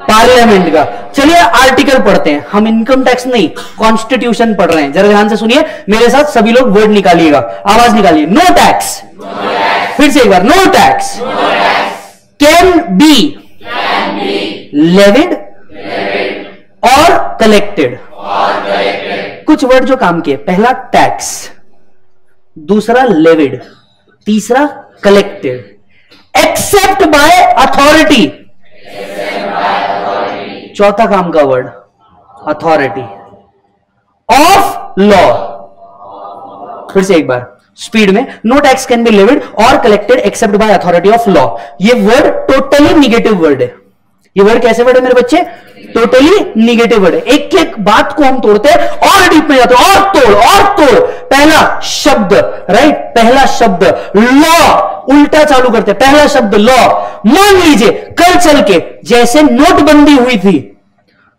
पार्लियामेंट का चलिए आर्टिकल पढ़ते हैं हम इनकम टैक्स नहीं कॉन्स्टिट्यूशन पढ़ रहे हैं जरा ध्यान से सुनिए मेरे साथ सभी लोग वर्ड निकालिएगा आवाज निकालिए नो टैक्स फिर से एक बार no tax can be levied और कलेक्टेड कुछ वर्ड जो काम किए पहला टैक्स दूसरा लेविड तीसरा कलेक्टेड एक्सेप्ट बाय अथॉरिटी चौथा काम का वर्ड अथॉरिटी ऑफ लॉ फिर से एक बार स्पीड में no tax can be levied और collected except by authority of law ये वर्ड टोटली निगेटिव वर्ड है ये वर्ड कैसे वर्ड है मेरे बच्चे टोटली निगेटिव वर्ड है एक एक बात को हम तोड़ते हैं और डीप में जाते हैं और तोड़ और तोड़ पहला शब्द राइट पहला शब्द लॉ उल्टा चालू करते हैं पहला शब्द लॉ मान लीजिए कल चल के जैसे नोटबंदी हुई थी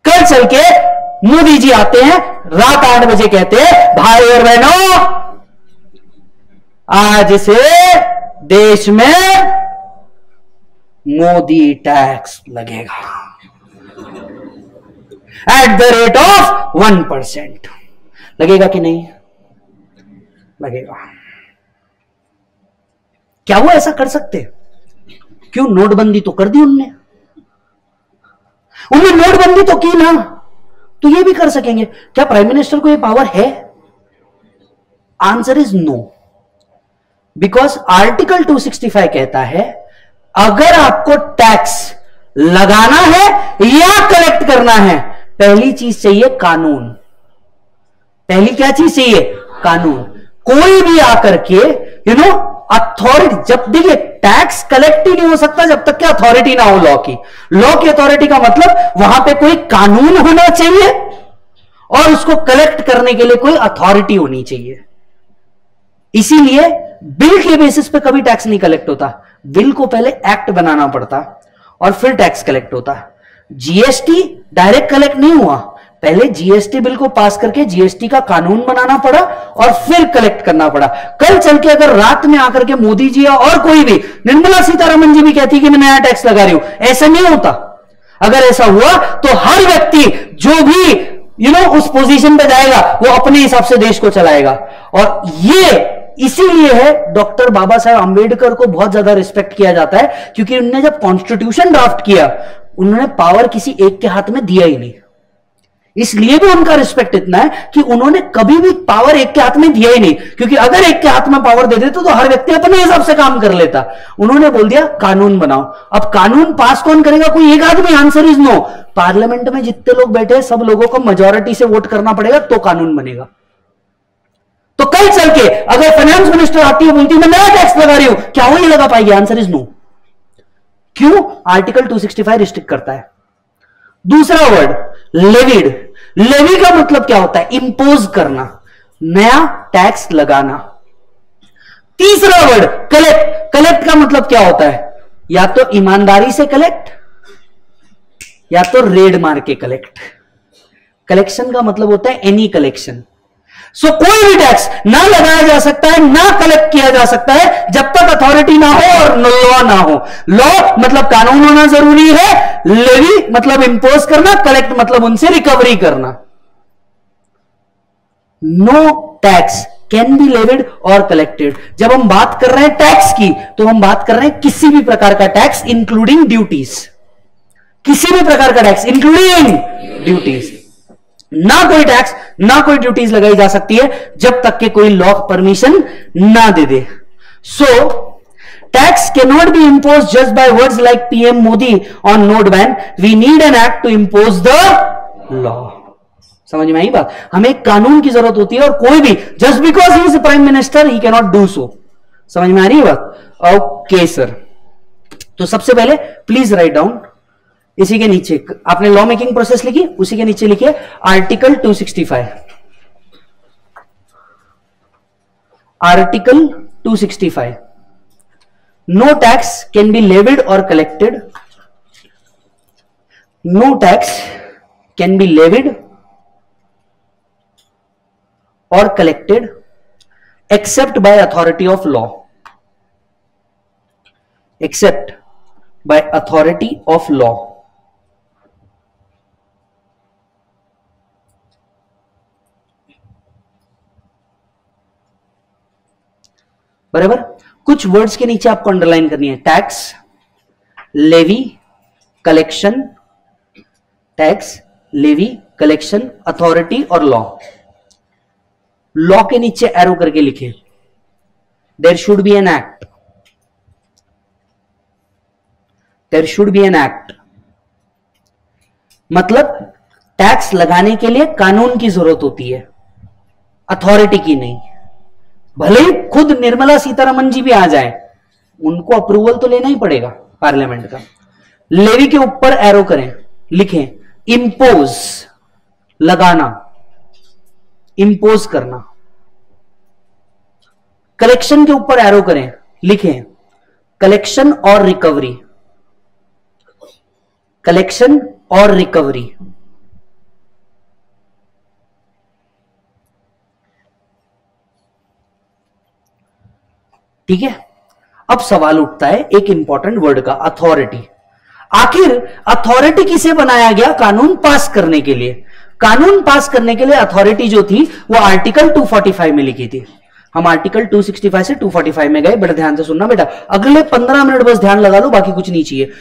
कल चल के मोदी जी आते हैं रात आठ बजे कहते हैं भाई और बहनों आज से देश में मोदी टैक्स लगेगा at the rate of one percent लगेगा कि नहीं लगेगा क्या वो ऐसा कर सकते क्यों नोटबंदी तो कर दी उनने उन्हें नोटबंदी तो की ना तो ये भी कर सकेंगे क्या प्राइम मिनिस्टर को ये पावर है answer is no because article 265 कहता है अगर आपको टैक्स लगाना है या कलेक्ट करना है पहली चीज चाहिए कानून पहली क्या चीज चाहिए कानून कोई भी आकर के यू नो अथॉरिटी जब देखिए टैक्स कलेक्ट ही नहीं हो सकता जब तक कि अथॉरिटी ना हो लॉ की लॉ की अथॉरिटी का मतलब वहां पे कोई कानून होना चाहिए और उसको कलेक्ट करने के लिए कोई अथॉरिटी होनी चाहिए इसीलिए बिल के बेसिस पे कभी टैक्स नहीं कलेक्ट होता बिल को पहले एक्ट बनाना पड़ता और फिर टैक्स कलेक्ट होता जीएसटी डायरेक्ट कलेक्ट नहीं हुआ पहले जीएसटी बिल को पास करके जीएसटी का कानून बनाना पड़ा और फिर कलेक्ट करना पड़ा कल चल के अगर रात में आकर के मोदी जी या और कोई भी निर्मला सीतारमन जी भी कहती कि मैं नया टैक्स लगा रही हूं ऐसा नहीं होता अगर ऐसा हुआ तो हर व्यक्ति जो भी यू you नो know, उस पोजीशन पे जाएगा वो अपने हिसाब से देश को चलाएगा और ये इसीलिए है डॉक्टर बाबा साहेब अंबेडकर को बहुत ज्यादा रिस्पेक्ट किया जाता है क्योंकि उन्होंने जब कॉन्स्टिट्यूशन ड्राफ्ट किया उन्होंने पावर किसी एक के हाथ में दिया ही नहीं इसलिए भी उनका रिस्पेक्ट इतना है कि उन्होंने कभी भी पावर एक के हाथ में दिया ही नहीं क्योंकि अगर एक के हाथ में पावर दे देते तो हर व्यक्ति अपने हिसाब से काम कर लेता उन्होंने बोल दिया कानून बनाओ अब कानून पास कौन करेगा कोई एक आदमी आंसर इज नो पार्लियामेंट में जितने लोग बैठे सब लोगों को मेजोरिटी से वोट करना पड़ेगा तो कानून बनेगा तो कल चल के अगर फाइनेंस मिनिस्टर आती है बोलती मैं नया टैक्स लगा रही हूं क्या वो ये लगा पाएगी आंसर इज नो क्यों आर्टिकल 265 रिस्ट्रिक्ट करता है दूसरा वर्ड लेविड लेवी का मतलब क्या होता है इंपोज करना नया टैक्स लगाना तीसरा वर्ड कलेक्ट कलेक्ट का मतलब क्या होता है या तो ईमानदारी से कलेक्ट या तो रेड मार के कलेक्ट कलेक्शन का मतलब होता है एनी कलेक्शन सो so, कोई भी टैक्स ना लगाया जा सकता है ना कलेक्ट किया जा सकता है जब तक अथॉरिटी ना हो और लॉ ना हो लॉ मतलब कानून होना जरूरी है लेवी मतलब इंपोज करना कलेक्ट मतलब उनसे रिकवरी करना no tax can be levied और कलेक्टेड जब हम बात कर रहे हैं टैक्स की तो हम बात कर रहे हैं किसी भी प्रकार का टैक्स इंक्लूडिंग ड्यूटीज किसी भी प्रकार का टैक्स इंक्लूडिंग ड्यूटीज ना कोई टैक्स ना कोई ड्यूटीज लगाई जा सकती है जब तक के कोई लॉ परमिशन ना दे दे so tax can not be impose just by words like PM Modi on note ban we need an act to impose the law समझ में आई बात हमें कानून की जरूरत होती है और कोई भी just because he is prime minister he cannot do so समझ में आ रही है बात ओके सर तो सबसे पहले प्लीज राइट डाउन इसी के नीचे आपने लॉ मेकिंग प्रोसेस लिखी उसी के नीचे लिखिए article 265 article 265 no tax can be levied और collected no tax can be levied और collected except by authority of law except by authority of law बराबर कुछ वर्ड्स के नीचे आपको अंडरलाइन करनी है tax levy collection tax levy collection authority और लॉ लॉ के नीचे एरो करके लिखे there should be an act there should be an act मतलब टैक्स लगाने के लिए कानून की जरूरत होती है अथॉरिटी की नहीं भले ही खुद निर्मला सीतारमन जी भी आ जाए उनको अप्रूवल तो लेना ही पड़ेगा पार्लियामेंट का लेवी के ऊपर एरो करें लिखें इंपोज लगाना इंपोज करना कलेक्शन के ऊपर एरो करें लिखें कलेक्शन और रिकवरी कलेक्शन और रिकवरी ठीक है अब सवाल उठता है एक इंपॉर्टेंट वर्ड का अथॉरिटी आखिर अथॉरिटी किसे बनाया गया कानून पास करने के लिए कानून पास करने के लिए अथॉरिटी जो थी वो आर्टिकल 245 में लिखी थी हम आर्टिकल 265 से 245 में गए बड़े ध्यान से सुनना बेटा अगले 15 मिनट बस ध्यान लगा लो बाकी कुछ नहीं चाहिए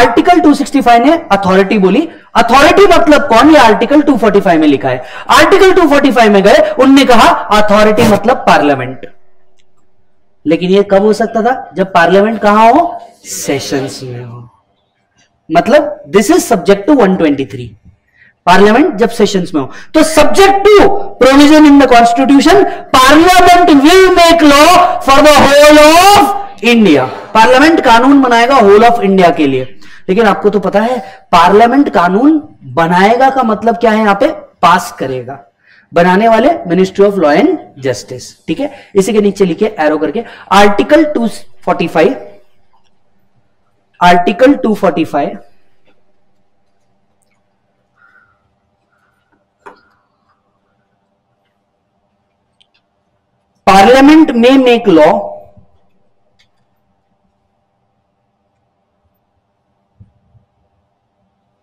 आर्टिकल 265 ने अथॉरिटी बोली अथॉरिटी मतलब कौन ये आर्टिकल 245 में लिखा है आर्टिकल 245 में गए उनने कहा अथॉरिटी मतलब पार्लियामेंट लेकिन ये कब हो सकता था जब पार्लियामेंट कहा हो सेशंस में हो मतलब this is subject to 123 parliament जब सेशंस में हो तो subject to provision in the constitution parliament will make law for the whole of India parliament कानून बनाएगा होल ऑफ इंडिया के लिए लेकिन आपको तो पता है पार्लियामेंट कानून बनाएगा का मतलब क्या है यहां पे पास करेगा बनाने वाले ministry of law and justice ठीक है इसी के नीचे लिखे एरो करके article 245 article 245 parliament may make law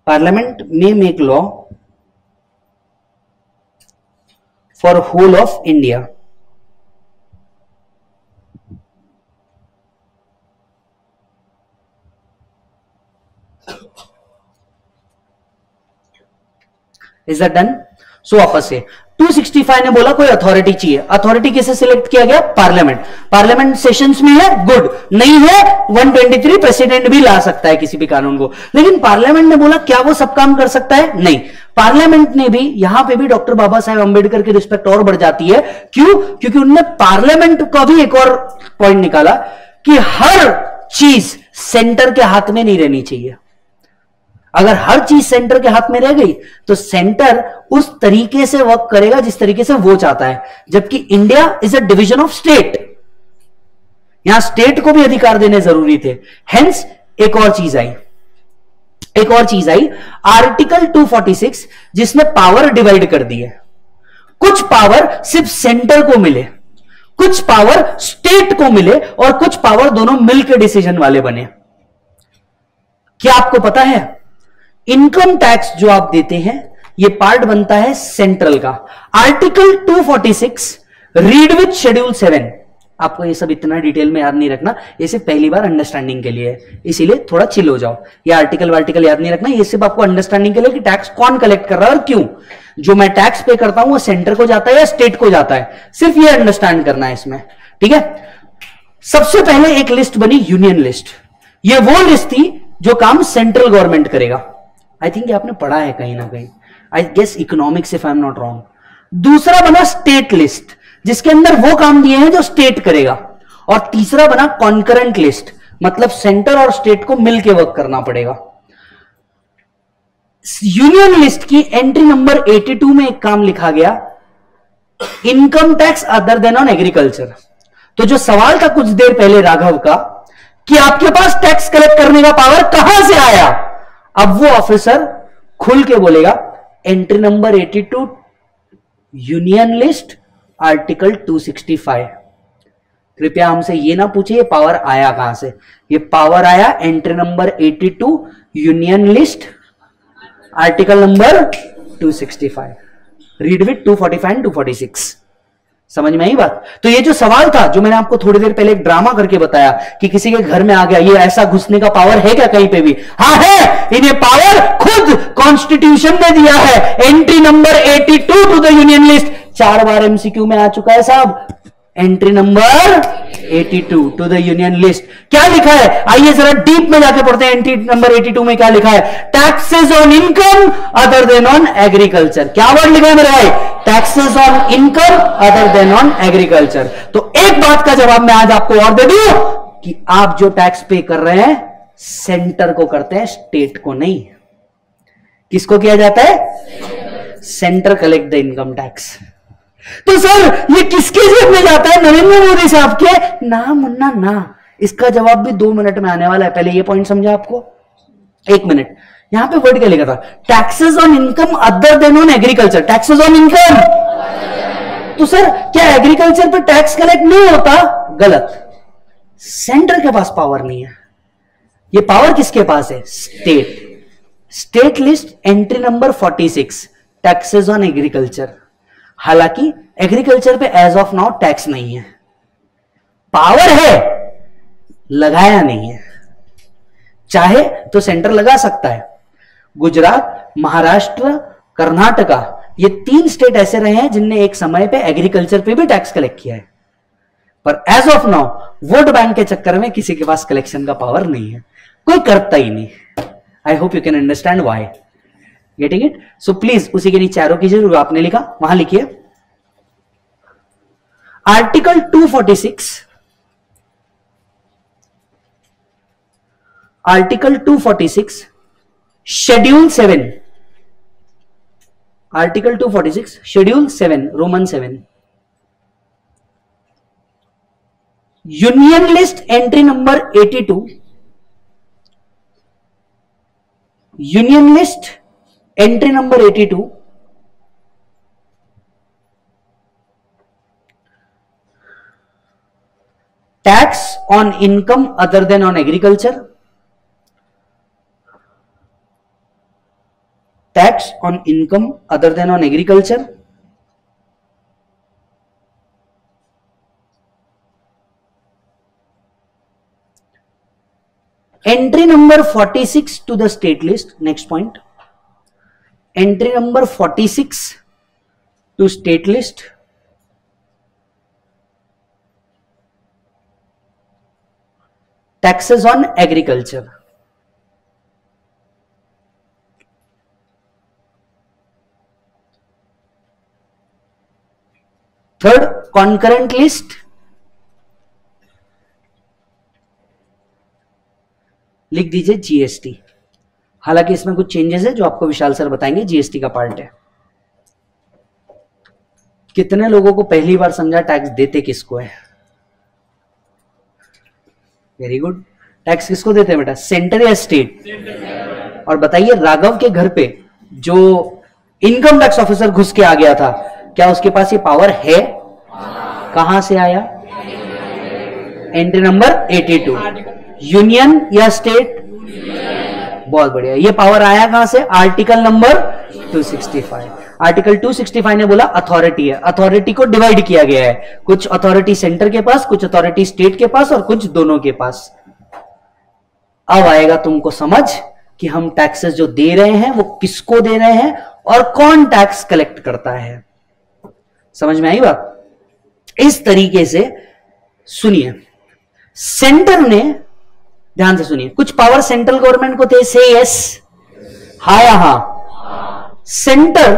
parliament may make law for whole of India. Is that done? So, opposite. 265 ने बोला कोई अथॉरिटी चाहिए अथॉरिटी किसे सिलेक्ट किया गया पार्लियामेंट पार्लियामेंट सेशंस में है गुड नहीं है 123 प्रेसिडेंट भी ला सकता है किसी भी कानून को लेकिन पार्लियामेंट ने बोला क्या वो सब काम कर सकता है नहीं पार्लियामेंट ने भी यहां पे भी डॉक्टर बाबा साहेब अंबेडकर की रिस्पेक्ट और बढ़ जाती है क्यों क्योंकि उनने पार्लियामेंट का भी एक और पॉइंट निकाला कि हर चीज सेंटर के हाथ में नहीं रहनी चाहिए अगर हर चीज सेंटर के हाथ में रह गई तो सेंटर उस तरीके से वर्क करेगा जिस तरीके से वो चाहता है जबकि India is a division of state यहां स्टेट को भी अधिकार देने जरूरी थे हेंस एक और चीज आई एक और चीज आई आर्टिकल 246 जिसने पावर डिवाइड कर दी है कुछ पावर सिर्फ सेंटर को मिले कुछ पावर स्टेट को मिले और कुछ पावर दोनों मिलकर डिसीजन वाले बने क्या आपको पता है इनकम टैक्स जो आप देते हैं ये पार्ट बनता है सेंट्रल का article 246 read with schedule seven आपको ये सब इतना डिटेल में याद नहीं रखना ये सिर्फ पहली बार अंडरस्टैंडिंग के लिए है इसीलिए थोड़ा चिल हो जाओ ये आर्टिकल वार्टिकल याद नहीं रखना ये सिर्फ आपको अंडरस्टैंडिंग के लिए कि टैक्स कौन कलेक्ट कर रहा है और क्यों जो मैं टैक्स पे करता हूं वो सेंटर को जाता है या स्टेट को जाता है सिर्फ ये अंडरस्टैंड करना है इसमें ठीक है सबसे पहले एक लिस्ट बनी यूनियन लिस्ट ये वो लिस्ट थी जो काम सेंट्रल गवर्नमेंट करेगा आई थिंक आपने पढ़ा है कहीं ना कहीं I guess economics if I am not wrong दूसरा बना स्टेट लिस्ट जिसके अंदर वो काम दिए हैं जो स्टेट करेगा और तीसरा बना कॉन्करेंट लिस्ट मतलब सेंटर और स्टेट को मिलकर वर्क करना पड़ेगा यूनियन लिस्ट की एंट्री नंबर 82 में एक काम लिखा गया income tax other than on agriculture तो जो सवाल था कुछ देर पहले राघव का कि आपके पास टैक्स कलेक्ट करने का पावर कहां से आया अब वो ऑफिसर खुल के बोलेगा entry number 82 union list article 265 कृपया हमसे ये ना पूछे ये पावर आया कहां से ये पावर आया entry number 82 union list article number 265 read with 245 and 246 समझ में आई बात तो ये जो सवाल था जो मैंने आपको थोड़ी देर पहले एक ड्रामा करके बताया कि किसी के घर में आ गया ये ऐसा घुसने का पावर है क्या कहीं पे भी हाँ है इन्हें पावर खुद कॉन्स्टिट्यूशन ने दिया है entry number 82 to to the union list चार बार एमसीक्यू में आ चुका है साहब entry number 82 to the union list क्या लिखा है आइए जरा डीप में जाके पढ़ते हैं एंट्री नंबर 82 में क्या लिखा है taxes on income other than on agriculture क्या वर्ड लिखा है मेरे भाई taxes on income other than on agriculture तो एक बात का जवाब मैं आज आपको और दे दू कि आप जो टैक्स पे कर रहे हैं सेंटर को करते हैं स्टेट को नहीं किसको किया जाता है centre collect the income tax तो सर ये किसके जेब में जाता है नरेंद्र मोदी साहब के ना मुन्ना ना इसका जवाब भी दो मिनट में आने वाला है पहले ये पॉइंट समझा आपको एक मिनट यहां पे वर्ड क्या लिखा था taxes on income other than on agriculture taxes on income तो सर क्या एग्रीकल्चर पर टैक्स कलेक्ट नहीं होता गलत सेंटर के पास पावर नहीं है ये पावर किसके पास है state state list entry number 46 taxes on agriculture हालांकि एग्रीकल्चर पे एज ऑफ नाउ टैक्स नहीं है पावर है लगाया नहीं है चाहे तो सेंटर लगा सकता है गुजरात महाराष्ट्र कर्नाटका ये तीन स्टेट ऐसे रहे हैं जिनने एक समय पे एग्रीकल्चर पे भी टैक्स कलेक्ट किया है पर as of now vote bank के चक्कर में किसी के पास कलेक्शन का पावर नहीं है कोई करता ही नहीं I hope you can understand why getting it so please उसी के नीचे एरो की जरूर आपने लिखा वहां लिखिए article 246 article 246 Schedule 7, Article 246, Schedule 7, Roman 7. Union list entry number 82. Union list entry number 82. Tax on income other than on agriculture. tax on income other than on agriculture entry number 46 to the state list next point entry number 46 to state list taxes on agriculture third concurrent list लिख दीजिए GST हालांकि इसमें कुछ changes है जो आपको Vishal sir बताएंगे GST का पार्ट है कितने लोगों को पहली बार समझा टैक्स देते किसको है वेरी गुड टैक्स किसको देते हैं बेटा सेंटर या स्टेट और बताइए राघव के घर पे जो इनकम टैक्स ऑफिसर घुस के आ गया था क्या उसके पास ये पावर है कहां से आया एंट्री नंबर 82 यूनियन या स्टेट बहुत बढ़िया ये पावर आया कहां से आर्टिकल नंबर 265 आर्टिकल 265 ने बोला अथॉरिटी है अथॉरिटी को डिवाइड किया गया है कुछ अथॉरिटी सेंटर के पास कुछ अथॉरिटी स्टेट के पास और कुछ दोनों के पास अब आएगा तुमको समझ कि हम टैक्सेस जो दे रहे हैं वो किसको दे रहे हैं और कौन टैक्स कलेक्ट करता है समझ में आई बात इस तरीके से सुनिए सेंटर ने ध्यान से सुनिए कुछ पावर सेंट्रल गवर्नमेंट को थे से यस हा या हा सेंटर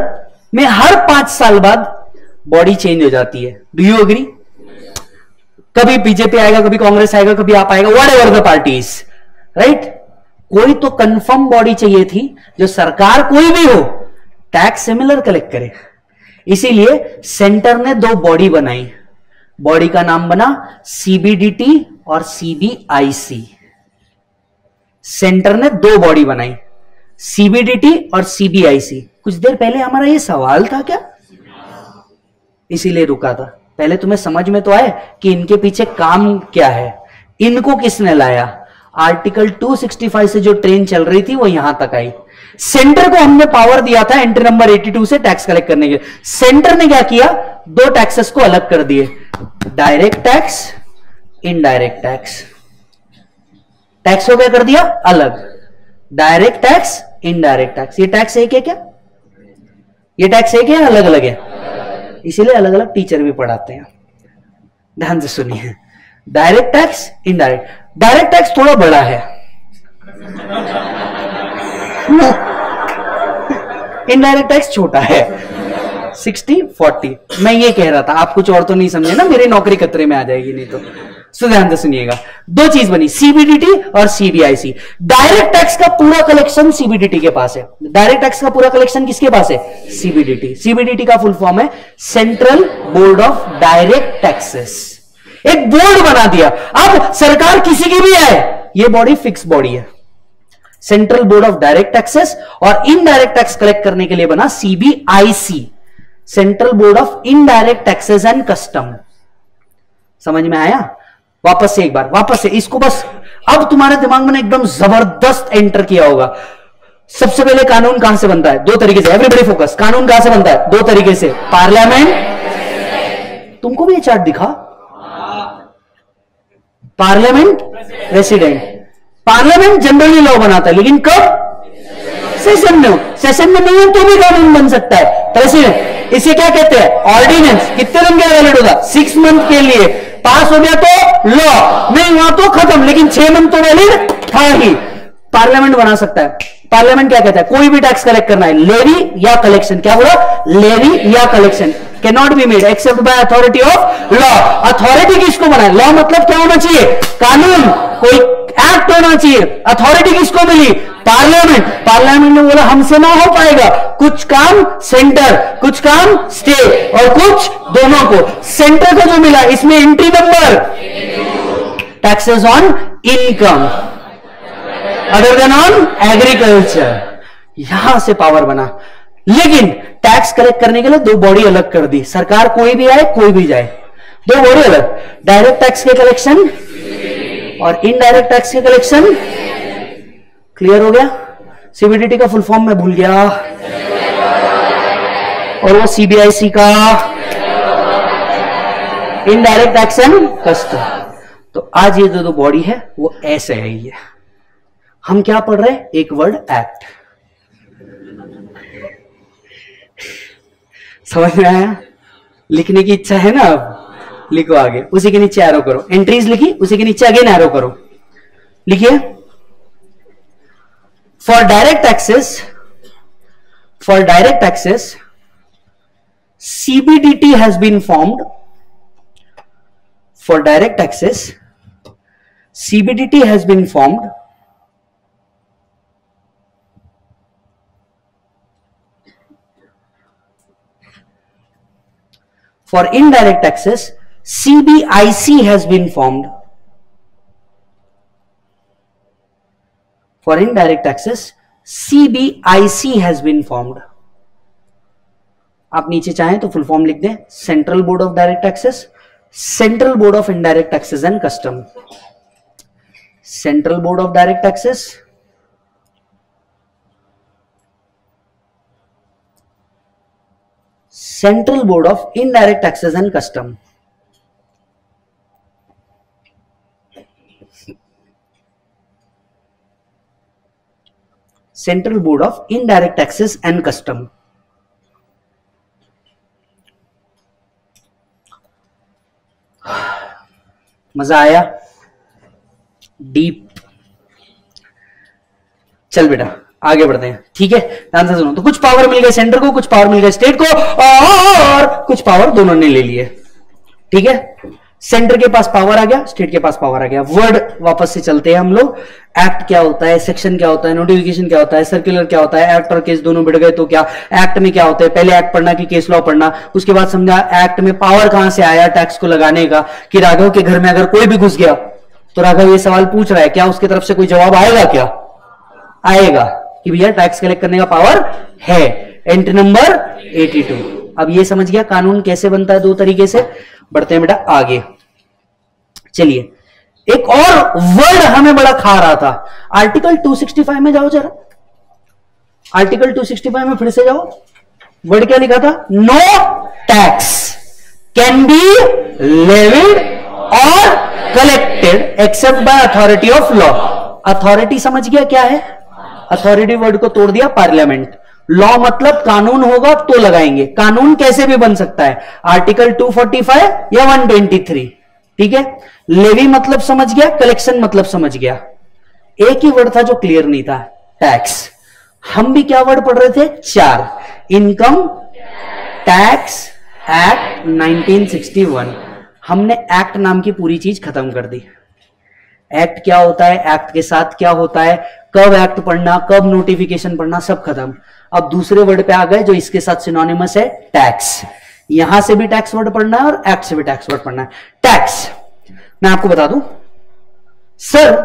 में हर पांच साल बाद बॉडी चेंज हो जाती है डू यू अग्री कभी बीजेपी आएगा कभी कांग्रेस आएगा कभी आप आएगा whatever the parties right कोई तो कंफर्म बॉडी चाहिए थी जो सरकार कोई भी हो टैक्स सिमिलर कलेक्ट करे इसीलिए सेंटर ने दो बॉडी बनाई बॉडी का नाम बना सीबीडीटी और सीबीआईसी सेंटर ने दो बॉडी बनाई सीबीडीटी और सीबीआईसी कुछ देर पहले हमारा ये सवाल था क्या इसीलिए रुका था पहले तुम्हें समझ में तो आए कि इनके पीछे काम क्या है इनको किसने लाया आर्टिकल 265 से जो ट्रेन चल रही थी वो यहां तक आई सेंटर को हमने पावर दिया था एंट्री नंबर 82 से टैक्स कलेक्ट करने के सेंटर ने क्या किया दो टैक्सेस को अलग कर दिए direct tax indirect tax tax को क्या कर दिया अलग डायरेक्ट टैक्स इनडायरेक्ट टैक्स ये टैक्स एक है क्या ये टैक्स एक है अलग अलग है इसीलिए अलग अलग टीचर भी पढ़ाते हैं ध्यान से सुनिए direct tax indirect direct tax थोड़ा बड़ा है इनडायरेक्ट टैक्स छोटा है सिक्सटी फोर्टी मैं ये कह रहा था आप कुछ और तो नहीं समझे ना मेरी नौकरी खतरे में आ जाएगी नहीं तो सो ध्यान से सुनिएगा दो चीज बनी सीबीडीटी और सीबीआईसी डायरेक्ट टैक्स का पूरा कलेक्शन सीबीडीटी के पास है डायरेक्ट टैक्स का पूरा कलेक्शन किसके पास है सीबीडीटी सीबीडीटी का फुल फॉर्म है central board of direct taxes एक बोर्ड बना दिया अब सरकार किसी की भी है ये बॉडी फिक्स बॉडी है central board of direct taxes और इनडायरेक्ट टैक्स कलेक्ट करने के लिए बना CBIC central board of indirect taxes and custom समझ में आया वापस से एक बार वापस से इसको बस अब तुम्हारे दिमाग में एकदम जबरदस्त एंटर किया होगा सबसे पहले कानून कहां से बनता है दो तरीके से एवरीबडी फोकस कानून कहां से बनता है दो तरीके से पार्लियामेंट तुमको भी ये चार्ट दिखा parliament president parliament generally law बनाता है लेकिन कब सेशन में हो सेशन में नहीं हो तो भी कानून बन सकता है प्रेसिडेंट तो इसे क्या कहते हैं ऑर्डिनेंस कितने दिन का वैलिड होगा सिक्स मंथ के लिए पास हो गया तो लॉ नहीं हुआ तो खत्म लेकिन छह मंथ तो वैलिड था ही पार्लियामेंट बना सकता है पार्लियामेंट क्या कहता है कोई भी टैक्स कलेक्ट करना है लेवी या कलेक्शन क्या बोला लेवी या collection can not be made except by authority of law authority किसको बनाए लॉ मतलब क्या होना चाहिए कानून कोई एक्ट होना चाहिए अथॉरिटी किसको मिली पार्लियामेंट पार्लियामेंट ने बोला हमसे ना हो पाएगा कुछ काम सेंटर कुछ काम स्टेट और कुछ दोनों को सेंटर को जो मिला इसमें entry number taxes on income other than on agriculture यहां से पावर बना लेकिन टैक्स कलेक्ट करने के लिए दो बॉडी अलग कर दी सरकार कोई भी आए कोई भी जाए दो बॉडी अलग डायरेक्ट टैक्स के कलेक्शन और इनडायरेक्ट टैक्स के कलेक्शन क्लियर हो गया सीबीडीटी का फुल फॉर्म में भूल गया और वो सीबीआईसी का इनडायरेक्ट एक्शन कस्ट तो आज ये जो तो बॉडी है वो ऐसे है ये हम क्या पढ़ रहे हैं एक वर्ड एक्ट समझ में आया लिखने की इच्छा है ना अब लिखो आगे उसी के नीचे एरो करो एंट्रीज लिखी उसी के नीचे अगेन एरो करो लिखिए for direct taxes for direct taxes CBDT has been formed for direct taxes CBDT has been formed for indirect taxes CBIC has been formed for indirect taxes. CBIC has been formed. आप नीचे चाहें तो full form लिख दें central board of direct taxes central board of indirect taxes and custom central board of direct taxes central board of indirect taxes and custom central board of indirect taxes and custom मजा आया deep चल बेटा आगे बढ़ते हैं ठीक है ध्यान से सुनो तो कुछ पावर मिल गया सेंटर को कुछ पावर मिल गया स्टेट को और कुछ पावर दोनों ने ले लिए ठीक है सेंटर के पास पावर आ गया स्टेट के पास पावर आ गया वर्ड वापस से चलते हैं हम लोग एक्ट क्या होता है सेक्शन क्या होता है नोटिफिकेशन क्या होता है सर्कुलर क्या होता है एक्ट और केस दोनों बिट गए तो क्या एक्ट में क्या होता है पहले एक्ट पढ़ना कि केस लॉ पढ़ना उसके बाद समझा एक्ट में पावर कहां से आया टैक्स को लगाने का कि राघव के घर में अगर कोई भी घुस गया तो राघव ये सवाल पूछ रहा है क्या उसकी तरफ से कोई जवाब आएगा क्या आएगा कि भैया टैक्स कलेक्ट करने का पावर है एंट्री नंबर टू अब ये समझ गया कानून कैसे बनता है दो तरीके से बढ़ते हैं बेटा आगे चलिए एक और वर्ड हमें बड़ा खा रहा था आर्टिकल 265 में जाओ जरा आर्टिकल 265 में फिर से जाओ वर्ड क्या लिखा था no tax can be levied और collected except by authority of law authority समझ गया क्या है अथॉरिटी वर्ड को तोड़ दिया पार्लियामेंट लॉ मतलब कानून होगा तो लगाएंगे कानून कैसे भी बन सकता है आर्टिकल 245 या 123 ठीक है लेवी मतलब समझ गया कलेक्शन मतलब समझ गया एक ही वर्ड था जो क्लियर नहीं था टैक्स हम भी क्या वर्ड पढ़ रहे थे चार इनकम टैक्स एक्ट 1961 हमने एक्ट नाम की पूरी चीज खत्म कर दी एक्ट क्या होता है एक्ट के साथ क्या होता है कब एक्ट पढ़ना कब नोटिफिकेशन पढ़ना सब खत्म अब दूसरे वर्ड पे आ गए जो इसके साथ सिनोनिमस है टैक्स यहां से भी टैक्स वर्ड पढ़ना है और एक्ट से भी टैक्स वर्ड पढ़ना है टैक्स मैं आपको बता दू सर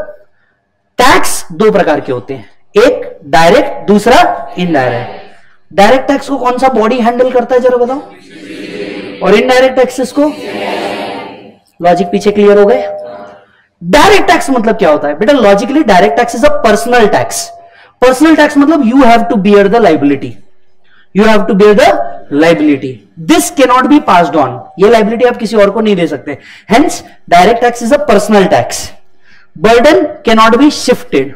टैक्स दो प्रकार के होते हैं एक डायरेक्ट दूसरा इनडायरेक्ट डायरेक्ट टैक्स को कौन सा बॉडी हैंडल करता है जरा बताओ और इनडायरेक्ट टैक्सेस को लॉजिक पीछे क्लियर हो गए डायरेक्ट टैक्स मतलब क्या होता है बेटा logically direct tax is a personal tax personal tax मतलब you have to bear the liability you have to bear the liability this can not be pass on ये लाइबिलिटी आप किसी और को नहीं दे सकते hence direct tax is a personal tax burden cannot be shifted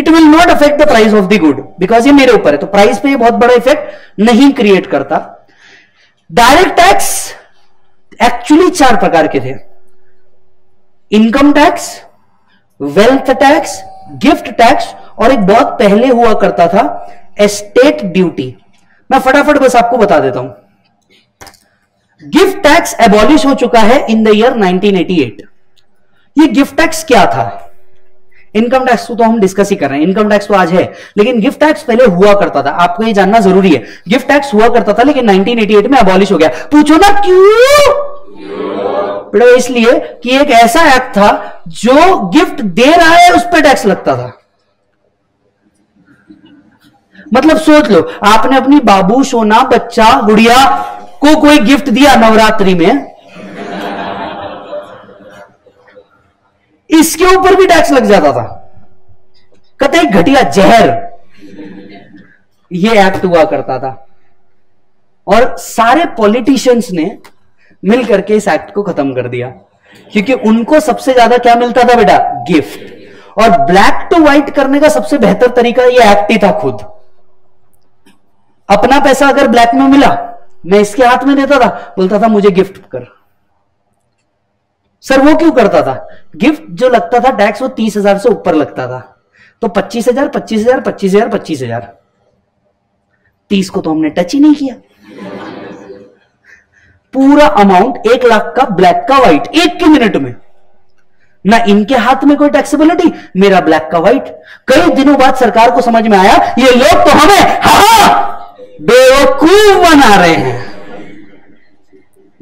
it will not affect the price of the good because ये मेरे ऊपर है तो प्राइस पे ये बहुत बड़ा इफेक्ट नहीं क्रिएट करता डायरेक्ट टैक्स एक्चुअली चार प्रकार के थे income tax wealth tax gift tax और एक बहुत पहले हुआ करता था एस्टेट ड्यूटी मैं फटाफट बस आपको बता देता हूं गिफ्ट टैक्स एबॉलिश हो चुका है इन द ईयर 1988 ये गिफ्ट टैक्स क्या था इनकम टैक्स तो हम डिस्कस ही कर रहे हैं इनकम टैक्स तो आज है लेकिन गिफ्ट टैक्स पहले हुआ करता था आपको ये जानना जरूरी है गिफ्ट टैक्स हुआ करता था लेकिन 1988 में एबॉलिश हो गया पूछो ना क्यों बेटा इसलिए कि एक ऐसा एक्ट था जो गिफ्ट दे रहा है उस पर टैक्स लगता था मतलब सोच लो आपने अपनी बाबू सोना बच्चा गुड़िया को कोई गिफ्ट दिया नवरात्रि में इसके ऊपर भी टैक्स लग जाता था कत घटिया जहर ये एक्ट हुआ करता था और सारे पॉलिटिशियंस ने मिल करके इस एक्ट को खत्म कर दिया क्योंकि उनको सबसे ज्यादा क्या मिलता था बेटा गिफ्ट और ब्लैक टू व्हाइट करने का सबसे बेहतर तरीका ये एक्ट ही था खुद अपना पैसा अगर ब्लैक में मिला मैं इसके हाथ में देता था बोलता था मुझे गिफ्ट कर सर वो क्यों करता था गिफ्ट जो लगता था टैक्स वो तीस हजार से ऊपर लगता था तो पच्चीस हजार पच्चीस हजार पच्चीस हजार पच्चीस हजार तीस को तो हमने टच ही नहीं किया पूरा अमाउंट एक लाख का ब्लैक का व्हाइट एक के मिनट में ना इनके हाथ में कोई टैक्सेबिलिटी मेरा ब्लैक का व्हाइट कई दिनों बाद सरकार को समझ में आया ये लोग तो हमें हा बेवकूफ बना रहे हैं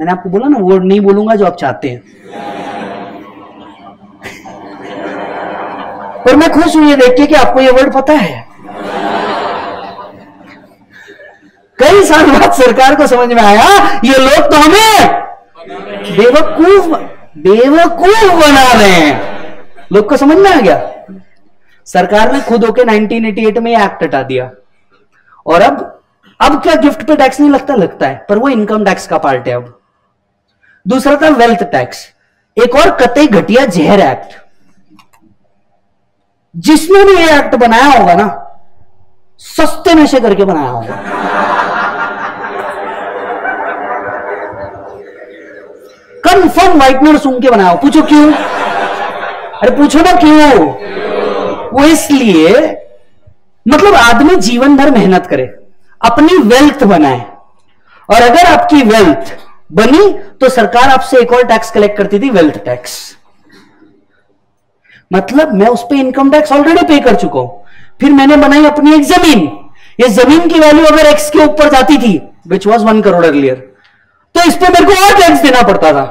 मैंने आपको बोला ना वर्ड नहीं बोलूंगा जो आप चाहते हैं पर मैं खुश हूं ये देख के कि आपको ये वर्ड पता है कई साल बाद सरकार को समझ में आया ये लोग तो हमें बेवकूफ बेवकूफ बना रहे हैं लोग को समझ में आ गया सरकार ने खुद होके 1988 में एक्ट हटा दिया और अब अब क्या गिफ्ट पे टैक्स नहीं लगता लगता है पर वो इनकम टैक्स का पार्ट है अब दूसरा था वेल्थ टैक्स एक और कतई घटिया जहर एक्ट जिसने भी ये एक्ट बनाया होगा ना सस्ते नशे करके बनाया होगा व्हाइट व्हाइटनर सूंघ के बनाया पूछो क्यों अरे पूछो ना क्यों वो इसलिए मतलब आदमी जीवन भर मेहनत करे अपनी वेल्थ बनाए और अगर आपकी वेल्थ बनी तो सरकार आपसे एक और टैक्स कलेक्ट करती थी वेल्थ टैक्स मतलब मैं उस पर इनकम टैक्स ऑलरेडी पे कर चुका हूं फिर मैंने बनाई अपनी एक जमीन ये जमीन की वैल्यू अगर एक्स के ऊपर जाती थी which was one crore earlier तो इस पर मेरे को और टैक्स देना पड़ता था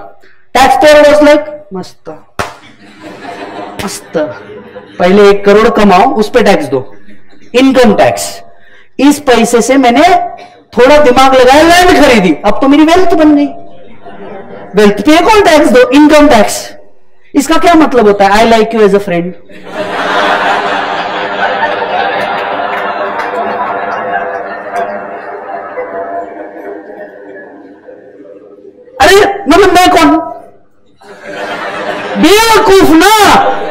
टैक्स पेयर वॉज लाइक मस्त मस्त पहले एक करोड़ कमाओ उस पर टैक्स दो इनकम टैक्स इस पैसे से मैंने थोड़ा दिमाग लगाया लैंड खरीदी अब तो मेरी वेल्थ बन गई वेल्थ पे कौन टैक्स दो इनकम टैक्स इसका क्या मतलब होता है I like you as a friend तुम कौन बेवकूफ ना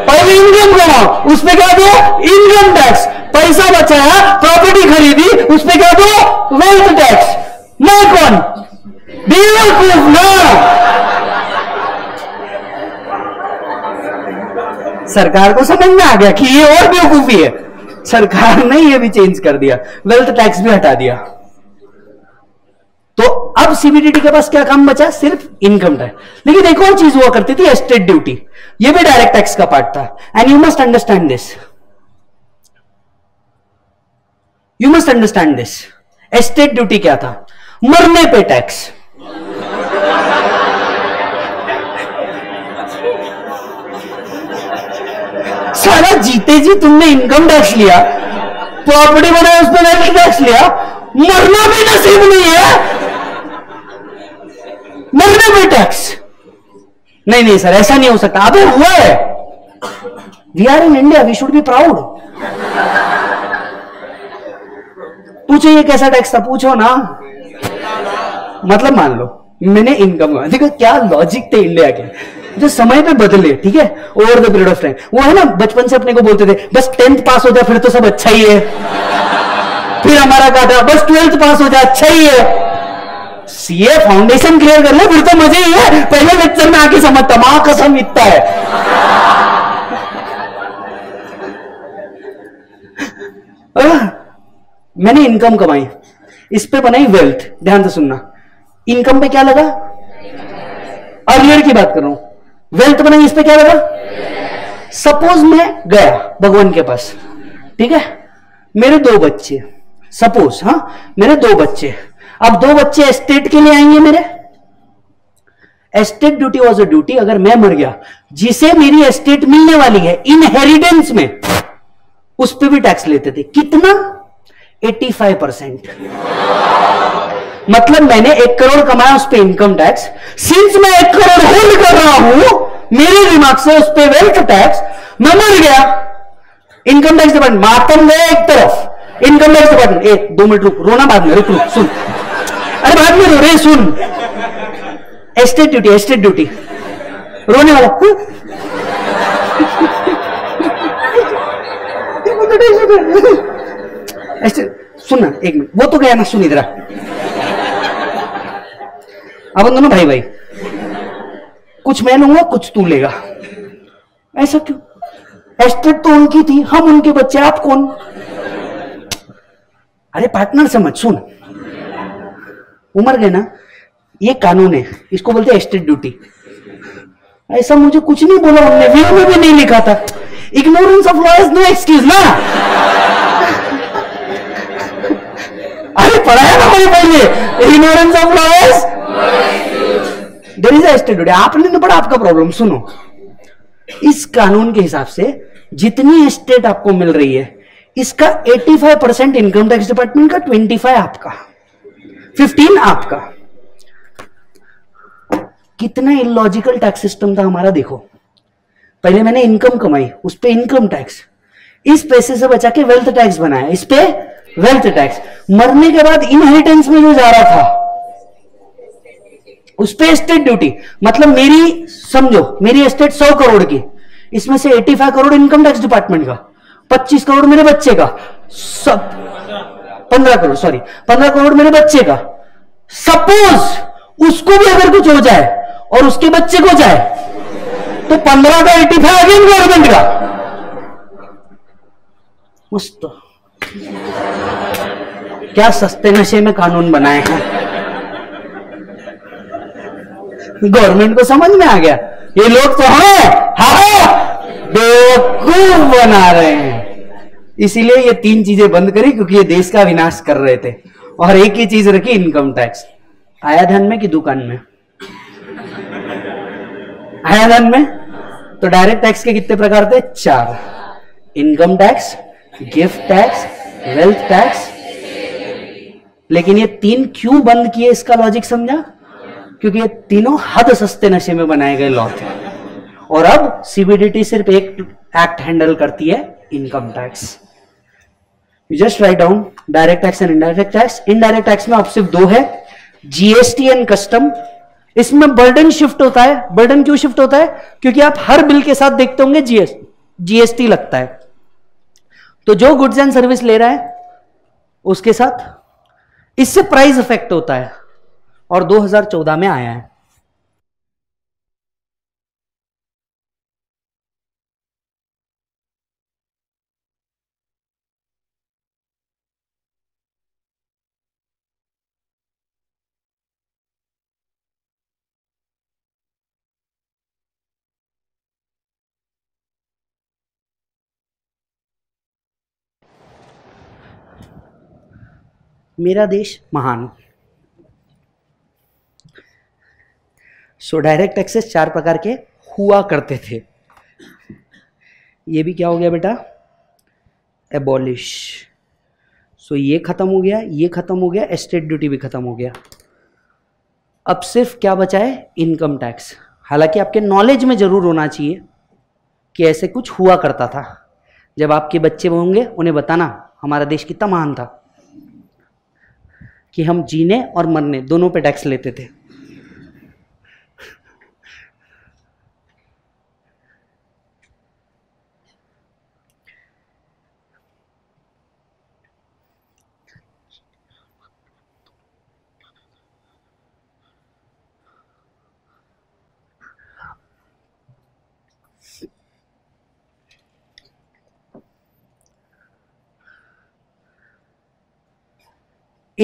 पहले इनकम कमाओ उसमें क्या दो इनकम टैक्स पैसा बचाया प्रॉपर्टी खरीदी उसमें क्या दो वेल्थ टैक्स मैं कौन बेवकूफ ना सरकार को समझ में आ गया कि ये और बेवकूफी है सरकार ने ये भी चेंज कर दिया वेल्थ टैक्स भी हटा दिया अब सीबीडीटी के पास क्या काम बचा सिर्फ इनकम टैक्स लेकिन एक और चीज हुआ करती थी एस्टेट ड्यूटी ये भी डायरेक्ट टैक्स का पार्ट था and you must understand this you must understand this estate duty क्या था मरने पे टैक्स सारा जीते जी तुमने इनकम टैक्स लिया प्रॉपर्टी बनाया उसमें टैक्स लिया मरना भी नसीब नहीं है मिनिमल टैक्स नहीं नहीं सर ऐसा नहीं हो सकता अबे हुआ है we are in India we should be proud पूछो ये कैसा टैक्स था पूछो ना मतलब मान लो मैंने इनकम देखो क्या लॉजिक थे इंडिया के जो समय पे बदले ठीक है over the period of time वो है ना बचपन से अपने को बोलते थे बस टेंथ पास हो जाए फिर तो सब अच्छा ही है फिर हमारा कहा था बस ट्वेल्थ पास हो जाए अच्छा ही है सीए फाउंडेशन क्लियर कर ले फिर तो मजे ही है पहले लेक्चर में आके समझ तमा कसम इतना है आ, मैंने इनकम कमाई इस पे बनाई वेल्थ ध्यान से सुनना इनकम पे क्या लगा अर्लियर की बात कर रहा हूं वेल्थ बनाई इस पे क्या लगा सपोज मैं गया भगवान के पास ठीक है मेरे दो बच्चे सपोज हाँ मेरे दो बच्चे अब दो बच्चे एस्टेट के लिए आएंगे मेरे estate duty was a duty अगर मैं मर गया जिसे मेरी एस्टेट मिलने वाली है इनहेरिटेंस में उस पर भी टैक्स लेते थे कितना 85 परसेंट मतलब मैंने एक करोड़ कमाया उस पर इनकम टैक्स सिंस मैं एक करोड़ होल्ड कर रहा हूं मेरे दिमाग से उस पर वेल्थ टैक्स मैं मर गया इनकम टैक्स डिपार्टमेंट मातम गया एक तरफ इनकम टैक्स डिपार्टमेंट एक दो मिनट रुक रोना बाद में रुक रुक सुन अरे बाद में रो रहे सुन एस्टेट ड्यूटी एस्टेट ड्यूटी रोने वाला सुनना एक मिनट वो तो गया ना सुन इधर अब दोनों भाई भाई कुछ मैं लूंगा कुछ तू लेगा ऐसा क्यों एस्टेट तो उनकी थी हम उनके बच्चे आप कौन अरे पार्टनर समझ सुन उम्र गए ना ये कानून है इसको बोलते हैं एस्टेट ड्यूटी ऐसा मुझे कुछ नहीं बोला उन्होंने व्यू में भी नहीं लिखा था ignorance of lawyers no excuse ना अरे पढ़ाया ना मैंने पहले ignorance of lawyers there is estate duty आपने नहीं तो पढ़ा आपका प्रॉब्लम सुनो इस कानून के हिसाब से जितनी एस्टेट आपको मिल रही है इसका 85 परसेंट इनकम टैक्स डिपार्टमेंट का 25 आपका फिफ्टीन आपका कितना इलॉजिकल टैक्स सिस्टम था हमारा देखो पहले मैंने इनकम कमाई उस पर इनकम टैक्स इस पैसे से बचा के वेल्थ टैक्स बनाया इस पे वेल्थ टैक्स मरने के बाद इनहेरिटेंस में जो जा रहा था उस पे एस्टेट ड्यूटी मतलब मेरी समझो मेरी एस्टेट सौ करोड़ की इसमें से 85 करोड़ इनकम टैक्स डिपार्टमेंट का 25 करोड़ मेरे बच्चे का सब पंद्रह करोड़ सॉरी पंद्रह करोड़ मेरे बच्चे का सपोज उसको भी अगर कुछ हो जाए और उसके बच्चे को जाए तो पंद्रह का एटी फाइव अगेन गवर्नमेंट का मस्त क्या सस्ते नशे में कानून बनाए हैं गवर्नमेंट को समझ में आ गया ये लोग तो हाँ हाँ बेवकूफ बना रहे हैं इसीलिए ये तीन चीजें बंद करी क्योंकि ये देश का विनाश कर रहे थे और एक ही चीज रखी इनकम टैक्स आया धन में कि दुकान में आया धन में तो डायरेक्ट टैक्स के कितने प्रकार थे चार income tax gift tax wealth tax लेकिन ये तीन क्यों बंद किए इसका लॉजिक समझा क्योंकि ये तीनों हद सस्ते नशे में बनाए गए लॉ थे और अब सीबीडीटी सिर्फ एक एक्ट हैंडल करती है income tax you just write down direct tax and indirect tax indirect tax में आप सिर्फ दो है जीएसटी एंड कस्टम इसमें बर्डन शिफ्ट होता है बर्डन क्यों शिफ्ट होता है क्योंकि आप हर बिल के साथ देखते होंगे जीएस जीएसटी लगता है तो जो गुड्स एंड सर्विस ले रहा है उसके साथ इससे प्राइस इफेक्ट होता है और 2014 में आया है मेरा देश महान सो डायरेक्ट टैक्सेस चार प्रकार के हुआ करते थे ये भी क्या हो गया बेटा एबॉलिश सो so, ये ख़त्म हो गया ये ख़त्म हो गया एस्टेट ड्यूटी भी ख़त्म हो गया अब सिर्फ क्या बचा है इनकम टैक्स हालांकि आपके नॉलेज में ज़रूर होना चाहिए कि ऐसे कुछ हुआ करता था जब आपके बच्चे होंगे उन्हें बताना हमारा देश कितना महान था कि हम जीने और मरने दोनों पे टैक्स लेते थे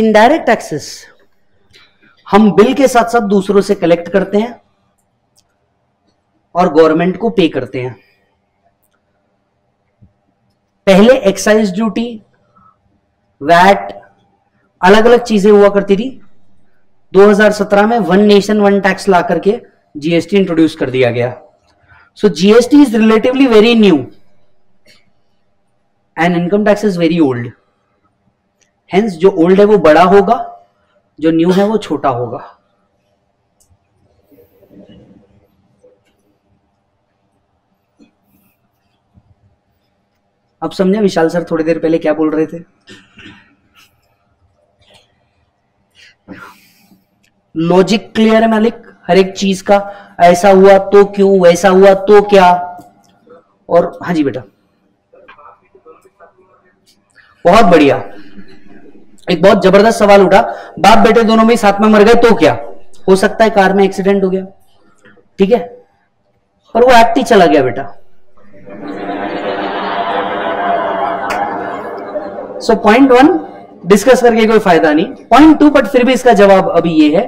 इनडायरेक्ट टैक्सेस हम बिल के साथ साथ दूसरों से कलेक्ट करते हैं और गवर्नमेंट को पे करते हैं पहले एक्साइज ड्यूटी वैट अलग अलग चीजें हुआ करती थी 2017 में वन नेशन वन टैक्स ला करके जीएसटी इंट्रोड्यूस कर दिया गया so GST is relatively very new and income tax is very old hence जो ओल्ड है वो बड़ा होगा जो न्यू है वो छोटा होगा अब समझे विशाल सर थोड़ी देर पहले क्या बोल रहे थे लॉजिक क्लियर है मालिक हर एक चीज का ऐसा हुआ तो क्यों वैसा हुआ तो क्या और हाँ जी बेटा बहुत बढ़िया एक बहुत जबरदस्त सवाल उठा बाप बेटे दोनों में साथ में मर गए तो क्या हो सकता है कार में एक्सीडेंट हो गया ठीक है पर वो एक्ट ही चला गया बेटा सो पॉइंट वन डिस्कस करके कोई फायदा नहीं पॉइंट टू बट फिर भी इसका जवाब अभी ये है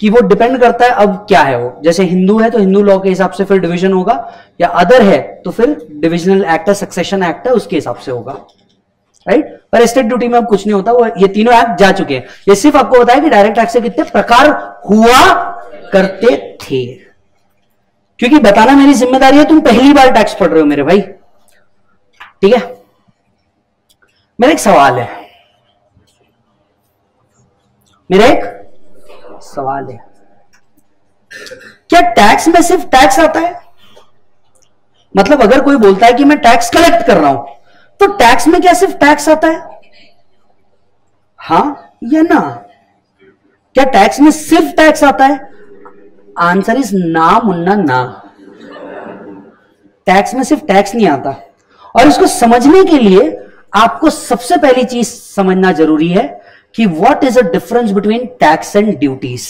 कि वो डिपेंड करता है अब क्या है वो जैसे हिंदू है तो हिंदू लॉ के हिसाब से फिर डिवीजन होगा या अदर है तो फिर डिविजनल एक्ट है सक्सेशन एक्ट है उसके हिसाब से होगा राइट पर स्टेट ड्यूटी में अब कुछ नहीं होता वो ये तीनों एक्ट जा चुके हैं ये सिर्फ आपको बताया कि डायरेक्ट टैक्स के कितने प्रकार हुआ करते थे क्योंकि बताना मेरी जिम्मेदारी है तुम पहली बार टैक्स पढ़ रहे हो मेरे भाई ठीक है मेरा एक सवाल है मेरा एक सवाल है क्या टैक्स में सिर्फ टैक्स आता है मतलब अगर कोई बोलता है कि मैं टैक्स कलेक्ट कर रहा हूं तो टैक्स में क्या सिर्फ टैक्स आता है हा या ना क्या टैक्स में सिर्फ टैक्स आता है आंसर इज ना मुन्ना ना टैक्स में सिर्फ टैक्स नहीं आता और इसको समझने के लिए आपको सबसे पहली चीज समझना जरूरी है कि what is a difference between tax and duties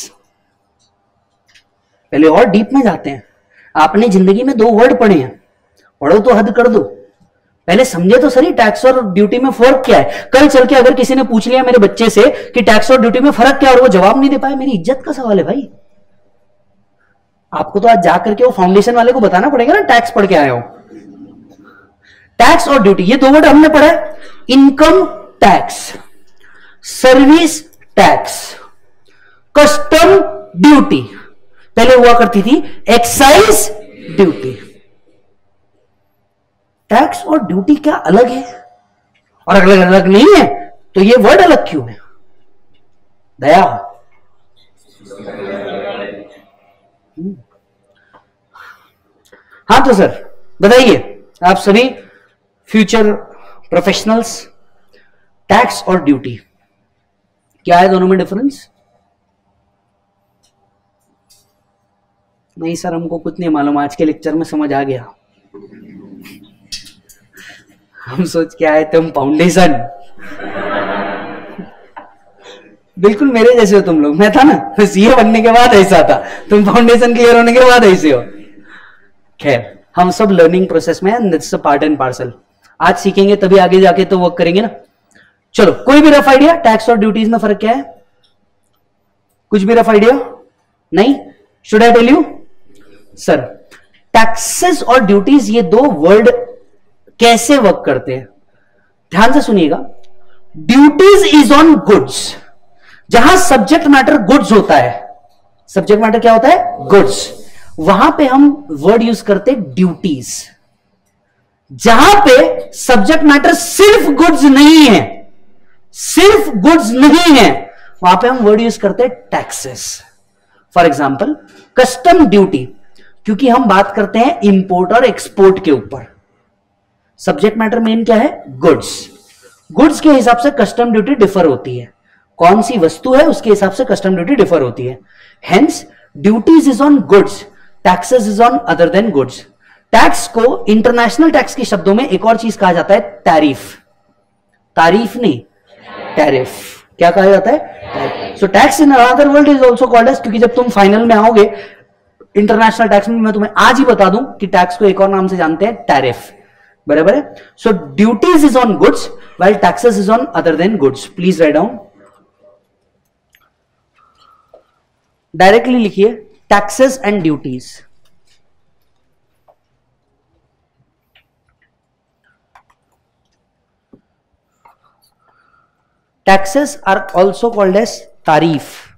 पहले और डीप में जाते हैं आपने जिंदगी में दो वर्ड पढ़े हैं पढ़ो तो हद कर दो पहले समझे तो सही टैक्स और ड्यूटी में फर्क क्या है कल चल के अगर किसी ने पूछ लिया मेरे बच्चे से कि टैक्स और ड्यूटी में फर्क क्या और वो जवाब नहीं दे पाए मेरी इज्जत का सवाल है भाई आपको तो आज जाकर के वो फाउंडेशन वाले को बताना पड़ेगा ना टैक्स पढ़ के आए हो टैक्स और ड्यूटी ये दो वर्ड हमने पढ़ा है income tax service tax custom duty पहले हुआ करती थी एक्साइज ड्यूटी टैक्स और ड्यूटी क्या अलग है और अलग अलग नहीं है तो ये वर्ड अलग क्यों है दया हाँ तो सर बताइए आप सभी फ्यूचर प्रोफेशनल्स टैक्स और ड्यूटी क्या है दोनों में डिफरेंस नहीं सर हमको कुछ नहीं मालूम आज के लेक्चर में समझ आ गया हम सोच के आए तुम फाउंडेशन बिल्कुल मेरे जैसे हो तुम लोग मैं था ना सीए बनने के बाद ऐसा था तुम फाउंडेशन क्लियर होने के बाद ऐसे हो खैर हम सब लर्निंग प्रोसेस में पार्ट एंड पार्सल आज सीखेंगे तभी आगे जाके तो वर्क करेंगे ना चलो कोई भी रफ आइडिया टैक्स और ड्यूटीज में फर्क क्या है कुछ भी रफ आइडिया नहीं should I tell you sir taxes और ड्यूटीज ये दो वर्ड कैसे वर्क करते हैं ध्यान से सुनिएगा ड्यूटीज इज ऑन गुड्स जहां सब्जेक्ट मैटर गुड्स होता है सब्जेक्ट मैटर क्या होता है गुड्स वहां पे हम वर्ड यूज करते ड्यूटीज जहां पे सब्जेक्ट मैटर सिर्फ गुड्स नहीं है सिर्फ गुड्स नहीं है वहां पे हम वर्ड यूज करते हैं taxes for example custom duty क्योंकि हम बात करते हैं इंपोर्ट और एक्सपोर्ट के ऊपर सब्जेक्ट मैटर मेन क्या है गुड्स गुड्स के हिसाब से कस्टम ड्यूटी डिफर होती है कौन सी वस्तु है उसके हिसाब से कस्टम ड्यूटी डिफर होती है hence duties is on goods taxes is on other than goods tax को इंटरनेशनल टैक्स के शब्दों में एक और चीज कहा जाता है तारीफ तारीफ नहीं टैरिफ क्या कहा जाता है so tax in other world is also called as क्योंकि जब तुम फाइनल में आओगे इंटरनेशनल टैक्स में मैं तुम्हें आज ही बता दूं कि टैक्स को एक और नाम से जानते हैं टैरिफ बराबर है so duties is on goods well taxes is on other than goods please write down directly लिखिए taxes and duties taxes are also called as tariff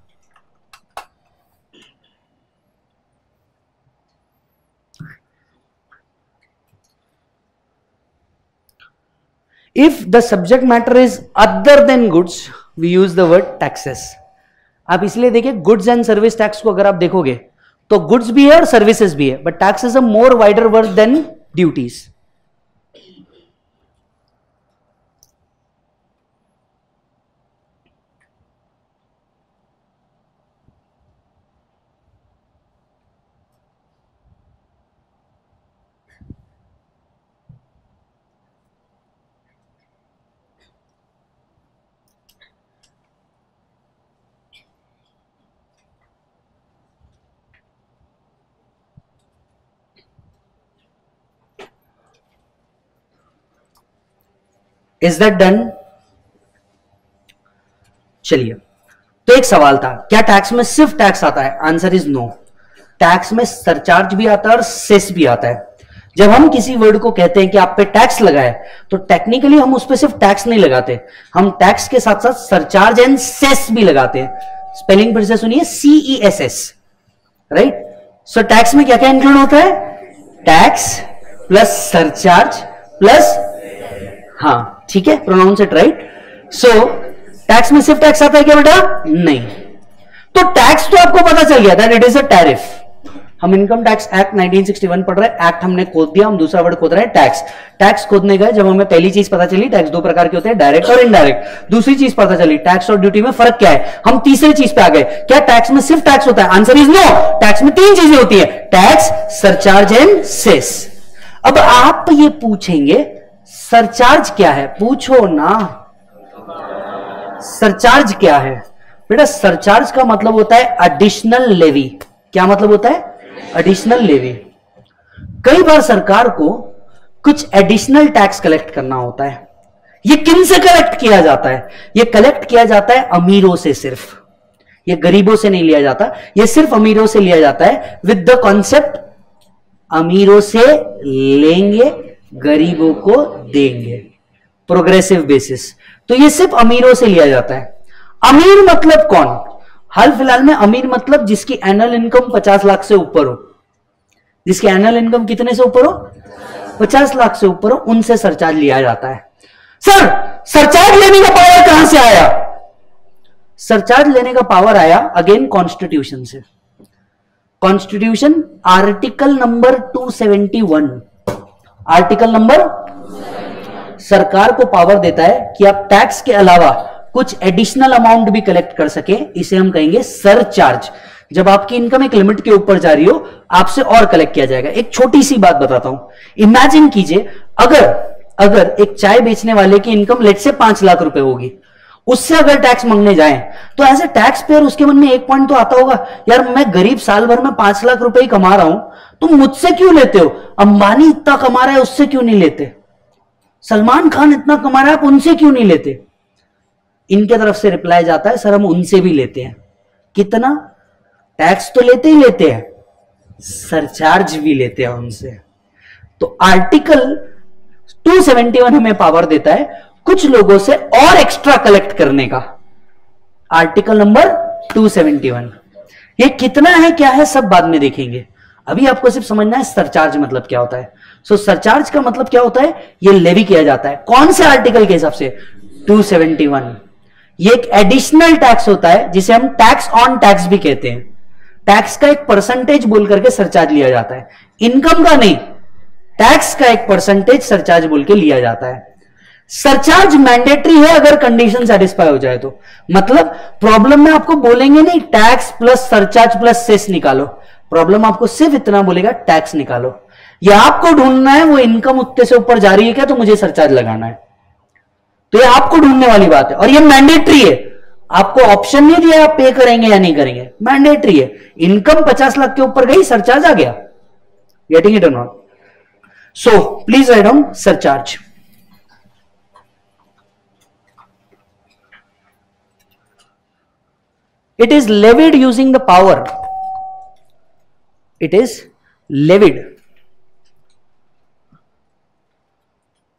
if the subject matter is other than goods we use the word taxes आप इसलिए देखिए goods and service tax को अगर आप देखोगे तो goods भी है और सर्विसेज भी है but tax is a more wider word than duties is that done चलिए तो एक सवाल था क्या टैक्स में सिर्फ टैक्स आता है आंसर इज नो टैक्स में सरचार्ज भी आता है और सेस भी आता है जब हम किसी वर्ड को कहते हैं कि आप पे टैक्स लगाए तो टेक्निकली हम उस पर सिर्फ टैक्स नहीं लगाते हम टैक्स के साथ साथ सरचार्ज एंड सेस भी लगाते हैं स्पेलिंग फिर से सुनिए C E S S right so tax में क्या क्या इंक्लूड होता है टैक्स प्लस सरचार्ज प्लस हाँ ठीक है pronounce it right so tax में सिर्फ टैक्स आता है क्या बेटा नहीं तो टैक्स तो आपको पता चल गया था इट इज अ टैरिफ हम इनकम टैक्स एक्ट 1961 पढ़ रहे हैं एक्ट हमने खोद दिया हम दूसरा वर्ड खोद रहे हैं टैक्स टैक्स खोदने का जब हमें पहली चीज पता चली टैक्स दो प्रकार के होते हैं डायरेक्ट और इनडायरेक्ट दूसरी चीज पता चली टैक्स और ड्यूटी में फर्क क्या है हम तीसरी चीज पे आ गए क्या टैक्स में सिर्फ टैक्स होता है आंसर इज नो टैक्स में तीन चीजें होती है टैक्स सरचार्ज एंड सेस अब आप ये पूछेंगे सरचार्ज क्या है पूछो ना सरचार्ज क्या है बेटा सरचार्ज का मतलब होता है एडिशनल लेवी क्या मतलब होता है एडिशनल लेवी कई बार सरकार को कुछ एडिशनल टैक्स कलेक्ट करना होता है ये किन से कलेक्ट किया जाता है ये कलेक्ट किया जाता है अमीरों से सिर्फ ये गरीबों से नहीं लिया जाता ये सिर्फ अमीरों से लिया जाता है विद द कॉन्सेप्ट अमीरों से लेंगे गरीबों को देंगे प्रोग्रेसिव बेसिस तो ये सिर्फ अमीरों से लिया जाता है अमीर मतलब कौन हाल फिलहाल में अमीर मतलब जिसकी एनुअल इनकम पचास लाख से ऊपर हो जिसकी एनुअल इनकम कितने से ऊपर हो पचास लाख से ऊपर हो उनसे सरचार्ज लिया जाता है सर सरचार्ज लेने का पावर कहां से आया सरचार्ज लेने का पावर आया अगेन कॉन्स्टिट्यूशन से constitution article number 271 article number सरकार को पावर देता है कि आप टैक्स के अलावा कुछ एडिशनल अमाउंट भी कलेक्ट कर सके इसे हम कहेंगे सर चार्ज जब आपकी इनकम एक लिमिट के ऊपर जा रही हो आपसे और कलेक्ट किया जाएगा एक छोटी सी बात बताता हूं इमेजिन कीजिए अगर अगर एक चाय बेचने वाले की इनकम लेट से पांच लाख रुपए होगी उससे अगर टैक्स मांगने जाए तो एज ए टैक्स पेयर उसके मन में एक पॉइंट तो आता होगा यार मैं गरीब साल भर में पांच लाख रुपए ही कमा रहा हूं तुम मुझसे क्यों लेते हो अंबानी इतना कमा रहा है उससे क्यों नहीं लेते सलमान खान इतना कमा रहा है आप उनसे क्यों नहीं लेते इनके तरफ से रिप्लाई जाता है सर हम उनसे भी लेते हैं कितना टैक्स तो लेते ही लेते हैं सरचार्ज भी लेते हैं उनसे तो आर्टिकल 271 हमें पावर देता है कुछ लोगों से और एक्स्ट्रा कलेक्ट करने का आर्टिकल नंबर 271 ये कितना है क्या है सब बाद में देखेंगे अभी आपको सिर्फ समझना है सरचार्ज मतलब क्या होता है सो so, सरचार्ज का मतलब क्या होता है ये लेवी किया जाता है कौन से आर्टिकल के हिसाब से 271 ये एक एडिशनल टैक्स होता है जिसे हम टैक्स ऑन टैक्स भी कहते हैं टैक्स का एक परसेंटेज बोल करके सरचार्ज लिया जाता है इनकम का नहीं टैक्स का एक परसेंटेज सरचार्ज बोल के लिया जाता है सरचार्ज मैंडेटरी है अगर कंडीशन सेटिस्फाई हो जाए तो मतलब प्रॉब्लम में आपको बोलेंगे नहीं tax plus surcharge plus cess निकालो प्रॉब्लम आपको सिर्फ इतना बोलेगा टैक्स निकालो ये आपको ढूंढना है वो इनकम उतने से ऊपर जा रही है क्या तो मुझे सरचार्ज लगाना है तो ये आपको ढूंढने वाली बात है और ये मैंडेटरी है आपको ऑप्शन नहीं दिया आप पे करेंगे या नहीं करेंगे मैंडेटरी है इनकम पचास लाख के ऊपर गई सरचार्ज आ गया getting it not so please write down surcharge it is levied using the power it is levied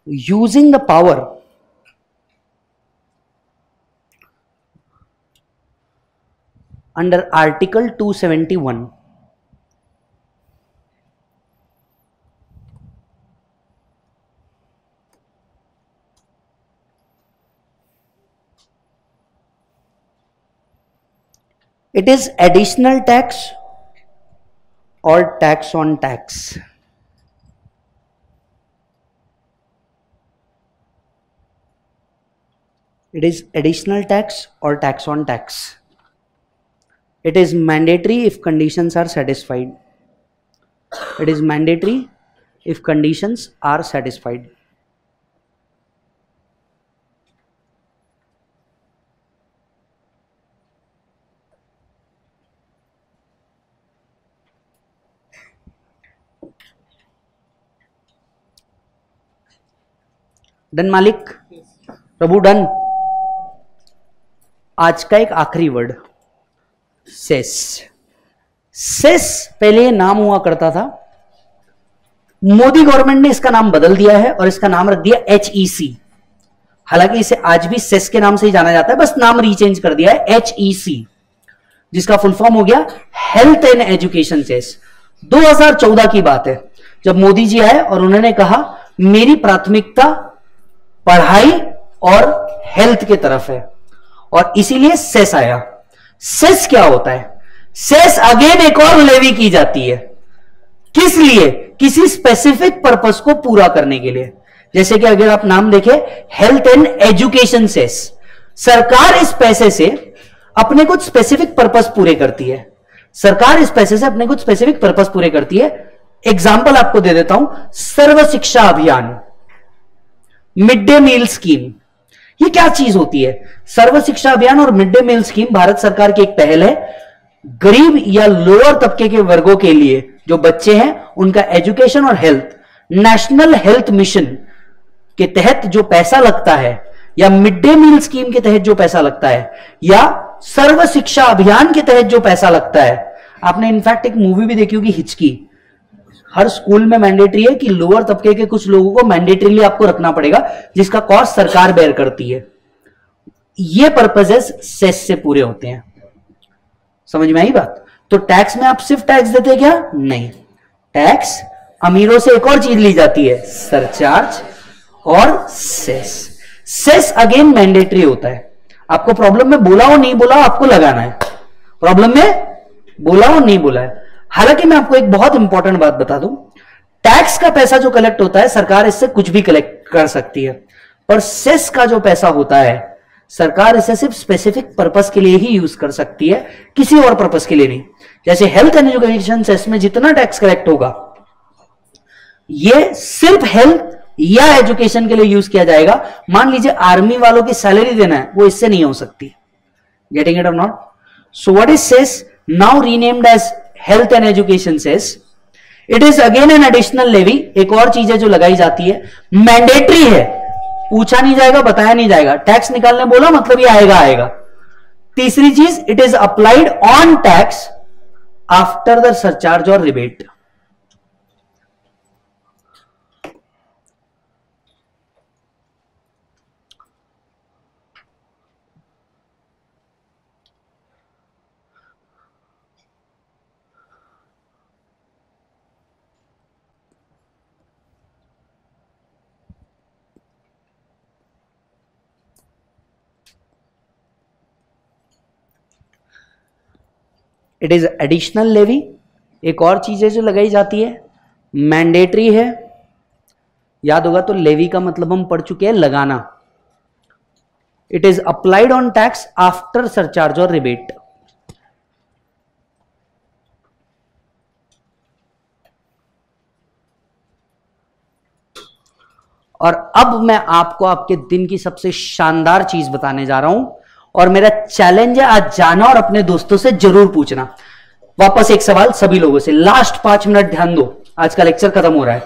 using the power under article 271 it is additional tax or tax on tax. It is additional tax or tax on tax. It is mandatory if conditions are satisfied. It is mandatory if conditions are satisfied. Done मालिक प्रभु done आज का एक आखिरी word cess cess पहले नाम हुआ करता था मोदी गवर्नमेंट ने इसका नाम बदल दिया है और इसका नाम रख दिया एच ई सी हालांकि इसे आज भी सेस के नाम से ही जाना जाता है बस नाम रीचेंज कर दिया है एच ई सी जिसका फुल फॉर्म हो गया हेल्थ एंड एजुकेशन सेस 2014 की बात है जब मोदी जी आए और उन्होंने कहा मेरी प्राथमिकता पढ़ाई और हेल्थ की तरफ है और इसीलिए सेस आया सेस क्या होता है सेस अगेन एक और लेवी की जाती है किस लिए किसी स्पेसिफिक पर्पस को पूरा करने के लिए जैसे कि अगर आप नाम देखें हेल्थ एंड एजुकेशन सेस सरकार इस पैसे से अपने कुछ स्पेसिफिक पर्पस पूरे करती है सरकार इस पैसे से अपने कुछ स्पेसिफिक पर्पस पूरे करती है एग्जाम्पल आपको दे देता हूं सर्व Shiksha Abhiyan mid day meal scheme ये क्या चीज होती है सर्व शिक्षा अभियान और mid day meal scheme Bharat सरकार की एक पहल है गरीब या लोअर तबके के वर्गों के लिए जो बच्चे हैं उनका एजुकेशन और हेल्थ नेशनल हेल्थ मिशन के तहत जो पैसा लगता है या मिड डे मील स्कीम के तहत जो पैसा लगता है या सर्व शिक्षा अभियान के तहत जो पैसा लगता है आपने इनफैक्ट एक मूवी भी देखी होगी हिचकी हर स्कूल में मैंडेटरी है कि लोअर तबके के कुछ लोगों को मैंडेटरीली आपको रखना पड़ेगा जिसका कॉस्ट सरकार बेयर करती है ये पर्पजेस सेस से पूरे होते हैं समझ में आई बात तो टैक्स में आप सिर्फ टैक्स देते क्या नहीं टैक्स अमीरों से एक और चीज ली जाती है सरचार्ज और सेस सेस अगेन मैंडेटरी होता है आपको प्रॉब्लम में बोला हो नहीं बोला आपको लगाना है प्रॉब्लम में बोला हो नहीं बोला है हालांकि मैं आपको एक बहुत इंपॉर्टेंट बात बता दूं टैक्स का पैसा जो कलेक्ट होता है सरकार इससे कुछ भी कलेक्ट कर सकती है पर सेस का जो पैसा होता है सरकार इसे सिर्फ स्पेसिफिक पर्पस के लिए ही यूज कर सकती है किसी और पर्पस के लिए नहीं जैसे हेल्थ एंड एजुकेशन सेस में जितना टैक्स कलेक्ट होगा ये सिर्फ हेल्थ या एजुकेशन के लिए यूज किया जाएगा मान लीजिए आर्मी वालों की सैलरी देना है वो इससे नहीं हो सकती गेटिंग इट और not so what is cess now renamed as health and education cess it is again an additional levy एक और चीज है जो लगाई जाती है मैंडेटरी है पूछा नहीं जाएगा बताया नहीं जाएगा टैक्स निकालने बोला मतलब ये आएगा आएगा तीसरी चीज it is applied on tax after the surcharge और rebate it is additional levy एक और चीज़ है जो लगाई जाती है मैंडेटरी है याद होगा तो लेवी का मतलब हम पढ़ चुके हैं लगाना it is applied on tax after surcharge और रिबेट और अब मैं आपको आपके दिन की सबसे शानदार चीज बताने जा रहा हूं और मेरा चैलेंज है आज जाना और अपने दोस्तों से जरूर पूछना वापस एक सवाल सभी लोगों से लास्ट पांच मिनट ध्यान दो आज का लेक्चर खत्म हो रहा है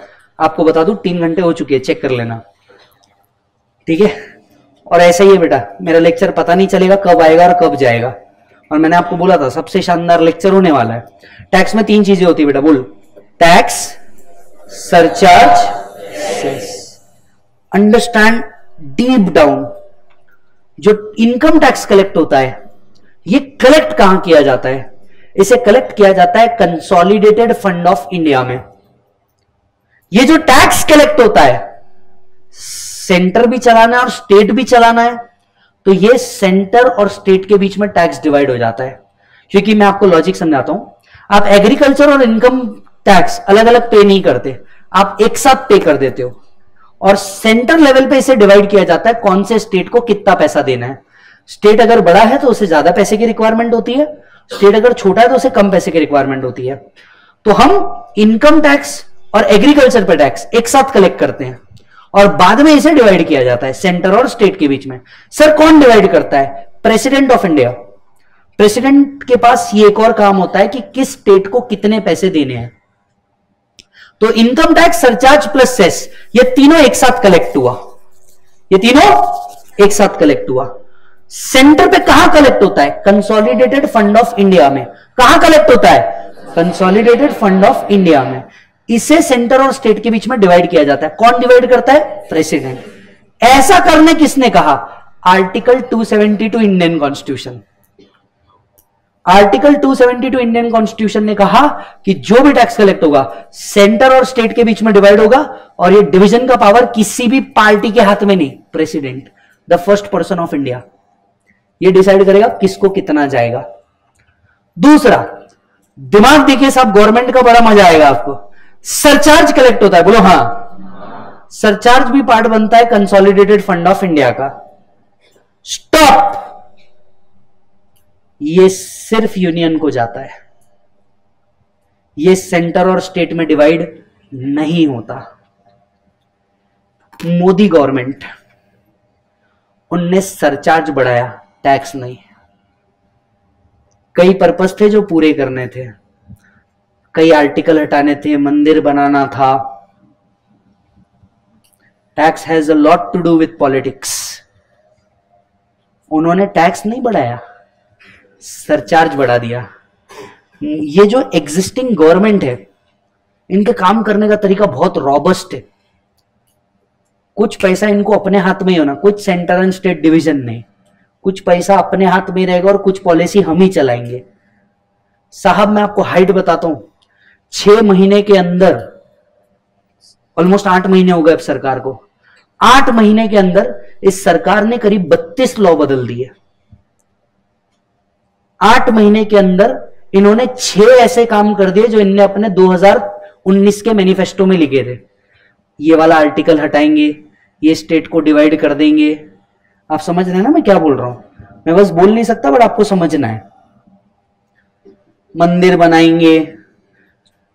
आपको बता दू तीन घंटे हो चुके हैं चेक कर लेना ठीक है और ऐसा ही है बेटा मेरा लेक्चर पता नहीं चलेगा कब आएगा और कब जाएगा और मैंने आपको बोला था सबसे शानदार लेक्चर होने वाला है टैक्स में तीन चीजें होती है बेटा बोल tax surcharge understand deep down जो इनकम टैक्स कलेक्ट होता है ये कलेक्ट कहां किया जाता है इसे कलेक्ट किया जाता है कंसोलिडेटेड फंड ऑफ इंडिया में ये जो टैक्स कलेक्ट होता है सेंटर भी चलाना है और स्टेट भी चलाना है तो ये सेंटर और स्टेट के बीच में टैक्स डिवाइड हो जाता है क्योंकि मैं आपको लॉजिक समझाता हूं आप एग्रीकल्चर और इनकम टैक्स अलग अलग पे नहीं करते आप एक साथ पे कर देते हो और सेंटर लेवल पे इसे डिवाइड किया जाता है कौन से स्टेट को कितना पैसा देना है स्टेट अगर बड़ा है तो उसे ज्यादा पैसे की रिक्वायरमेंट होती है स्टेट अगर छोटा है तो उसे कम पैसे की रिक्वायरमेंट होती है तो हम इनकम टैक्स और एग्रीकल्चर पर टैक्स एक साथ कलेक्ट करते हैं और बाद में इसे डिवाइड किया जाता है सेंटर और स्टेट के बीच में सर कौन डिवाइड करता है प्रेसिडेंट ऑफ इंडिया प्रेसिडेंट के पास ये एक और काम होता है कि किस स्टेट को कितने पैसे देने हैं तो income tax surcharge plus cess ये तीनों एक साथ कलेक्ट हुआ ये तीनों एक साथ कलेक्ट हुआ सेंटर पे कहा कलेक्ट होता है कंसोलिडेटेड फंड ऑफ इंडिया में कहा कलेक्ट होता है कंसोलिडेटेड फंड ऑफ इंडिया में इसे सेंटर और स्टेट के बीच में डिवाइड किया जाता है कौन डिवाइड करता है प्रेसिडेंट ऐसा करने किसने कहा article 272 Indian constitution article 272 Indian constitution ने कहा कि जो भी टैक्स कलेक्ट होगा सेंटर और स्टेट के बीच में डिवाइड होगा और ये डिवीजन का पावर किसी भी पार्टी के हाथ में नहीं president the first person of India ये डिसाइड करेगा किसको कितना जाएगा दूसरा दिमाग देखिए साहब गवर्नमेंट का बड़ा मजा आएगा आपको सरचार्ज कलेक्ट होता है बोलो हाँ सरचार्ज भी पार्ट बनता है कंसोलिडेटेड फंड ऑफ इंडिया का स्टॉप ये सिर्फ यूनियन को जाता है ये सेंटर और स्टेट में डिवाइड नहीं होता मोदी गवर्नमेंट उनने सरचार्ज बढ़ाया टैक्स नहीं कई पर्पज थे जो पूरे करने थे कई आर्टिकल हटाने थे मंदिर बनाना था tax has a lot to do with politics उन्होंने टैक्स नहीं बढ़ाया सरचार्ज बढ़ा दिया ये जो एग्जिस्टिंग गवर्नमेंट है इनके काम करने का तरीका बहुत रॉबस्ट है कुछ पैसा इनको अपने हाथ में ही होना कुछ सेंटर एंड स्टेट डिवीजन नहीं कुछ पैसा अपने हाथ में रहेगा और कुछ पॉलिसी हम ही चलाएंगे साहब मैं आपको हाइट बताता हूं छह महीने के अंदर ऑलमोस्ट आठ महीने हो गए अब सरकार को आठ महीने के अंदर इस सरकार ने करीब बत्तीस लॉ बदल दिए आठ महीने के अंदर इन्होंने छह ऐसे काम कर दिए जो इनने अपने 2019 के मैनिफेस्टो में लिखे थे ये वाला आर्टिकल हटाएंगे ये स्टेट को डिवाइड कर देंगे आप समझ रहे हैं ना मैं क्या बोल रहा हूं मैं बस बोल नहीं सकता बट आपको समझना है मंदिर बनाएंगे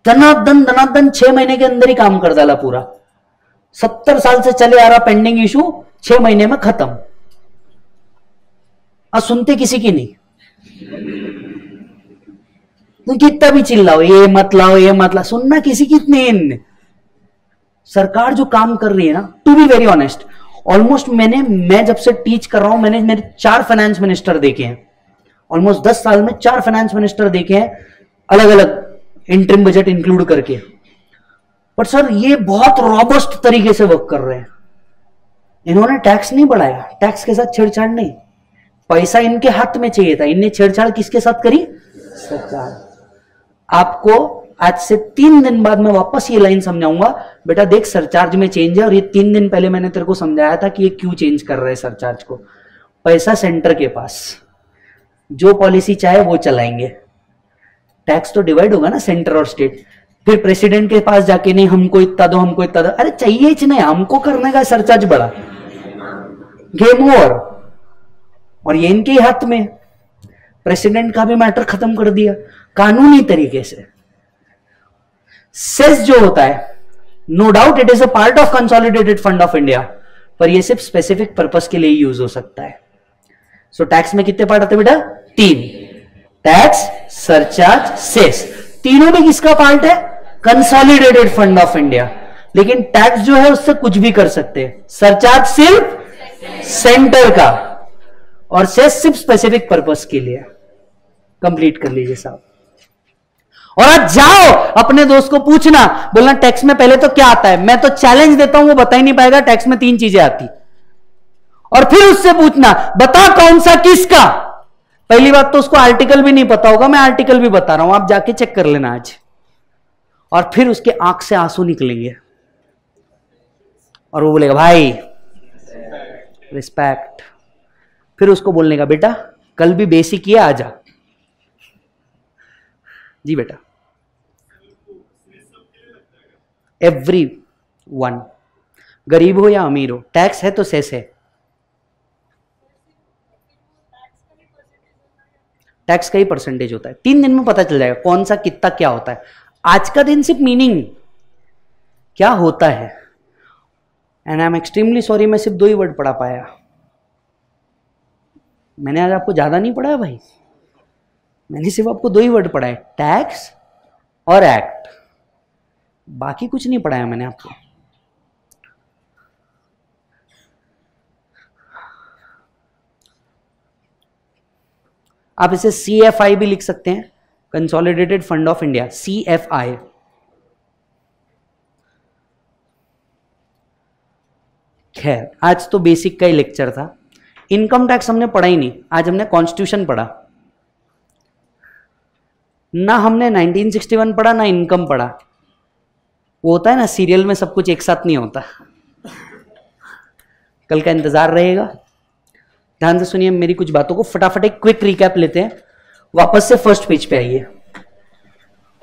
धनादन धनादन छह महीने के अंदर ही काम कर डाला पूरा सत्तर साल से चले आ रहा पेंडिंग इशू छह महीने में खत्म आज सुनते किसी की नहीं तुम कितना भी चिल्लाओ ये मत लाओ ये मत लाओ सुनना किसी की इतनी सरकार जो काम कर रही है ना to be very honest almost मैंने मैं जब से टीच कर रहा हूं मैंने मेरे चार फाइनेंस मिनिस्टर देखे हैं ऑलमोस्ट दस साल में चार फाइनेंस मिनिस्टर देखे हैं अलग अलग इंटरम बजट इंक्लूड करके पर सर ये बहुत रॉबस्ट तरीके से वर्क कर रहे हैं इन्होंने टैक्स नहीं बढ़ाया टैक्स के साथ छेड़छाड़ नहीं पैसा इनके हाथ में चाहिए था इनने छेड़छाड़ किसके साथ करी सरकार आपको आज से तीन दिन बाद मैं वापस ये लाइन समझाऊंगा बेटा देख सरचार्ज में चेंज है और ये तीन दिन पहले मैंने तेरे को समझाया था कि ये क्यों चेंज कर रहे हैं सरचार्ज को पैसा सेंटर के पास जो पॉलिसी चाहे वो चलाएंगे टैक्स तो डिवाइड होगा ना सेंटर और स्टेट फिर प्रेसिडेंट के पास जाके नहीं हमको इतना दो हमको इतना दो अरे चाहिए नहीं हमको करने का सरचार्ज बड़ा गेम ओवर और ये इनके हाथ में प्रेसिडेंट का भी मैटर खत्म कर दिया कानूनी तरीके से सेस जो होता है no doubt it is a part of consolidated fund of India पर यह सिर्फ स्पेसिफिक पर्पस के लिए यूज हो सकता है सो so, टैक्स में कितने पार्ट आते बेटा तीन टैक्स सरचार्ज सेस तीनों में किसका पार्ट है कंसोलिडेटेड फंड ऑफ इंडिया लेकिन टैक्स जो है उससे कुछ भी कर सकते हैं सरचार्ज सिर्फ सेंटर का और से सिर्फ स्पेसिफिक पर्पस के लिए कंप्लीट कर लीजिए साहब और आज जाओ अपने दोस्त को पूछना बोलना टैक्स में पहले तो क्या आता है मैं तो चैलेंज देता हूं वो बता ही नहीं पाएगा टैक्स में तीन चीजें आती और फिर उससे पूछना बता कौन सा किसका पहली बात तो उसको आर्टिकल भी नहीं पता होगा मैं आर्टिकल भी बता रहा हूं आप जाके चेक कर लेना आज और फिर उसके आंख से आंसू निकलेंगे और वो बोलेगा भाई रिस्पेक्ट फिर उसको बोलने का बेटा कल भी बेसिक किया जा जी बेटा एवरी वन गरीब हो या अमीर हो टैक्स है तो सेस है टैक्स का ही परसेंटेज होता है तीन दिन में पता चल जाएगा कौन सा कितना क्या होता है आज का दिन सिर्फ मीनिंग क्या होता है and I am extremely sorry मैं सिर्फ दो ही वर्ड पढ़ा पाया मैंने आज आपको ज़्यादा नहीं पढ़ाया भाई मैंने सिर्फ आपको दो ही वर्ड पढ़ाए टैक्स और एक्ट बाकी कुछ नहीं पढ़ाया मैंने आपको आप इसे सी एफ आई भी लिख सकते हैं consolidated fund of India C F I खैर आज तो बेसिक का ही लेक्चर था इनकम टैक्स हमने पढ़ा ही नहीं आज हमने कॉन्स्टिट्यूशन पढ़ा ना हमने 1961 पढ़ा ना इनकम पढ़ा वो होता है ना सीरियल में सब कुछ एक साथ नहीं होता कल का इंतजार रहेगा ध्यान से सुनिए मेरी कुछ बातों को फटाफट एक क्विक रिकैप लेते हैं वापस से फर्स्ट पेज पे आइए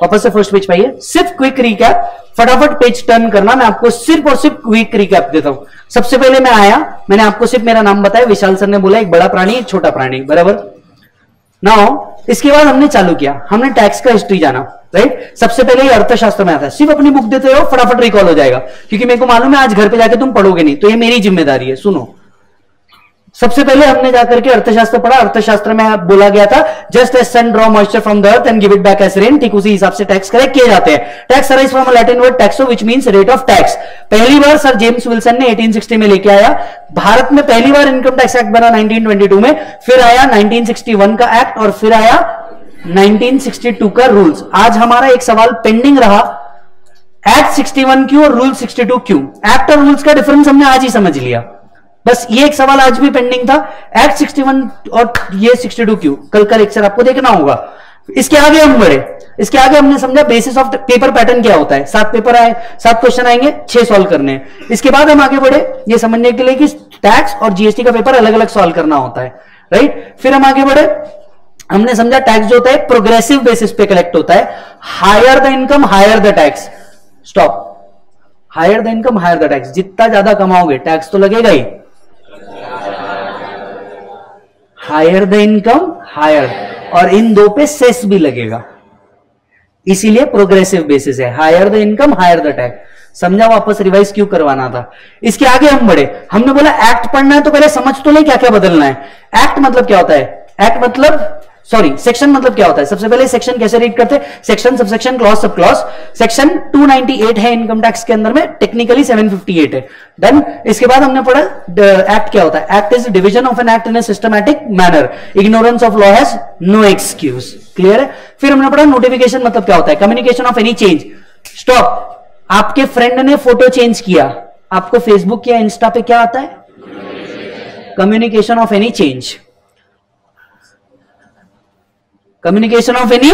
वापस से फर्स्ट पेज पाइए सिर्फ क्विक रिकैप फटाफट पेज टर्न करना मैं आपको सिर्फ और सिर्फ क्विक रिकैप देता हूं सबसे पहले मैं आया मैंने आपको सिर्फ मेरा नाम बताया विशाल सर ने बोला एक बड़ा प्राणी एक छोटा प्राणी बराबर ना इसके बाद हमने चालू किया हमने टैक्स का हिस्ट्री जाना राइट सबसे पहले ये अर्थशास्त्र में आता है सिर्फ अपनी बुक देते हो फटाफट रिकॉल हो जाएगा क्योंकि मेरे को मालूम है आज घर पे जाके तुम पढ़ोगे नहीं तो ये मेरी जिम्मेदारी है सुनो सबसे पहले हमने जाकर के अर्थशास्त्र पढ़ा अर्थशास्त्र में बोला गया था just as sun draw moisture from the earth and give it back as rain ठीक उसी हिसाब से टैक्स कलेक्ट किए जाते हैं tax arise from Latin word taxo which mean rate of tax पहली बार सर जेम्स विल्सन ने 1860 में लेके आया भारत में पहली बार इनकम टैक्स एक्ट बना नाइनटीन में फिर आया नाइनटीन का एक्ट और फिर आया नाइनटीन का रूल्स आज हमारा एक सवाल पेंडिंग रहा एक्ट 61 क्यों और रूल 62 क्यों एक्ट और रूल्स का डिफरेंस हमने आज ही समझ लिया बस ये एक सवाल आज भी पेंडिंग था एक्ट सिक्सटी वन और ये सिक्सटी टू क्यू कल का लेक्चर आपको देखना होगा इसके आगे हम बढ़े इसके आगे हमने समझा बेसिस ऑफ पेपर पैटर्न क्या होता है सात पेपर आए सात क्वेश्चन आएंगे छह सॉल्व करने हैं इसके बाद हम आगे बढ़े ये समझने के लिए कि टैक्स और जीएसटी का पेपर अलग अलग सॉल्व करना होता है राइट फिर हम आगे बढ़े हमने समझा टैक्स जो होता है प्रोग्रेसिव बेसिस पे कलेक्ट होता है higher the income higher the tax stop higher the income higher the tax जितना ज्यादा कमाओगे टैक्स तो लगेगा ही हायर द इनकम हायर और इन दो पे सेस भी लगेगा इसीलिए प्रोग्रेसिव बेसिस है higher the income higher the tax समझा वापस रिवाइज क्यों करवाना था इसके आगे हम बढ़े हमने बोला एक्ट पढ़ना है तो पहले समझ तो ले क्या क्या बदलना है एक्ट मतलब क्या होता है एक्ट मतलब सॉरी सेक्शन मतलब क्या होता है सबसे पहले सेक्शन कैसे रीड करते हैं section subsection clause sub clause section 298 है इनकम टैक्स के अंदर में टेक्निकली 758 है देन इसके बाद हमने पढ़ा एक्ट क्या होता है act is division of an act in systematic manner ignorance of law has no excuse clear है फिर हमने पढ़ा नोटिफिकेशन मतलब क्या होता है communication of any change stop आपके फ्रेंड ने फोटो चेंज किया आपको फेसबुक या इंस्टा पे क्या आता है communication of any change communication of any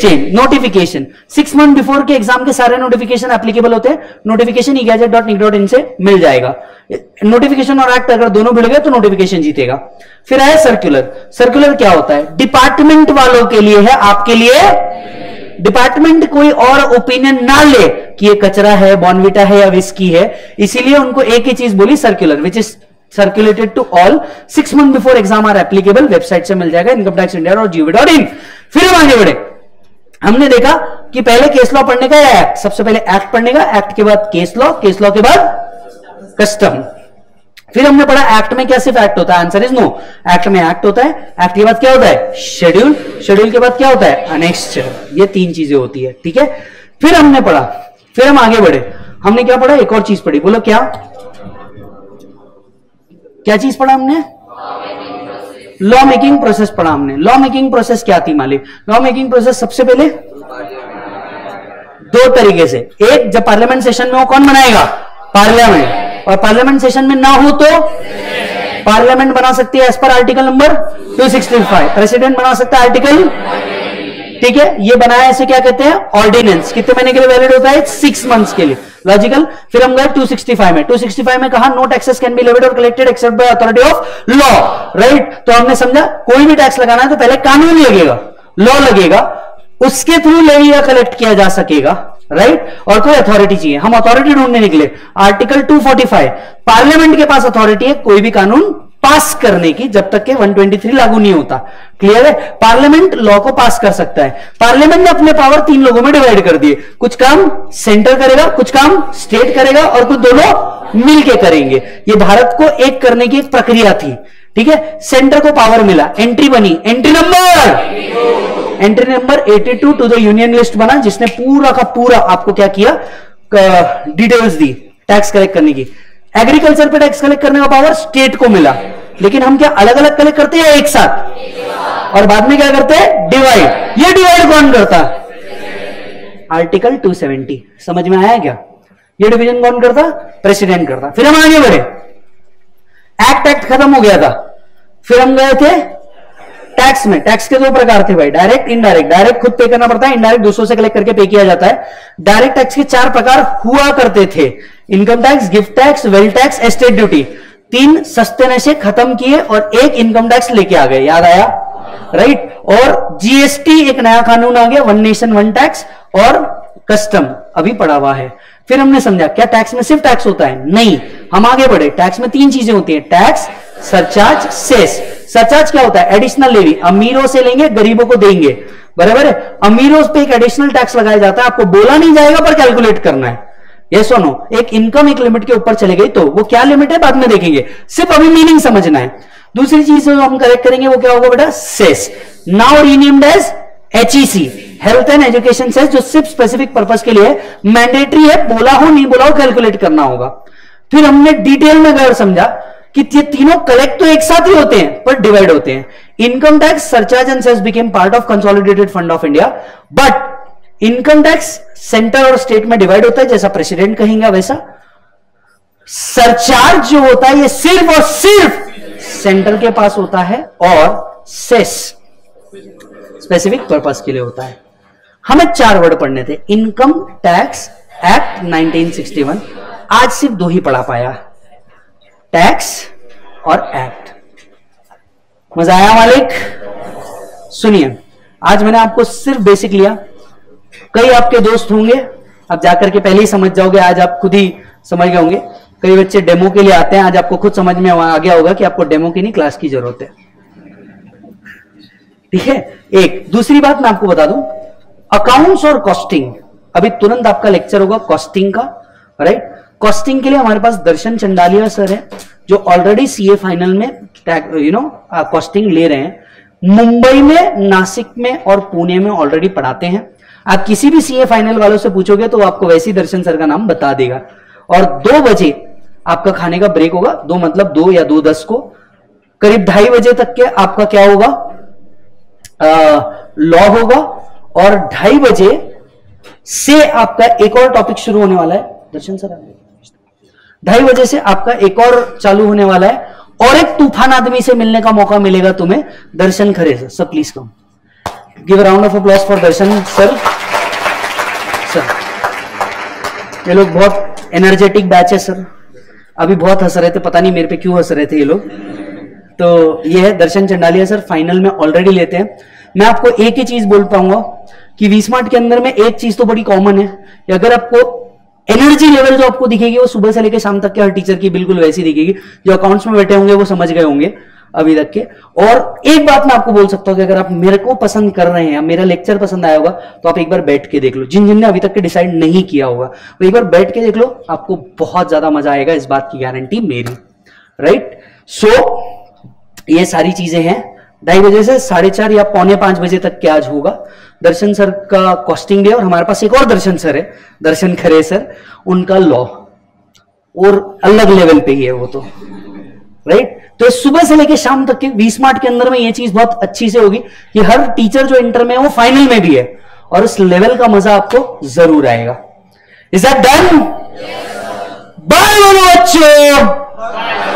chain notification six month before के एग्जाम के सारे नोटिफिकेशन एप्लीकेबल होते हैं notification E gazette dot nic dot in से मिल जाएगा नोटिफिकेशन और एक्ट अगर दोनों भिड़ गए तो नोटिफिकेशन जीतेगा फिर आया सर्कुलर सर्कुलर क्या होता है डिपार्टमेंट वालों के लिए है आपके लिए डिपार्टमेंट कोई और ओपिनियन ना ले कि ये कचरा है बॉनविटा है या विस्की है इसीलिए उनको एक ही चीज बोली circular which is circulated to all six month before exam are applicable website से मिल जाएगा इनकम टैक्स इंडिया और जीवी डॉट इन फिर हम आगे बढ़े हमने देखा कि पहले केस लॉ पढ़ने का या एक्ट सबसे पहले एक्ट पढ़ने का एक्ट के बाद केस लॉ केस लॉ के बाद कस्टम फिर हमने पढ़ा एक्ट में क्या सिर्फ एक्ट होता है आंसर इज नो एक्ट में एक्ट होता है एक्ट के बाद क्या होता है शेड्यूल शेड्यूल के बाद क्या होता है अनेक्स्ट ये तीन चीजें होती है ठीक है फिर हमने पढ़ा फिर हम आगे बढ़े हमने क्या पढ़ा एक और चीज पढ़ी बोलो क्या क्या चीज पढ़ा हमने लॉ मेकिंग प्रोसेस पढ़ा हमने लॉ मेकिंग प्रोसेस क्या थी मालिक लॉ मेकिंग प्रोसेस सबसे पहले दो तरीके से एक जब पार्लियामेंट सेशन में हो कौन बनाएगा पार्लियामेंट और पार्लियामेंट सेशन में ना हो तो पार्लियामेंट बना सकती है as per article number 265 president बना सकता है आर्टिकल ठीक है ये बनाया ऐसे क्या कहते हैं ऑर्डिनेंस कितने महीने के लिए वैलिड होता है सिक्स मंथ्स के लिए लॉजिकल फिर हम गए 265 में 265 में कहा no taxes can be levied और collected except by authority of law right तो हमने समझा कोई भी टैक्स लगाना है तो पहले कानून लगेगा लॉ लगेगा उसके थ्रू लेवी या कलेक्ट किया जा सकेगा राइट right? और कोई अथॉरिटी चाहिए हम अथॉरिटी ढूंढने निकले आर्टिकल 245 पार्लियामेंट के पास अथॉरिटी है कोई भी कानून पास करने की जब तक के 123 लागू नहीं होता क्लियर है पार्लियामेंट लॉ को पास कर सकता है पार्लियामेंट ने अपने पावर तीन लोगों में डिवाइड कर दिए कुछ काम सेंटर करेगा कुछ काम स्टेट करेगा और कुछ दोनों मिलके करेंगे ये भारत को एक करने की एक प्रक्रिया थी ठीक है सेंटर को पावर मिला एंट्री बनी entry number entry number 82 to the union list बना जिसने पूरा का पूरा आपको क्या किया डिटेल्स दी टैक्स कलेक्ट करने की एग्रीकल्चर पे टैक्स कलेक्ट करने का पावर स्टेट को मिला लेकिन हम क्या अलग अलग कलेक्ट करते हैं एक साथ और बाद में क्या करते हैं डिवाइड ये डिवाइड कौन करता आर्टिकल 270 समझ में आया क्या ये डिवीजन कौन करता प्रेसिडेंट करता फिर हम आगे बढ़े एक्ट एक्ट खत्म हो गया था फिर हम गए थे टैक्स में टैक्स के दो प्रकार थे भाई डायरेक्ट इनडायरेक्ट डायरेक्ट खुद पे करना पड़ता है इनडायरेक्ट दूसरों से कलेक्ट करके पे किया जाता है डायरेक्ट टैक्स के चार प्रकार हुआ करते थे income tax gift tax wealth tax estate duty तीन सस्ते नशे खत्म किए और एक इनकम टैक्स लेके आ गए याद आया राइट और जीएसटी एक नया कानून आ गया वन नेशन वन टैक्स और कस्टम अभी पड़ा हुआ है फिर हमने समझा क्या टैक्स में सिर्फ टैक्स होता है नहीं हम आगे बढ़े टैक्स में तीन चीजें होती है टैक्स सरचार्ज सेस सरचार्ज क्या होता है एडिशनल लेवी अमीरों से लेंगे गरीबों को देंगे बराबर है अमीरों पे एक एडिशनल टैक्स लगाया जाता है आपको बोला नहीं जाएगा पर कैलकुलेट करना है ये yes सुनो no? एक इनकम एक लिमिट के ऊपर चले गई तो वो क्या लिमिट है बाद में देखेंगे सिर्फ अभी मीनिंग समझना है दूसरी चीज जो हम करेक्ट करेंगे वो क्या होगा बेटा cess now renamed as HEC health and education cess जो सिर्फ स्पेसिफिक पर्पज के लिए मैंडेटरी है बोला हो नहीं बोला हो कैलकुलेट करना होगा फिर हमने डिटेल में गौर समझा कि ये तीनों कलेक्ट तो एक साथ ही होते हैं पर डिवाइड होते हैं income tax surcharge and cess became part of consolidated fund of India but income tax centre और स्टेट में डिवाइड होता है जैसा प्रेसिडेंट कहेंगे वैसा सरचार्ज जो होता है ये सिर्फ और सिर्फ सेंटर के पास होता है और सेस स्पेसिफिक पर्पस के लिए होता है हमें चार वर्ड पढ़ने थे इनकम टैक्स एक्ट 1961 आज सिर्फ दो ही पढ़ा पाया है टैक्स और एक्ट मजा आया मालिक सुनिए आज मैंने आपको सिर्फ बेसिक लिया कई आपके दोस्त होंगे आप जाकर के पहले ही समझ जाओगे आज आप खुद ही समझ गए होंगे कई बच्चे डेमो के लिए आते हैं आज आपको खुद समझ में आ गया होगा कि आपको डेमो की नहीं क्लास की जरूरत है ठीक है एक दूसरी बात मैं आपको बता दूं अकाउंट्स और कॉस्टिंग अभी तुरंत आपका लेक्चर होगा कॉस्टिंग का राइट कॉस्टिंग के लिए हमारे पास दर्शन चंडालिया सर है जो ऑलरेडी सीए फाइनल में यू नो कॉस्टिंग ले रहे हैं मुंबई में नासिक में और पुणे में ऑलरेडी पढ़ाते हैं आप किसी भी सीए फाइनल वालों से पूछोगे तो आपको वैसे ही दर्शन सर का नाम बता देगा और दो बजे आपका खाने का ब्रेक होगा दो मतलब दो या दो दस को करीब ढाई बजे तक के आपका क्या होगा लॉ होगा और ढाई बजे से आपका एक और टॉपिक शुरू होने वाला है दर्शन सर आगे ढाई बजे से आपका एक और चालू होने वाला है और एक तूफान आदमी से मिलने का मौका मिलेगा तुम्हें Darshan Khare sir sir please come give round of applause for Darshan sir sir ये लोग बहुत एनर्जेटिक बैच है सर अभी बहुत हंस रहे थे पता नहीं मेरे पे क्यों हंस रहे थे ये लोग तो ये है दर्शन चंडालिया सर फाइनल में ऑलरेडी लेते हैं मैं आपको एक ही चीज बोल पाऊंगा कि वी स्मार्ट के अंदर में एक चीज तो बड़ी कॉमन है अगर आपको एनर्जी लेवल जो आपको दिखेगी वो सुबह से लेकर शाम तक के हर टीचर की बिल्कुल वैसी दिखेगी जो अकाउंट्स में बैठे होंगे वो समझ गए होंगे अभी तक के और एक बात मैं आपको बोल सकता हूं कि अगर आप मेरे को पसंद कर रहे हैं मेरा लेक्चर पसंद आया होगा तो आप एक बार बैठ के देख लो जिन जिनने अभी तक के डिसाइड नहीं किया होगा तो एक बार बैठ के देख लो आपको बहुत ज्यादा मजा आएगा इस बात की गारंटी मेरी राइट सो so, ये सारी चीजें हैं ढाई बजे से साढ़े चार या पौने पांच बजे तक के आज होगा दर्शन सर का कॉस्टिंग है और हमारे पास एक और दर्शन सर है दर्शन खरे सर उनका लॉ और अलग लेवल पे ही है वो तो राइट तो सुबह से लेकर शाम तक के वी स्मार्ट के अंदर में ये चीज बहुत अच्छी से होगी कि हर टीचर जो इंटर में है वो फाइनल में भी है और उस लेवल का मजा आपको जरूर आएगा इज दैट डन बाय बोलो बच्चों